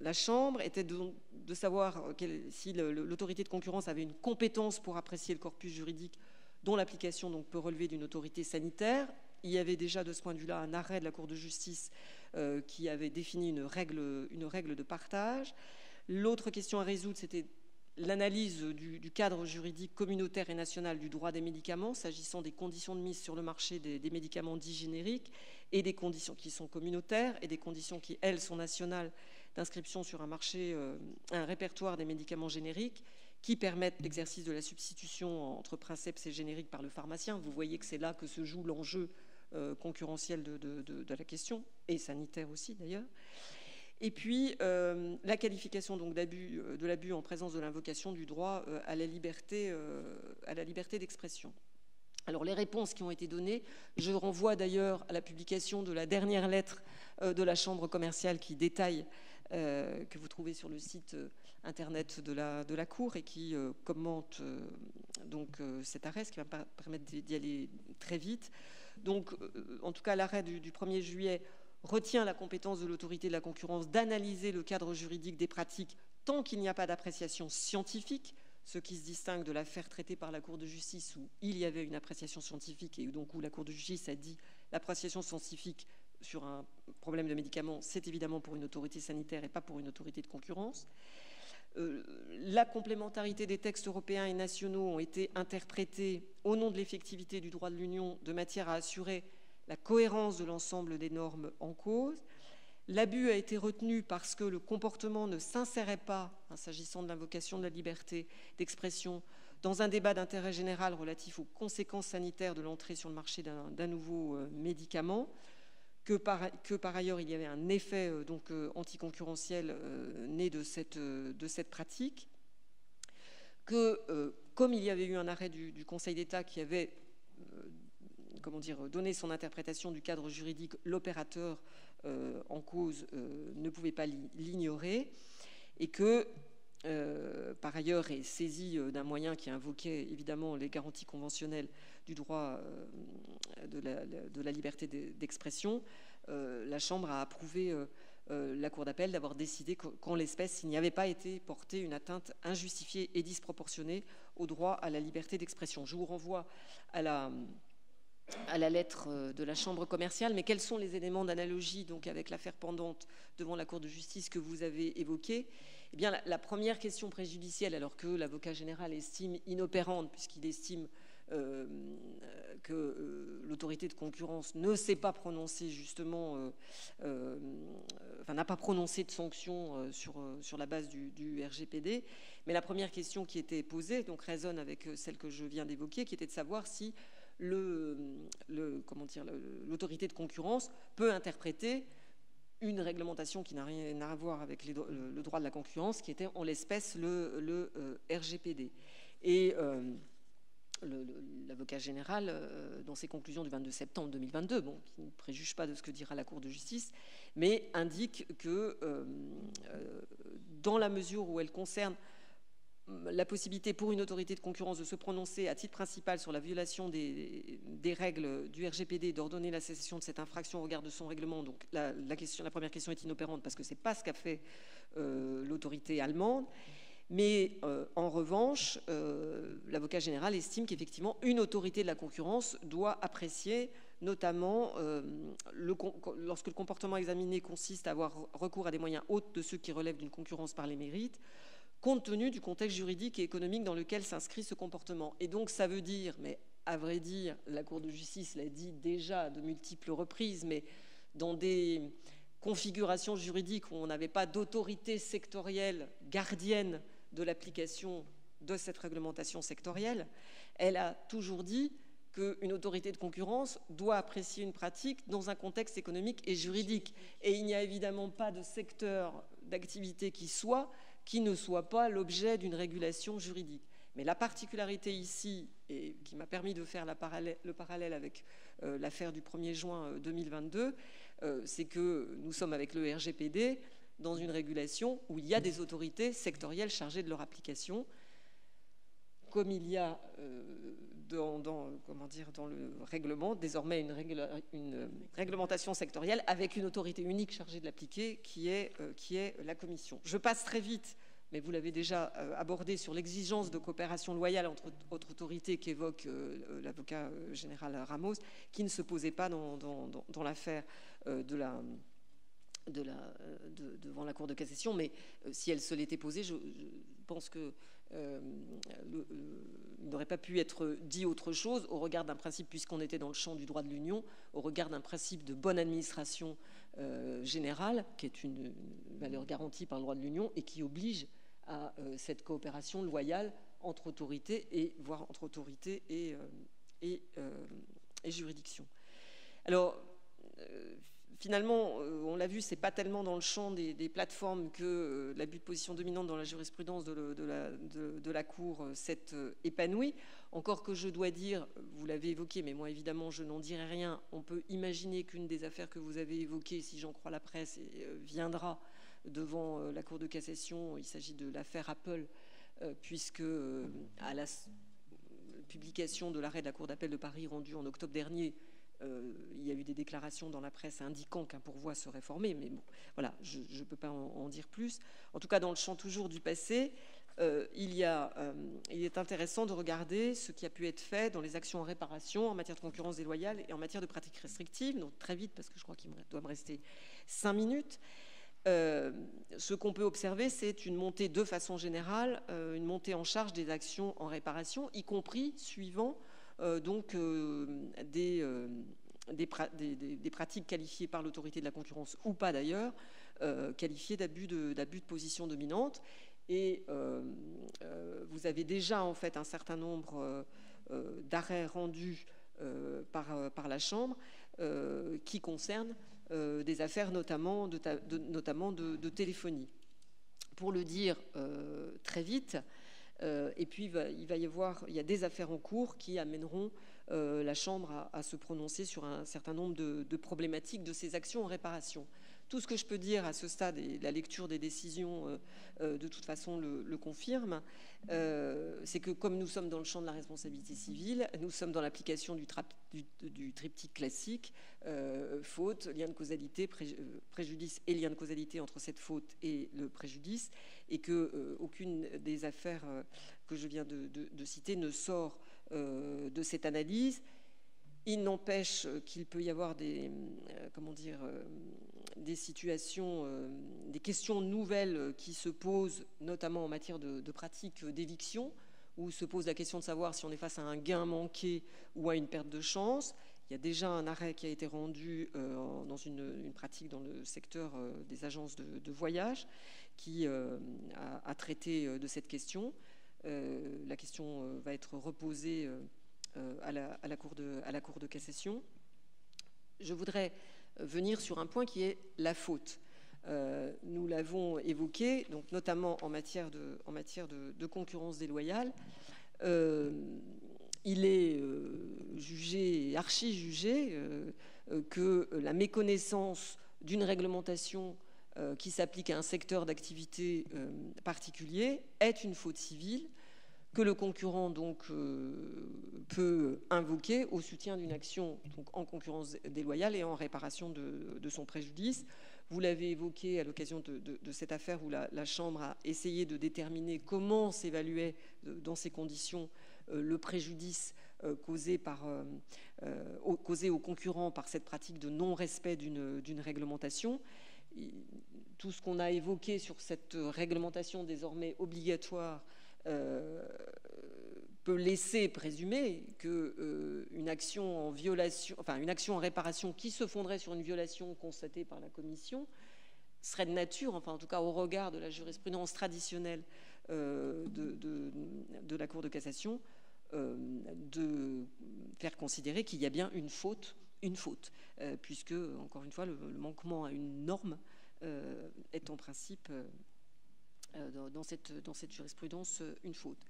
la Chambre étaient de, savoir si l'autorité de concurrence avait une compétence pour apprécier le corpus juridique dont l'application peut relever d'une autorité sanitaire. Il y avait déjà de ce point de vue-là un arrêt de la Cour de justice qui avait défini une règle, une règle de partage. L'autre question à résoudre, c'était l'analyse du, cadre juridique communautaire et national du droit des médicaments, s'agissant des conditions de mise sur le marché des, médicaments dits génériques et des conditions qui sont communautaires et des conditions qui, elles, sont nationales d'inscription sur un marché, euh, un répertoire des médicaments génériques qui permettent l'exercice de la substitution entre princeps et génériques par le pharmacien. Vous voyez que c'est là que se joue l'enjeu euh, concurrentiel de, la question, et sanitaire aussi d'ailleurs. Et puis euh, la qualification donc euh, de l'abus en présence de l'invocation du droit euh, à la liberté, liberté d'expression. Alors les réponses qui ont été données, je renvoie d'ailleurs à la publication de la dernière lettre de la Chambre commerciale qui détaille, que vous trouvez sur le site internet de la, de la Cour et qui commente donc cet arrêt, ce qui va permettre d'y aller très vite. Donc en tout cas l'arrêt du 1er juillet retient la compétence de l'autorité de la concurrence d'analyser le cadre juridique des pratiques tant qu'il n'y a pas d'appréciation scientifique, ce qui se distingue de l'affaire traitée par la Cour de justice où il y avait une appréciation scientifique et donc où la Cour de justice a dit l'appréciation scientifique sur un problème de médicament, c'est évidemment pour une autorité sanitaire et pas pour une autorité de concurrence. Euh, la complémentarité des textes européens et nationaux ont été interprétés au nom de l'effectivité du droit de l'Union de matière à assurer la cohérence de l'ensemble des normes en cause. L'abus a été retenu parce que le comportement ne s'insérait pas, hein, s'agissant de l'invocation de la liberté d'expression, dans un débat d'intérêt général relatif aux conséquences sanitaires de l'entrée sur le marché d'un nouveau euh, médicament, que par, ailleurs il y avait un effet euh, donc, euh, anticoncurrentiel né de cette, de cette, pratique, que comme il y avait eu un arrêt du Conseil d'État qui avait comment dire, donner son interprétation du cadre juridique, l'opérateur en cause ne pouvait pas l'ignorer, et que par ailleurs est saisi d'un moyen qui invoquait évidemment les garanties conventionnelles du droit de la, liberté d'expression, la Chambre a approuvé euh, la Cour d'appel d'avoir décidé qu'en l'espèce, il n'y avait pas été porté une atteinte injustifiée et disproportionnée au droit à la liberté d'expression. Je vous renvoie à la, à la lettre euh, de la Chambre commerciale, mais quels sont les éléments d'analogie donc avec l'affaire pendante devant la Cour de justice que vous avez évoquée? Eh bien, la, première question préjudicielle, alors que l'avocat général estime inopérante, puisqu'il estime euh, que euh, l'autorité de concurrence ne s'est pas prononcée justement, enfin n'a pas prononcé de sanctions sur, sur la base du, RGPD. Mais la première question qui était posée, donc résonne avec celle que je viens d'évoquer, qui était de savoir si l'autorité de concurrence peut interpréter une réglementation qui n'a rien à voir avec le, droit de la concurrence, qui était en l'espèce le, le RGPD. Et l'avocat général, euh, dans ses conclusions du 22 septembre 2022, bon, qui ne préjuge pas de ce que dira la Cour de justice, mais indique que euh, euh, dans la mesure où elle concerne la possibilité pour une autorité de concurrence de se prononcer à titre principal sur la violation des, règles du RGPD, d'ordonner la cessation de cette infraction au regard de son règlement. Donc la, première question est inopérante parce que ce n'est pas ce qu'a fait l'autorité allemande. Mais euh, en revanche, euh, l'avocat général estime qu'effectivement, une autorité de la concurrence doit apprécier, notamment euh, lorsque le comportement examiné consiste à avoir recours à des moyens hauts de ceux qui relèvent d'une concurrence par les mérites, compte tenu du contexte juridique et économique dans lequel s'inscrit ce comportement. Et donc, ça veut dire, mais à vrai dire, la Cour de justice l'a dit déjà de multiples reprises, mais dans des configurations juridiques où on n'avait pas d'autorité sectorielle gardienne de l'application de cette réglementation sectorielle, elle a toujours dit qu'une autorité de concurrence doit apprécier une pratique dans un contexte économique et juridique. Et il n'y a évidemment pas de secteur d'activité qui soit qui ne soit pas l'objet d'une régulation juridique. Mais la particularité ici, et qui m'a permis de faire le parallèle avec euh, l'affaire du 1er juin 2022, euh, euh, c'est que nous sommes avec le RGPD, dans une régulation où il y a des autorités sectorielles chargées de leur application, comme il y a dans, comment dire, dans le règlement désormais une, réglementation sectorielle avec une autorité unique chargée de l'appliquer, qui, est, euh, qui est la Commission. Je passe très vite mais vous l'avez déjà euh, abordé sur l'exigence de coopération loyale entre autres autorités qu'évoque l'avocat général Ramos, qui ne se posait pas dans, l'affaire de la de la, euh, devant la Cour de cassation, mais euh, si elle se l'était posée, je, pense que euh, n'aurait pas pu être dit autre chose au regard d'un principe, puisqu'on était dans le champ du droit de l'Union, au regard d'un principe de bonne administration générale, qui est une, valeur garantie par le droit de l'Union et qui oblige à cette coopération loyale entre autorités et voire entre autorités et, et juridiction. Alors finalement, euh, on l'a vu, c'est pas tellement dans le champ des, plateformes que euh, l'abus de position dominante dans la jurisprudence de, la, Cour euh, s'est épanoui. Encore que je dois dire, vous l'avez évoqué, mais moi évidemment je n'en dirai rien, on peut imaginer qu'une des affaires que vous avez évoquées, si j'en crois la presse, viendra devant la Cour de cassation. Il s'agit de l'affaire Apple, puisque à la publication de l'arrêt de la Cour d'appel de Paris rendu en octobre dernier, euh, il y a eu des déclarations dans la presse indiquant qu'un pourvoi serait formé, mais bon, voilà, je ne peux pas en, dire plus. En tout cas, dans le champ toujours du passé, euh, euh, il est intéressant de regarder ce qui a pu être fait dans les actions en réparation en matière de concurrence déloyale et en matière de pratiques restrictives. Donc très vite, parce que je crois qu'il doit me rester cinq minutes. ce qu'on peut observer, c'est une montée de façon générale, une montée en charge des actions en réparation, y compris suivant donc euh, euh, des, pratiques qualifiées par l'autorité de la concurrence ou pas d'ailleurs, qualifiées d'abus de, position dominante. Et vous avez déjà en fait un certain nombre d'arrêts rendus par, la Chambre qui concernent des affaires notamment de, téléphonie. Pour le dire très vite, et puis il va, y avoir, il y a des affaires en cours qui amèneront la Chambre à, se prononcer sur un certain nombre de problématiques de ces actions en réparation. Tout ce que je peux dire à ce stade, et la lecture des décisions euh, euh, de toute façon le, confirme, euh, c'est que comme nous sommes dans le champ de la responsabilité civile, nous sommes dans l'application du, du, triptyque classique, faute, lien de causalité, préjudice et lien de causalité entre cette faute et le préjudice, et que aucune des affaires que je viens de, de citer ne sort de cette analyse. Il n'empêche qu'il peut y avoir des, comment dire, des situations, euh, des questions nouvelles qui se posent, notamment en matière de, pratiques d'éviction, où se pose la question de savoir si on est face à un gain manqué ou à une perte de chance. Il y a déjà un arrêt qui a été rendu euh, dans une, pratique dans le secteur euh, des agences de, voyage qui a, traité de cette question. la question va être reposée à la, cour de, cassation. Je voudrais venir sur un point qui est la faute. Euh, nous l'avons évoqué, donc notamment en matière de, concurrence déloyale. Euh, il est euh, jugé, archi-jugé, que la méconnaissance d'une réglementation qui s'applique à un secteur d'activité particulier est une faute civile que le concurrent donc euh, peut invoquer au soutien d'une action en concurrence déloyale et en réparation de, son préjudice. Vous l'avez évoqué à l'occasion de, cette affaire où la, Chambre a essayé de déterminer comment s'évaluait euh, dans ces conditions euh, le préjudice causé, par, causé aux concurrents par cette pratique de non-respect d'une réglementation. Tout ce qu'on a évoqué sur cette réglementation désormais obligatoire euh, peut laisser présumer que euh, action en réparation qui se fonderait sur une violation constatée par la Commission serait de nature, enfin en tout cas au regard de la jurisprudence traditionnelle euh, de, la Cour de cassation, de faire considérer qu'il y a bien une faute, une faute, puisque encore une fois le, manquement à une norme est en principe euh, dans, cette, dans cette jurisprudence euh, une faute.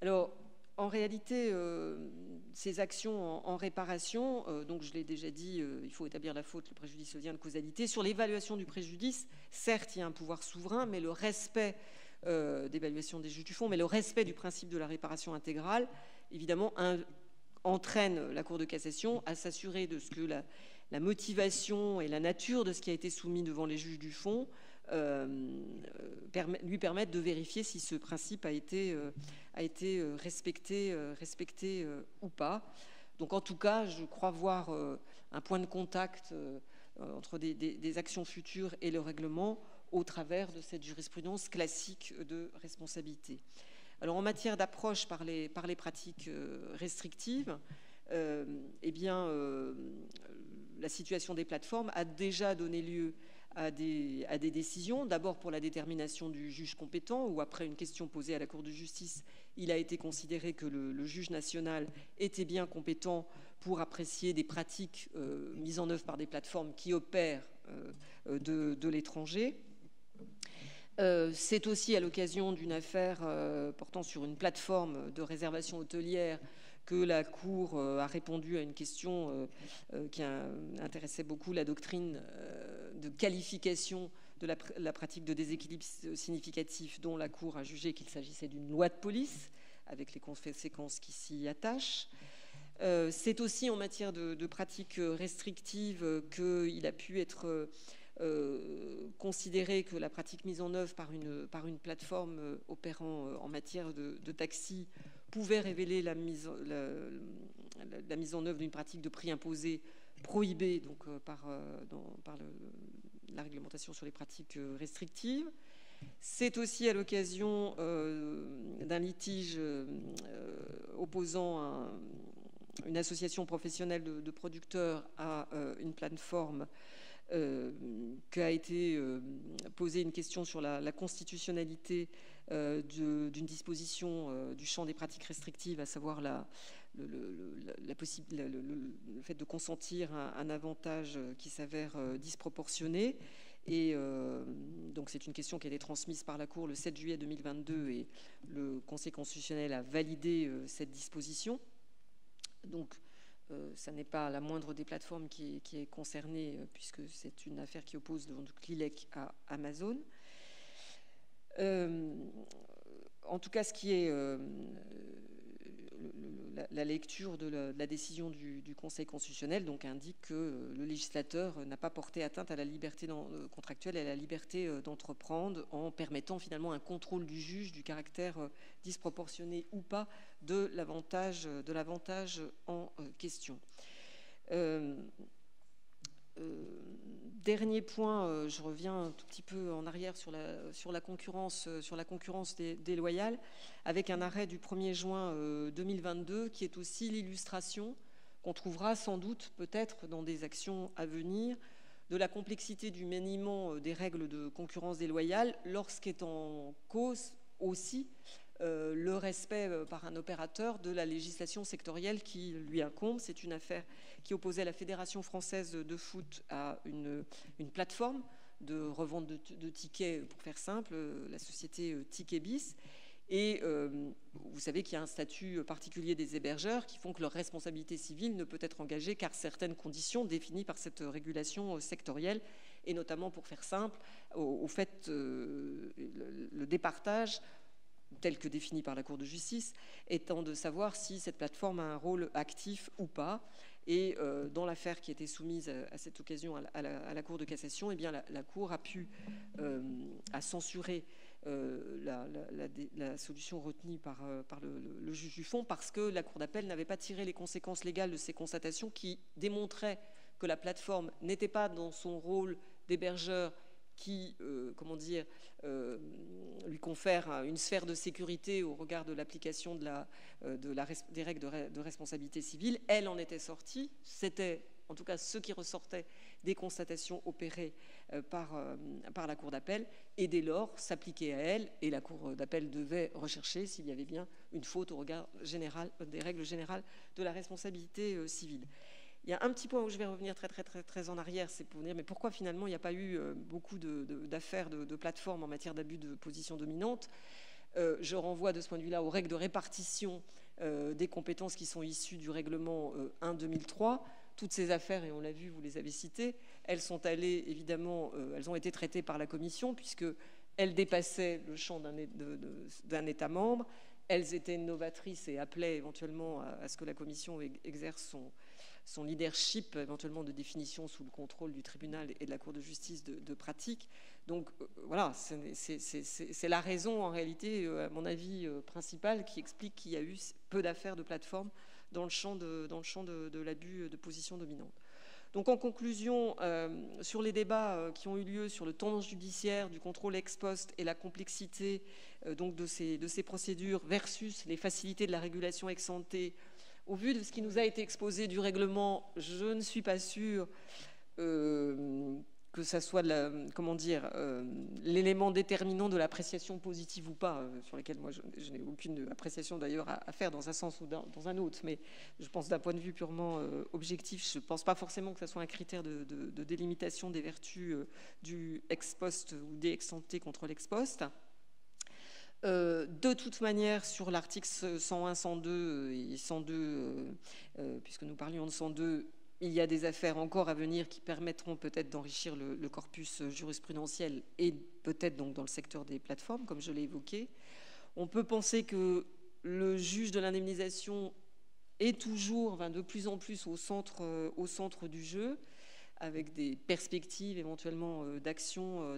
Alors, en réalité, euh, ces actions en, réparation, donc je l'ai déjà dit, il faut établir la faute, le préjudice, le lien de causalité. Sur l'évaluation du préjudice, certes, il y a un pouvoir souverain, mais le respect d'évaluation des juges du fond, mais le respect du principe de la réparation intégrale, évidemment, entraîne la Cour de cassation à s'assurer de ce que la, motivation et la nature de ce qui a été soumis devant les juges du fond euh, lui permettre de vérifier si ce principe a été, euh, euh, respecté, respecté ou pas. Donc en tout cas, je crois voir un point de contact entre des, actions futures et le règlement au travers de cette jurisprudence classique de responsabilité. Alors en matière d'approche par les, pratiques restrictives, eh bien, la situation des plateformes a déjà donné lieu à des, décisions, d'abord pour la détermination du juge compétent, ou après une question posée à la Cour de justice, il a été considéré que le, juge national était bien compétent pour apprécier des pratiques euh, mises en œuvre par des plateformes qui opèrent euh, de l'étranger. Euh, c'est aussi à l'occasion d'une affaire portant sur une plateforme de réservation hôtelière que la Cour euh, a répondu à une question euh, euh, qui intéressait beaucoup la doctrine de qualification de la, pratique de déséquilibre significatif dont la Cour a jugé qu'il s'agissait d'une loi de police, avec les conséquences qui s'y attachent. C'est aussi en matière de, pratiques restrictives qu'il a pu être considéré que la pratique mise en œuvre par une, par une plateforme opérant en matière de, de taxi pouvait révéler la mise, la, mise en œuvre d'une pratique de prix imposé prohibée donc, euh, par, euh, par la réglementation sur les pratiques euh, restrictives. C'est aussi à l'occasion d'un litige opposant une association professionnelle de, producteurs à une plateforme qu'a été posée une question sur la, constitutionnalité euh, d'une disposition euh, du champ des pratiques restrictives, à savoir la, le, le, fait de consentir un, avantage qui s'avère euh, disproportionné. Et donc c'est une question qui a été transmise par la Cour le 7 juillet 2022 et le Conseil constitutionnel a validé cette disposition. Donc ça n'est pas la moindre des plateformes qui est, concernée puisque c'est une affaire qui oppose donc l'ILEC à Amazon. en tout cas, ce qui est la, lecture de la, décision du, Conseil constitutionnel donc indique que euh, le législateur n'a pas porté atteinte à la liberté euh, contractuelle et à la liberté euh, d'entreprendre en permettant finalement un contrôle du juge du caractère disproportionné ou pas de l'avantage en question. Euh, dernier point, euh, je reviens un tout petit peu en arrière sur la, concurrence, euh, sur la concurrence déloyale, avec un arrêt du 1er juin 2022 qui est aussi l'illustration qu'on trouvera sans doute peut-être dans des actions à venir de la complexité du maniement des règles de concurrence déloyale lorsqu'est en cause aussi le respect par un opérateur de la législation sectorielle qui lui incombe. C'est une affaire qui opposait la Fédération française de foot à une, plateforme de revente de, tickets, pour faire simple, la société euh, Ticketbis. Et euh, vous savez qu'il y a un statut particulier des hébergeurs qui font que leur responsabilité civile ne peut être engagée qu'à certaines conditions définies par cette régulation euh, sectorielle, et notamment, pour faire simple, au, fait, le, départage tel que défini par la Cour de justice, étant de savoir si cette plateforme a un rôle actif ou pas. Et euh, dans l'affaire qui a été soumise à, cette occasion à la, Cour de cassation, eh la, Cour a pu euh, censurer euh, la, solution retenue par, par le, juge du fond parce que la Cour d'appel n'avait pas tiré les conséquences légales de ces constatations qui démontraient que la plateforme n'était pas dans son rôle d'hébergeur qui, euh, comment dire, euh, lui confère une sphère de sécurité au regard de l'application euh, des règles de, responsabilité civile. Elle en était sortie. C'était, en tout cas, ce qui ressortait des constatations opérées par, par la Cour d'appel. Et dès lors, s'appliquait à elle. Et la Cour d'appel devait rechercher s'il y avait bien une faute au regard général, des règles générales de la responsabilité civile. Il y a un petit point où je vais revenir très très très très en arrière, c'est pour dire mais pourquoi finalement il n'y a pas eu euh, beaucoup d'affaires de, plateformes en matière d'abus de position dominante? Euh, je renvoie de ce point de vue-là aux règles de répartition euh, des compétences qui sont issues du règlement 1-2003. Toutes ces affaires, et on l'a vu, vous les avez citées, elles sont allées évidemment, elles ont été traitées par la Commission puisque elles dépassaient le champ d'un État membre. Elles étaient novatrices et appelaient éventuellement à ce que la Commission exerce son, son leadership éventuellement de définition sous le contrôle du tribunal et de la Cour de justice de, pratique. Donc euh, voilà, c'est la raison en réalité, euh, à mon avis, euh, principale qui explique qu'il y a eu peu d'affaires de plateforme dans le champ de, l'abus de position dominante. Donc en conclusion, sur les débats qui ont eu lieu sur le temps judiciaire, du contrôle ex post et la complexité de ces, de ces procédures versus les facilités de la régulation ex ante au vu de ce qui nous a été exposé du règlement, je ne suis pas sûre euh, que ça soit comment dire euh, l'élément déterminant de l'appréciation positive ou pas, euh, sur lequel moi je, n'ai aucune appréciation d'ailleurs à, faire dans un sens ou dans, un autre, mais je pense d'un point de vue purement objectif, je ne pense pas forcément que ça soit un critère de, délimitation des vertus du ex post ou des ex ante contre l'ex post. Euh, de toute manière, sur l'article 101, 102 et 102, euh, euh, puisque nous parlions de 102, il y a des affaires encore à venir qui permettront peut-être d'enrichir le, corpus jurisprudentiel et peut-être donc dans le secteur des plateformes, comme je l'ai évoqué. On peut penser que le juge de l'indemnisation est toujours, de plus en plus au centre du jeu, avec des perspectives éventuellement d'action,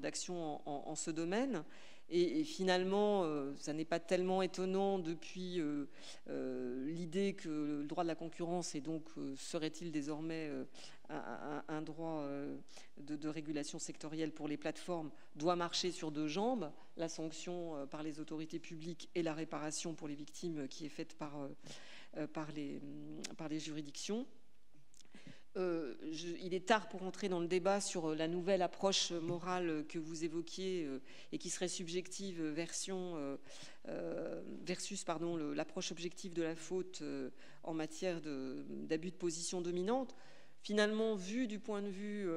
en, ce domaine. Et, finalement, euh, ça n'est pas tellement étonnant depuis euh, euh, l'idée que le droit de la concurrence, et donc serait-il désormais un, droit de, régulation sectorielle pour les plateformes, doit marcher sur deux jambes, la sanction par les autorités publiques et la réparation pour les victimes qui est faite par les juridictions. Euh, il est tard pour entrer dans le débat sur euh, la nouvelle approche morale que vous évoquiez euh, et qui serait subjective versus l'approche objective de la faute en matière d'abus de, position dominante. finalement, vu du point de vue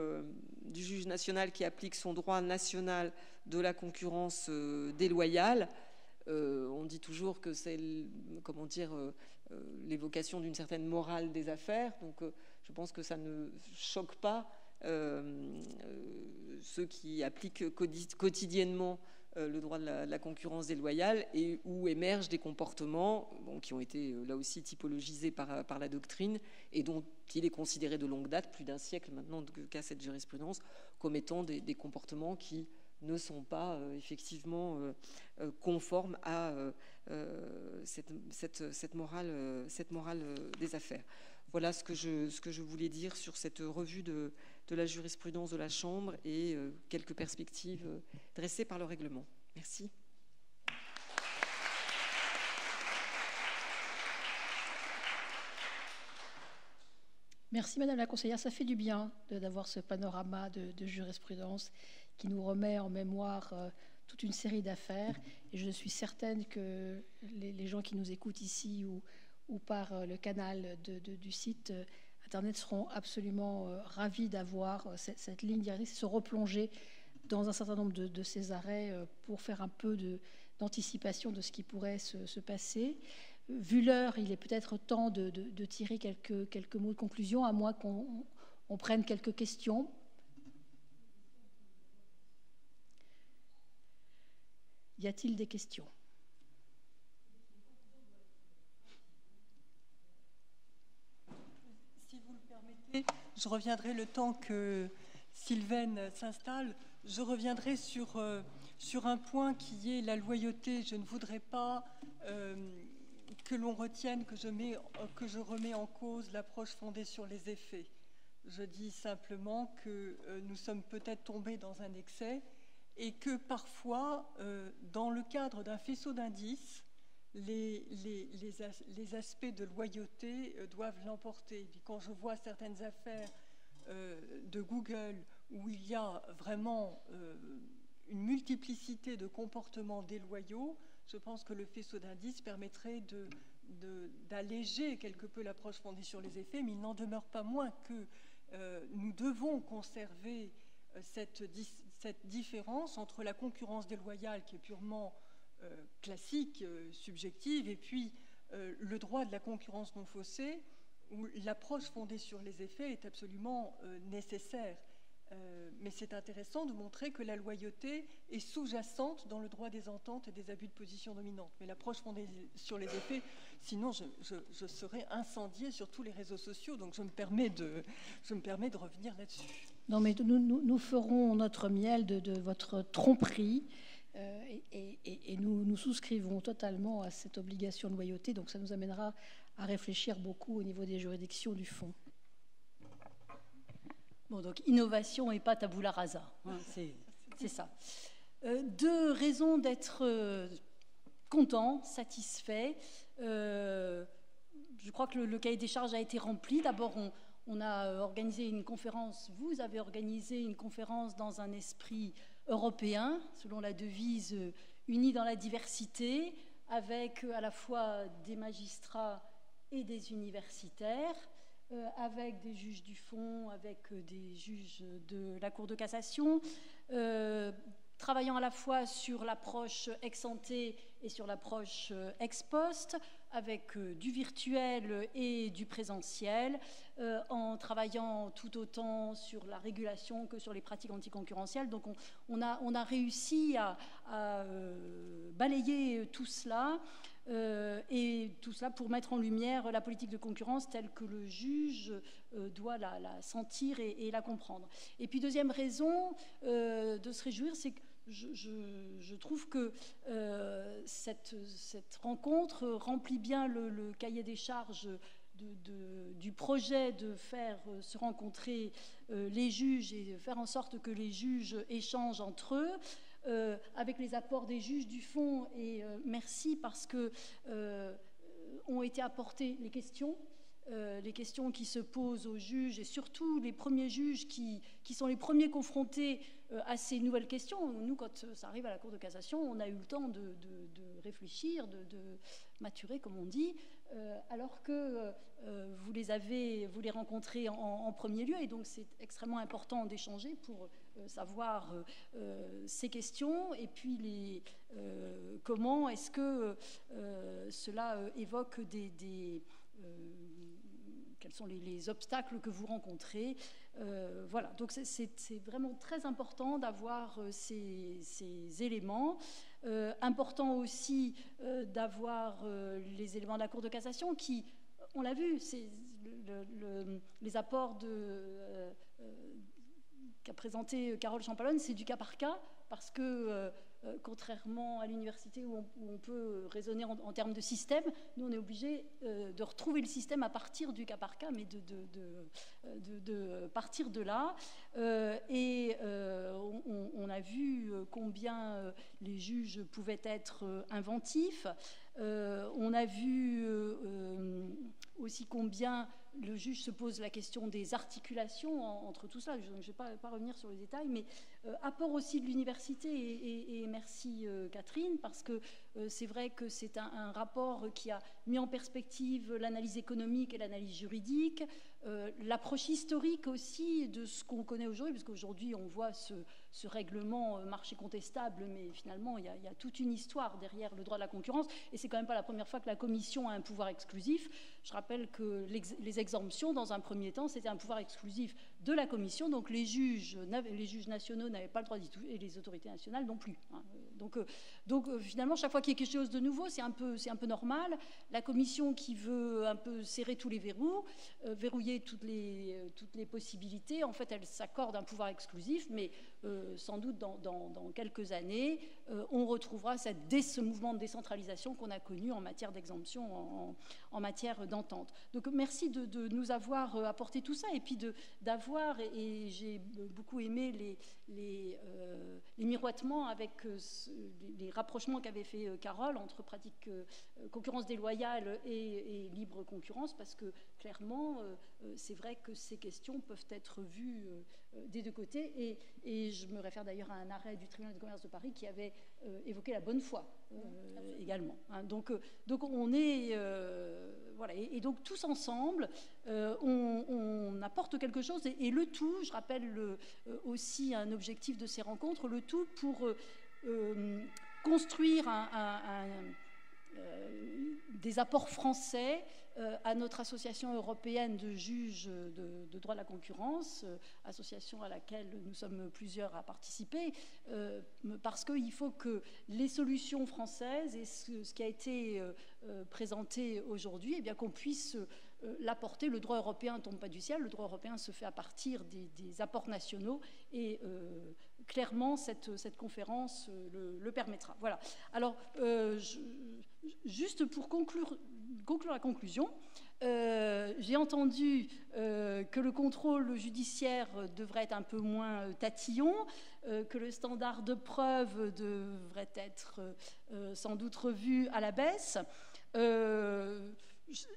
du juge national qui applique son droit national de la concurrence déloyale, on dit toujours que c'est, comment dire, l'évocation d'une certaine morale des affaires. Donc, je pense que ça ne choque pas ceux qui appliquent quotidiennement euh, le droit de la, concurrence déloyale et où émergent des comportements qui ont été euh, là aussi typologisés par, la doctrine et dont il est considéré de longue date, plus d'un siècle maintenant qu'à cette jurisprudence, comme étant des, comportements qui ne sont pas euh, effectivement conformes à cette morale des affaires. Voilà ce que, je, voulais dire sur cette revue de, de la jurisprudence de la Chambre et euh, quelques perspectives euh, dressées par le règlement. Merci. Merci Madame la conseillère, ça fait du bien d'avoir ce panorama de, jurisprudence qui nous remet en mémoire euh, toute une série d'affaires. Et je suis certaine que les, gens qui nous écoutent ici ou, ou par le canal du site Internet seront absolument euh, ravis d'avoir euh, cette, ligne directrice, se replonger dans un certain nombre de, ces arrêts euh, pour faire un peu d'anticipation de, ce qui pourrait se, passer. Vu l'heure, il est peut-être temps de, tirer quelques mots de conclusion, à moins qu'on prenne quelques questions. Y a-t-il des questions? Je reviendrai le temps que Sylvaine s'installe, je reviendrai sur, euh, sur un point qui est la loyauté. Je ne voudrais pas euh, que l'on retienne que je, mets, que je remets en cause l'approche fondée sur les effets. Je dis simplement que euh, nous sommes peut-être tombés dans un excès et que parfois, dans le cadre d'un faisceau d'indices, les, aspects de loyauté euh, doivent l'emporter. Quand je vois certaines affaires euh, de Google où il y a vraiment euh, une multiplicité de comportements déloyaux, je pense que le faisceau d'indices permettrait d'alléger quelque peu l'approche fondée sur les effets, mais il n'en demeure pas moins que nous devons conserver cette, différence entre la concurrence déloyale qui est purement classique, euh, subjective, et puis euh, le droit de la concurrence non faussée, où l'approche fondée sur les effets est absolument nécessaire. mais c'est intéressant de montrer que la loyauté est sous-jacente dans le droit des ententes et des abus de position dominante. Mais l'approche fondée sur les effets, sinon je, serais incendié sur tous les réseaux sociaux. Donc je me permets de, je me permets de revenir là-dessus. Non, mais nous, ferons notre miel de votre tromperie. Euh, et, nous nous souscrivons totalement à cette obligation de loyauté, donc ça nous amènera à réfléchir beaucoup au niveau des juridictions du fond. Bon, donc innovation et pas tabula rasa, hein, c'est ça. Euh, deux raisons d'être euh, content, satisfait. je crois que le, cahier des charges a été rempli. D'abord, on, a organisé une conférence, vous avez organisé une conférence dans un esprit européen, selon la devise euh, unis dans la diversité, avec euh, à la fois des magistrats et des universitaires, euh, avec des juges du fond, avec des juges de la Cour de cassation, travaillant à la fois sur l'approche ex ante et sur l'approche ex post, avec euh, du virtuel et du présentiel, euh, en travaillant tout autant sur la régulation que sur les pratiques anticoncurrentielles. Donc on, a, réussi à, euh, balayer tout cela. et tout cela pour mettre en lumière la politique de concurrence telle que le juge doit la, sentir et, et, la comprendre. Et puis deuxième raison de se réjouir, c'est que je, trouve que euh, cette, rencontre remplit bien le, cahier des charges du projet de faire se rencontrer euh, les juges et de faire en sorte que les juges échangent entre eux. Euh, avec les apports des juges du fond et merci parce que ont été apportées les questions euh, les questions qui se posent aux juges et surtout les premiers juges qui, sont les premiers confrontés euh, à ces nouvelles questions. Nous, quand ça arrive à la Cour de cassation, on a eu le temps de, réfléchir, de, maturer, comme on dit. alors que vous les avez, vous les rencontrez en, premier lieu, et donc c'est extrêmement important d'échanger pour savoir ces questions, et puis les, comment est-ce que cela évoque des quels sont les, obstacles que vous rencontrez. Euh, voilà, donc c'est vraiment très important d'avoir euh, ces, éléments. Euh, important aussi d'avoir les éléments de la Cour de cassation qui, on l'a vu, c'est les apports qu'a présenté Carole Champalonne, c'est du cas par cas, parce que euh, contrairement à l'université où, on peut raisonner en, termes de système, nous on est obligé euh, de retrouver le système à partir du cas par cas, mais de, de, partir de là. Euh, et on, a vu combien les juges pouvaient être inventifs. On a vu aussi combien le juge se pose la question des articulations entre tout ça. Je ne vais pas, revenir sur les détails, mais euh, apport aussi de l'université, et, merci euh, Catherine, parce que euh, c'est vrai que c'est un, rapport qui a mis en perspective l'analyse économique et l'analyse juridique, l'approche historique aussi de ce qu'on connaît aujourd'hui, parce qu'aujourd'hui on voit ce, règlement marché contestable, mais finalement il y, a, il y, a, toute une histoire derrière le droit de la concurrence, et c'est quand même pas la première fois que la Commission a un pouvoir exclusif. Je rappelle que les exemptions, dans un premier temps, c'était un pouvoir exclusif de la Commission, donc les juges, les juges nationaux n'avaient pas le droit d'y toucher, et les autorités nationales non plus. Hein. Donc, euh, euh, finalement, chaque fois qu'il y a quelque chose de nouveau, c'est un, peu, normal. La Commission qui veut un peu serrer tous les verrous, euh, verrouiller toutes les, possibilités, en fait, elle s'accorde un pouvoir exclusif, mais sans doute dans, quelques années, on retrouvera ce mouvement de décentralisation qu'on a connu en matière d'exemption, en, matière d'entente. Donc merci de, nous avoir apporté tout ça, et puis d'avoir et, j'ai beaucoup aimé les, les, euh, miroitements avec euh, les, rapprochements qu'avait fait euh, Carole entre pratique concurrence déloyale et, libre concurrence, parce que clairement, c'est vrai que ces questions peuvent être vues des deux côtés. Et, je me réfère d'ailleurs à un arrêt du tribunal de commerce de Paris qui avait évoqué la bonne foi également. Hein. donc, donc on est et, donc tous ensemble, on, on, apporte quelque chose. Et, le tout, je rappelle le, aussi un objectif de ces rencontres, le tout pour euh, euh, construire euh, des apports français à notre association européenne de juges de, droit de la concurrence, association à laquelle nous sommes plusieurs à participer, parce qu'il faut que les solutions françaises et ce, qui a été présenté aujourd'hui, eh qu'on puisse euh, l'apporter. Le droit européen ne tombe pas du ciel, le droit européen se fait à partir des, apports nationaux et euh, clairement cette, conférence euh, le, permettra. Voilà. Alors, juste pour conclure, conclure la conclusion, j'ai entendu que le contrôle judiciaire devrait être un peu moins tatillon, que le standard de preuve devrait être sans doute revu à la baisse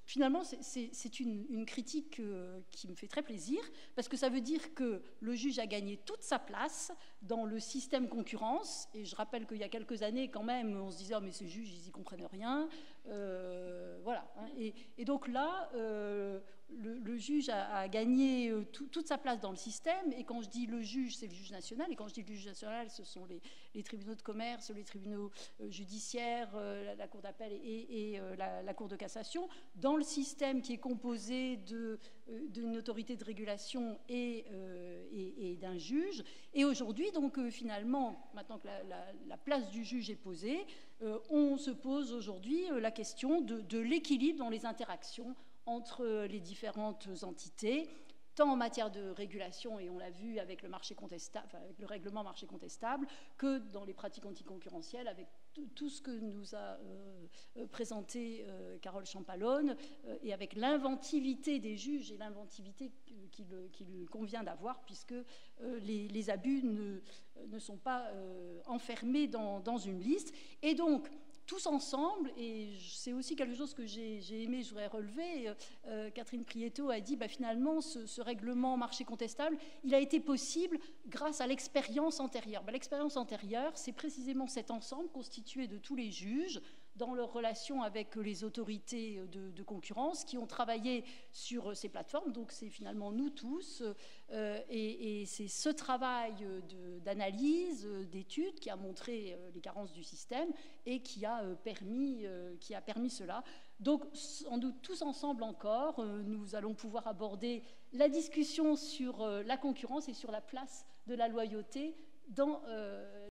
finalement, c'est une, critique euh, qui me fait très plaisir, parce que ça veut dire que le juge a gagné toute sa place dans le système concurrence. Et je rappelle qu'il y a quelques années, quand même, on se disait, oh, mais ces juges, ils n'y comprennent rien. Euh, voilà. Hein. Et, donc là, euh, le, juge a, gagné euh, toute sa place dans le système. Et quand je dis le juge, c'est le juge national. Et quand je dis le juge national, ce sont les, tribunaux de commerce, les tribunaux judiciaires, la, Cour d'appel et, la, Cour de cassation, dans le système qui est composé d'une autorité de régulation et, d'un juge. Et aujourd'hui, donc finalement, maintenant que la, place du juge est posée, on se pose aujourd'hui la question de, l'équilibre dans les interactions entre les différentes entités, tant en matière de régulation, et on l'a vu avec le, marché contestable, avec le règlement marché contestable, que dans les pratiques anticoncurrentielles, avec tout ce que nous a euh, euh, présenté euh, Carole Champalone, et avec l'inventivité des juges et l'inventivité qu'il convient d'avoir, puisque les, abus ne, sont pas enfermés dans, dans, une liste. Et donc, tous ensemble, et c'est aussi quelque chose que j'ai aimé, je voudrais relever, euh, euh, Catherine Prieto a dit, bah, finalement, ce, règlement marché contestable, il a été possible grâce à l'expérience antérieure. Bah, l'expérience antérieure, c'est précisément cet ensemble constitué de tous les juges, dans leur relation avec les autorités de, concurrence qui ont travaillé sur ces plateformes. Donc c'est finalement nous tous. et, c'est ce travail d'analyse, d'étude qui a montré les carences du système et qui a permis, qui a permis cela. Donc, sans doute tous ensemble encore, euh, nous allons pouvoir aborder la discussion sur euh, la concurrence et sur la place de la loyauté dans euh,